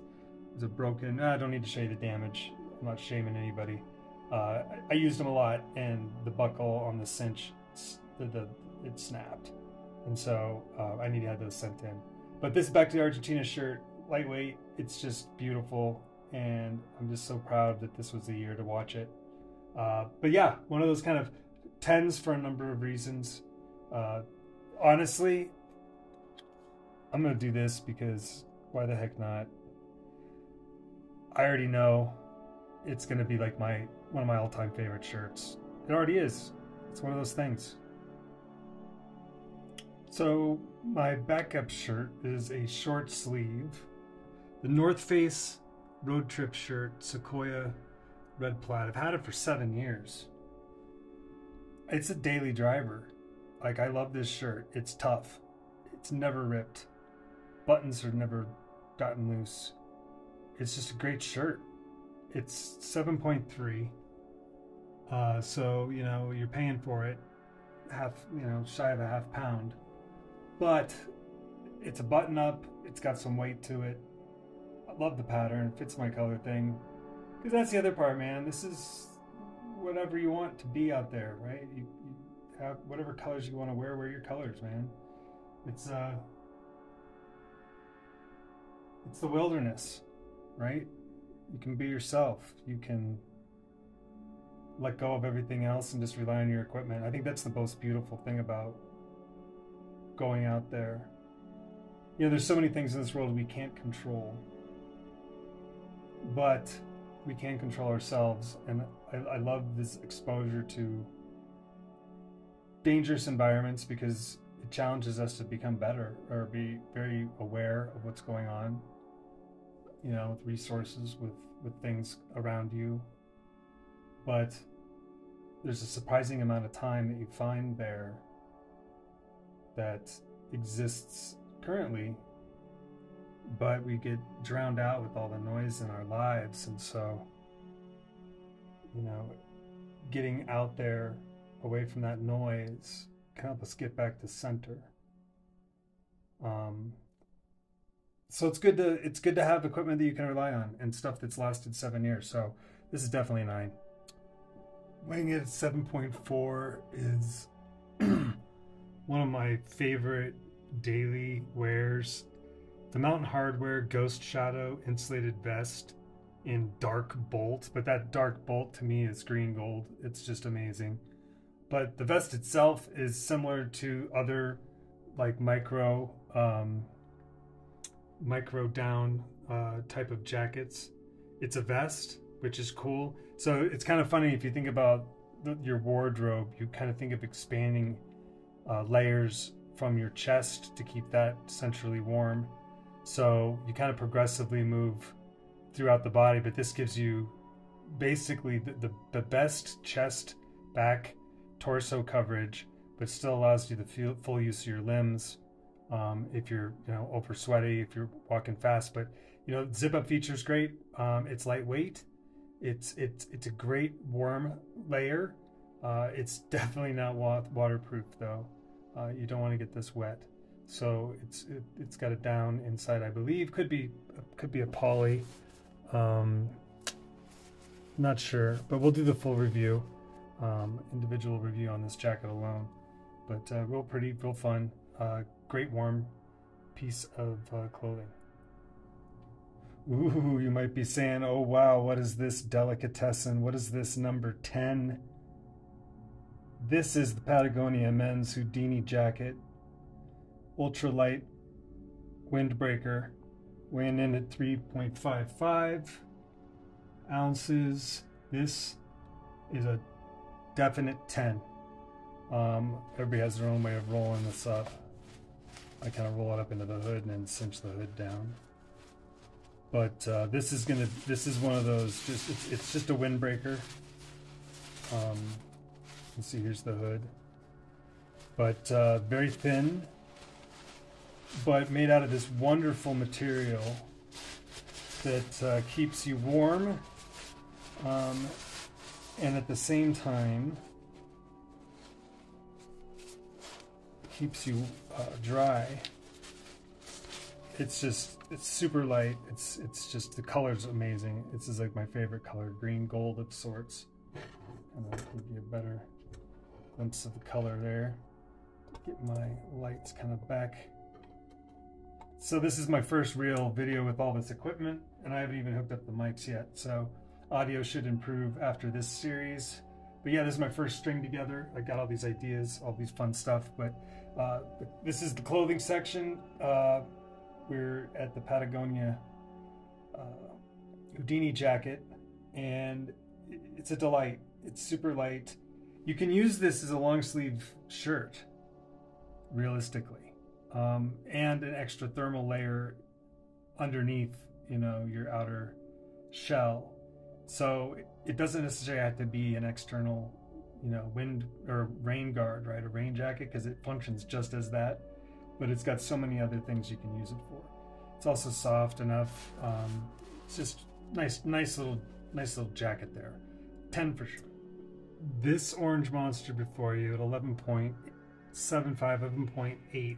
Is a broken. I don't need to show you the damage. I'm not shaming anybody. Uh, I used them a lot, and the buckle on the cinch, the, the it snapped, and so uh, I need to have those sent in. But this back to Argentina shirt, lightweight. It's just beautiful, and I'm just so proud that this was the year to watch it. Uh, but yeah, one of those kind of tens for a number of reasons. Uh, honestly, I'm gonna do this because why the heck not? I already know it's gonna be like my one of my all-time favorite shirts. It already is. It's one of those things. So my backup shirt is a short sleeve, the North Face road trip shirt, Sequoia red plaid. I've had it for seven years. It's a daily driver. Like I love this shirt. It's tough. It's never ripped. Buttons are never gotten loose. It's just a great shirt. It's 7.3. Uh, so, you know, you're paying for it half, you know, shy of a half pound. But it's a button up, it's got some weight to it. I love the pattern, fits my color thing. Because that's the other part, man. This is whatever you want to be out there, right? You, you have whatever colors you want to wear, wear your colors, man. It's uh it's the wilderness, right? You can be yourself. You can let go of everything else and just rely on your equipment. I think that's the most beautiful thing about going out there. You know, there's so many things in this world we can't control, but we can control ourselves. And I, I love this exposure to dangerous environments because it challenges us to become better or be very aware of what's going on you know, with resources, with with things around you. But there's a surprising amount of time that you find there that exists currently, but we get drowned out with all the noise in our lives, and so you know, getting out there away from that noise can help us get back to center. Um, so it's good to it's good to have equipment that you can rely on and stuff that's lasted seven years. So this is definitely nine. Weighing it at seven point four is one of my favorite daily wears. The Mountain Hardwear Ghost Shadow insulated vest in dark bolt, but that dark bolt to me is green gold. It's just amazing. But the vest itself is similar to other like micro um, micro down uh, type of jackets. It's a vest, which is cool. So it's kind of funny if you think about the, your wardrobe, you kind of think of expanding uh, layers from your chest to keep that centrally warm. So you kind of progressively move throughout the body, but this gives you basically the, the, the best chest, back, torso coverage, but still allows you the feel, full use of your limbs um, if you're you know over sweaty, if you're walking fast. But you know, zip up feature is great. Um, it's lightweight. It's it's it's a great warm layer. Uh, it's definitely not wa- waterproof though. Uh, you don't want to get this wet. So it's it, has got a down inside, I believe. Could be could be a poly. Um, not sure, but we'll do the full review, um, individual review on this jacket alone. But uh, real pretty, real fun. Uh, great warm piece of uh, clothing. Ooh, you might be saying, oh wow, what is this delicatessen? What is this number 10? This is the Patagonia men's Houdini jacket, ultralight windbreaker, weighing in at 3.55 ounces. This is a definite 10. Um, everybody has their own way of rolling this up. I kind of roll it up into the hood and then cinch the hood down. But uh, this is gonna, this is one of those, just it's, it's just a windbreaker. Um, let's see, here's the hood. But uh, very thin, but made out of this wonderful material that uh, keeps you warm um, and at the same time keeps you uh, dry. It's just it's super light. It's it's just the color's amazing. This is like my favorite color, green gold of sorts. And I'll give you a better glimpse of the color there. get my lights kind of back. So this is my first real video with all this equipment and I haven't even hooked up the mics yet. So audio should improve after this series. But yeah, this is my first string together. I got all these ideas, all these fun stuff. But uh, this is the clothing section. Uh, we're at the Patagonia uh, Houdini jacket, and it's a delight. It's super light. You can use this as a long sleeve shirt, realistically, um, and an extra thermal layer underneath, you know, your outer shell. So it doesn't necessarily have to be an external, you know, wind or rain guard, right? A rain jacket because it functions just as that, but it's got so many other things you can use it for. It's also soft enough. Um, it's just nice, nice little, nice little jacket there. Ten for sure. This orange monster before you at 11.75, 11.8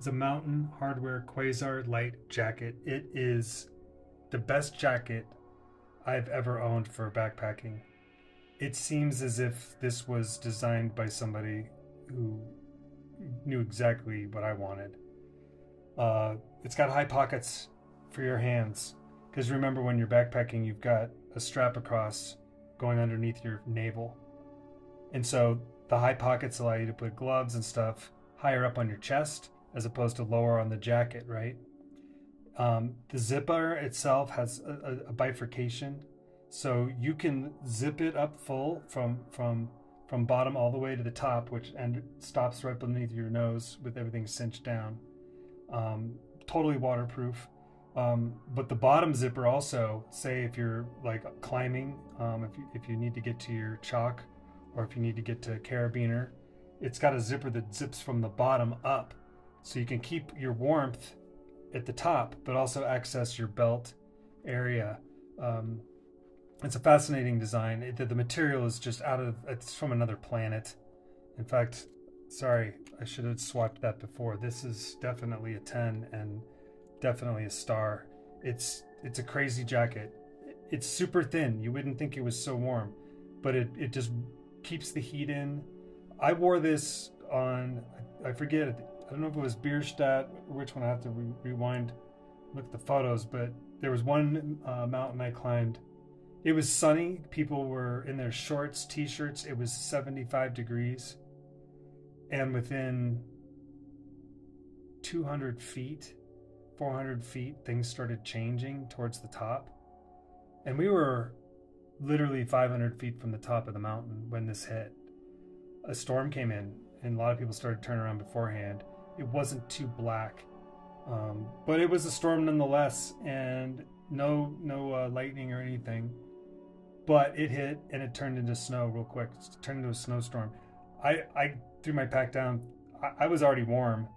is a Mountain Hardwear Quasar Lite jacket. It is the best jacket I've ever owned for backpacking. It seems as if this was designed by somebody who knew exactly what I wanted. Uh, it's got high pockets for your hands. Because remember, when you're backpacking, you've got a strap across going underneath your navel. And so the high pockets allow you to put gloves and stuff higher up on your chest as opposed to lower on the jacket, right? Um, the zipper itself has a, a, bifurcation, so you can zip it up full from from from bottom all the way to the top, which and stops right beneath your nose with everything cinched down. Um, totally waterproof. Um, but the bottom zipper also, say if you're like climbing, um, if you, if you need to get to your chalk, or if you need to get to carabiner, it's got a zipper that zips from the bottom up, so you can keep your warmth at the top, but also access your belt area. Um, it's a fascinating design. It, the material is just out of, it's from another planet. In fact, sorry, I should have swapped that before. This is definitely a 10 and definitely a star. It's, it's a crazy jacket. It's super thin. You wouldn't think it was so warm, but it, it just keeps the heat in. I wore this on, I forget, I don't know if it was Bierstadt which one. I have to re- rewind, look at the photos. But there was one uh, mountain I climbed. It was sunny. People were in their shorts, t-shirts. It was 75 degrees, and within 200 feet, 400 feet, things started changing towards the top, and we were literally 500 feet from the top of the mountain when this hit. A storm came in, and a lot of people started turning around beforehand it wasn't too black, um, but it was a storm nonetheless, and no no uh, lightning or anything. But it hit and it turned into snow real quick. It turned into a snowstorm. I I threw my pack down. I, I was already warm,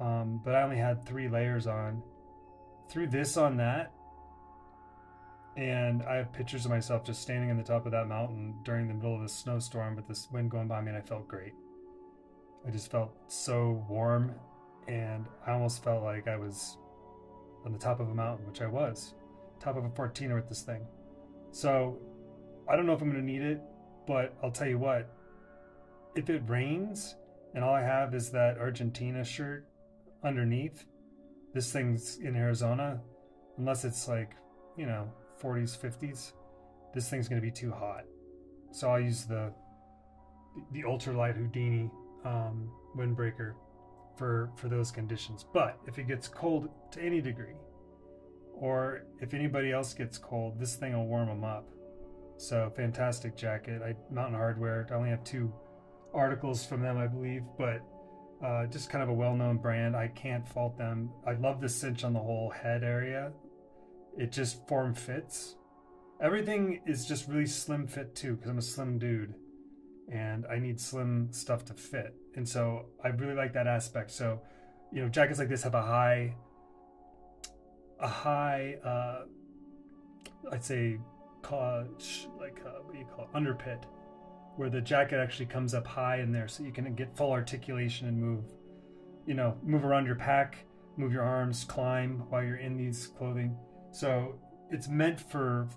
um, but I only had three layers on. Threw this on that, and I have pictures of myself just standing on the top of that mountain during the middle of a snowstorm with this wind going by me, and I felt great. I just felt so warm and I almost felt like I was on the top of a mountain, which I was. Top of a 14er with this thing. So I don't know if I'm going to need it, but I'll tell you what. If it rains and all I have is that Argentina shirt underneath, this thing's in Arizona, unless it's like, you know, 40s, 50s, this thing's going to be too hot. So I'll use the the ultralight Houdini um, windbreaker for for those conditions. But if it gets cold to any degree, or if anybody else gets cold, this thing will warm them up. So fantastic jacket. I Mountain Hardwear. I only have two articles from them, I believe, but uh, just kind of a well-known brand. I can't fault them. I love the cinch on the whole head area. It just form fits. Everything is just really slim fit too, because I'm a slim dude and I need slim stuff to fit. And so I really like that aspect. So, you know, jackets like this have a high, a high, uh, I'd say, like uh, what do you call it, underpit, where the jacket actually comes up high in there, so you can get full articulation and move, you know, move around your pack, move your arms, climb while you're in these clothing. So it's meant for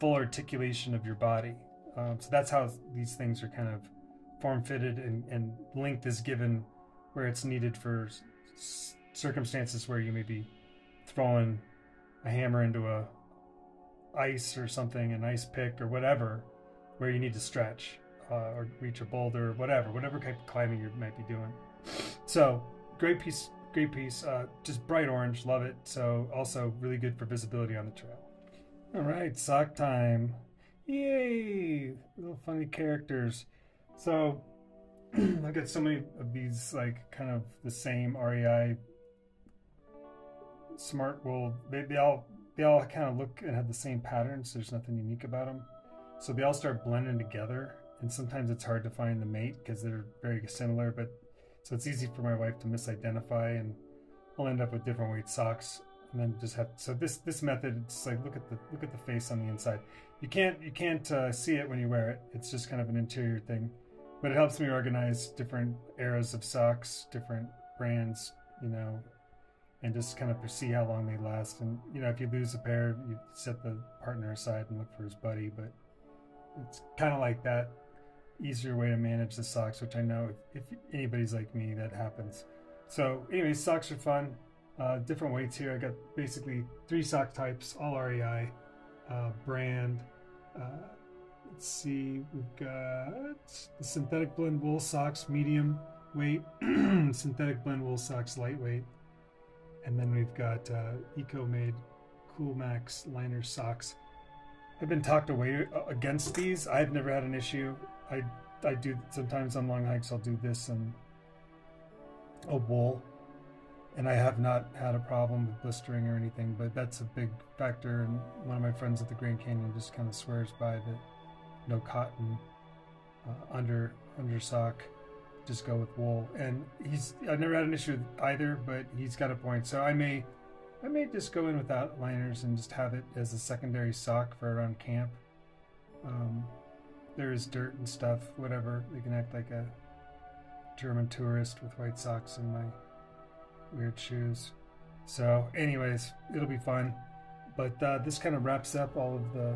full articulation of your body um, so that's how these things are kind of form fitted and, and length is given where it's needed for s- circumstances where you may be throwing a hammer into a ice or something, an ice pick or whatever, where you need to stretch uh, or reach a boulder or whatever, whatever type of climbing you might be doing. So great piece, great piece. Uh, just bright orange, love it. So also really good for visibility on the trail. All right, sock time. Yay! Little funny characters. So I got so many of these like kind of the same REI smart wool. They, they all they all kind of look and have the same patterns. So There's nothing unique about them. So they all start blending together, and sometimes it's hard to find the mate because they're very similar. But so it's easy for my wife to misidentify, and I'll end up with different weight socks, and then just have. So this this method, it's like look at the look at the face on the inside. You can't you can't uh, see it when you wear it. It's just kind of an interior thing, but it helps me organize different eras of socks, different brands, you know, and just kind of see how long they last. And you know, if you lose a pair, you set the partner aside and look for his buddy. But it's kind of like that easier way to manage the socks, which I know if, if anybody's like me, that happens. So, anyways, socks are fun. Uh, different weights here. I got basically three sock types, all REI uh, brand. Uh, let's see, we've got the synthetic blend wool socks, medium weight, synthetic blend wool socks, lightweight, and then we've got uh, Eco Made Coolmax liner socks. I've been talked away uh, against these. I've never had an issue. I I do sometimes on long hikes. I'll do this and a wool, and I have not had a problem with blistering or anything. But that's a big factor. And one of my friends at the Grand Canyon just kind of swears by that no cotton uh, under under sock just go with wool. And he's I've never had an issue with either, but he's got a point. So I may I may just go in without liners and just have it as a secondary sock for around camp. Um, there is dirt and stuff, whatever. You can act like a German tourist with white socks and my weird shoes. So, anyways, it'll be fun. But uh, this kind of wraps up all of the.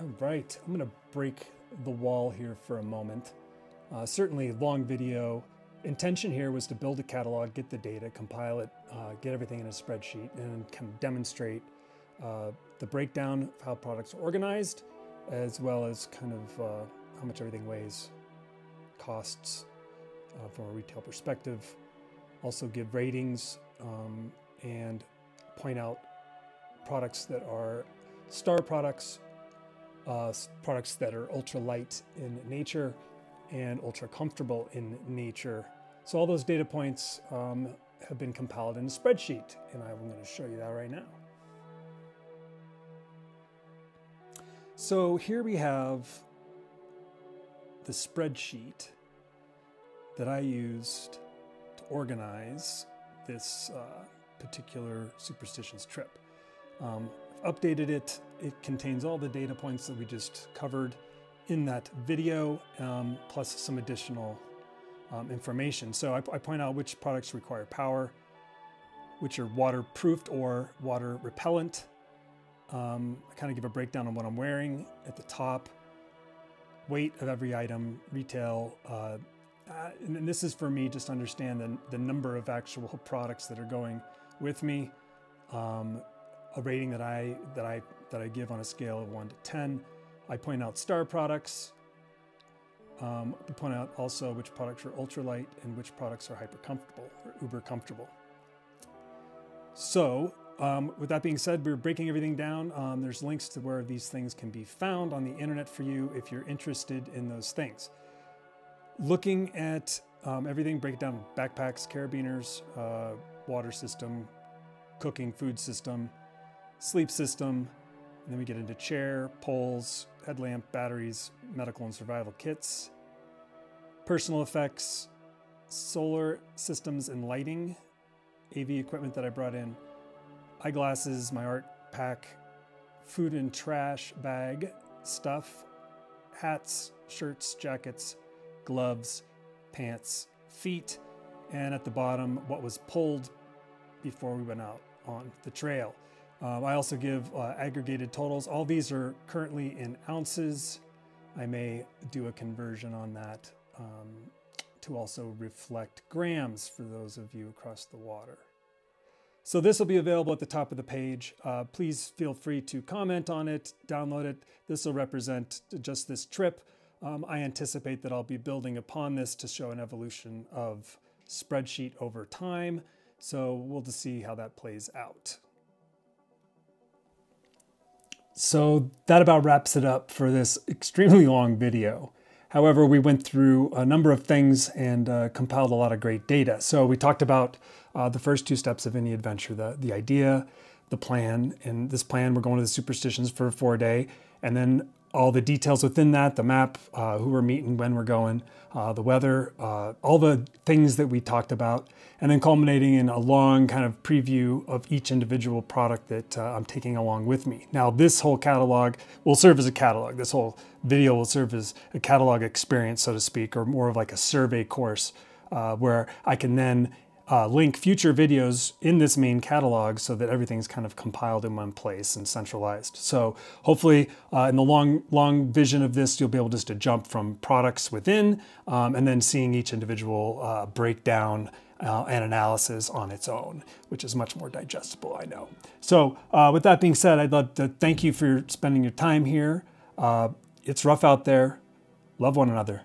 All right, I'm to break the wall here for a moment. Uh, certainly, long video. Intention here was to build a catalog, get the data, compile it, uh, get everything in a spreadsheet, and demonstrate uh, the breakdown of how products are organized, as well as kind of uh, how much everything weighs, costs uh, from a retail perspective. Also, give ratings um, and point out products that are star products, uh, products that are ultra light in nature, and ultra comfortable in nature. So all those data points um, have been compiled in a spreadsheet, and I'm going to show you that right now. So here we have the spreadsheet that I used to organize this uh, particular superstitions trip. Um, updated it. It contains all the data points that we just covered in that video, um, plus some additional um, information. So I, I, point out which products require power, which are waterproofed or water repellent. Um, I kind of give a breakdown on what I'm wearing at the top, weight of every item, retail. Uh, uh, and this is for me just to understand the, the number of actual products that are going with me. Um, a rating that I that I that I give on a scale of one to ten. I point out star products. Um, I point out also which products are ultralight and which products are hyper comfortable or uber comfortable. So, um, with that being said, we're breaking everything down. Um, there's links to where these things can be found on the internet for you if you're interested in those things. Looking at um, everything, break it down backpacks, carabiners, uh, water system, cooking food system, sleep system, and then we get into chair, poles, headlamp, batteries, medical and survival kits, personal effects, solar systems and lighting, AV equipment that I brought in, eyeglasses, my art pack, food and trash bag, stuff, hats, shirts, jackets, gloves, pants, feet, and at the bottom, what was pulled before we went out on the trail. Um, I also give uh, aggregated totals. All these are currently in ounces. I may do a conversion on that um, to also reflect grams for those of you across the water. So this will be available at the top of the page. Uh, please feel free to comment on it, download it. This will represent just this trip. Um, I anticipate that I'll be building upon this to show an evolution of spreadsheet over time. So we'll just see how that plays out. So that about wraps it up for this extremely long video. However, we went through a number of things and uh, compiled a lot of great data. So we talked about uh, the first two steps of any adventure, the, the idea, the plan. And this plan, we're going to the superstitions for four day. And then all the details within that, the map, uh, who we're meeting, when we're going, uh, the weather, uh, all the things that we talked about, and then culminating in a long kind of preview of each individual product that uh, I'm taking along with me. Now, this whole catalog will serve as a catalog. This whole video will serve as a catalog experience, so to speak, or more of like a survey course uh, where I can then uh, link future videos in this main catalog so that everything's kind of compiled in one place and centralized. So hopefully uh, in the long, long vision of this, you'll be able just to jump from products within um, and then seeing each individual uh, breakdown uh, and analysis on its own, which is much more digestible, I know. So uh, with that being said, I'd love to thank you for spending your time here. Uh, it's rough out there. Love one another.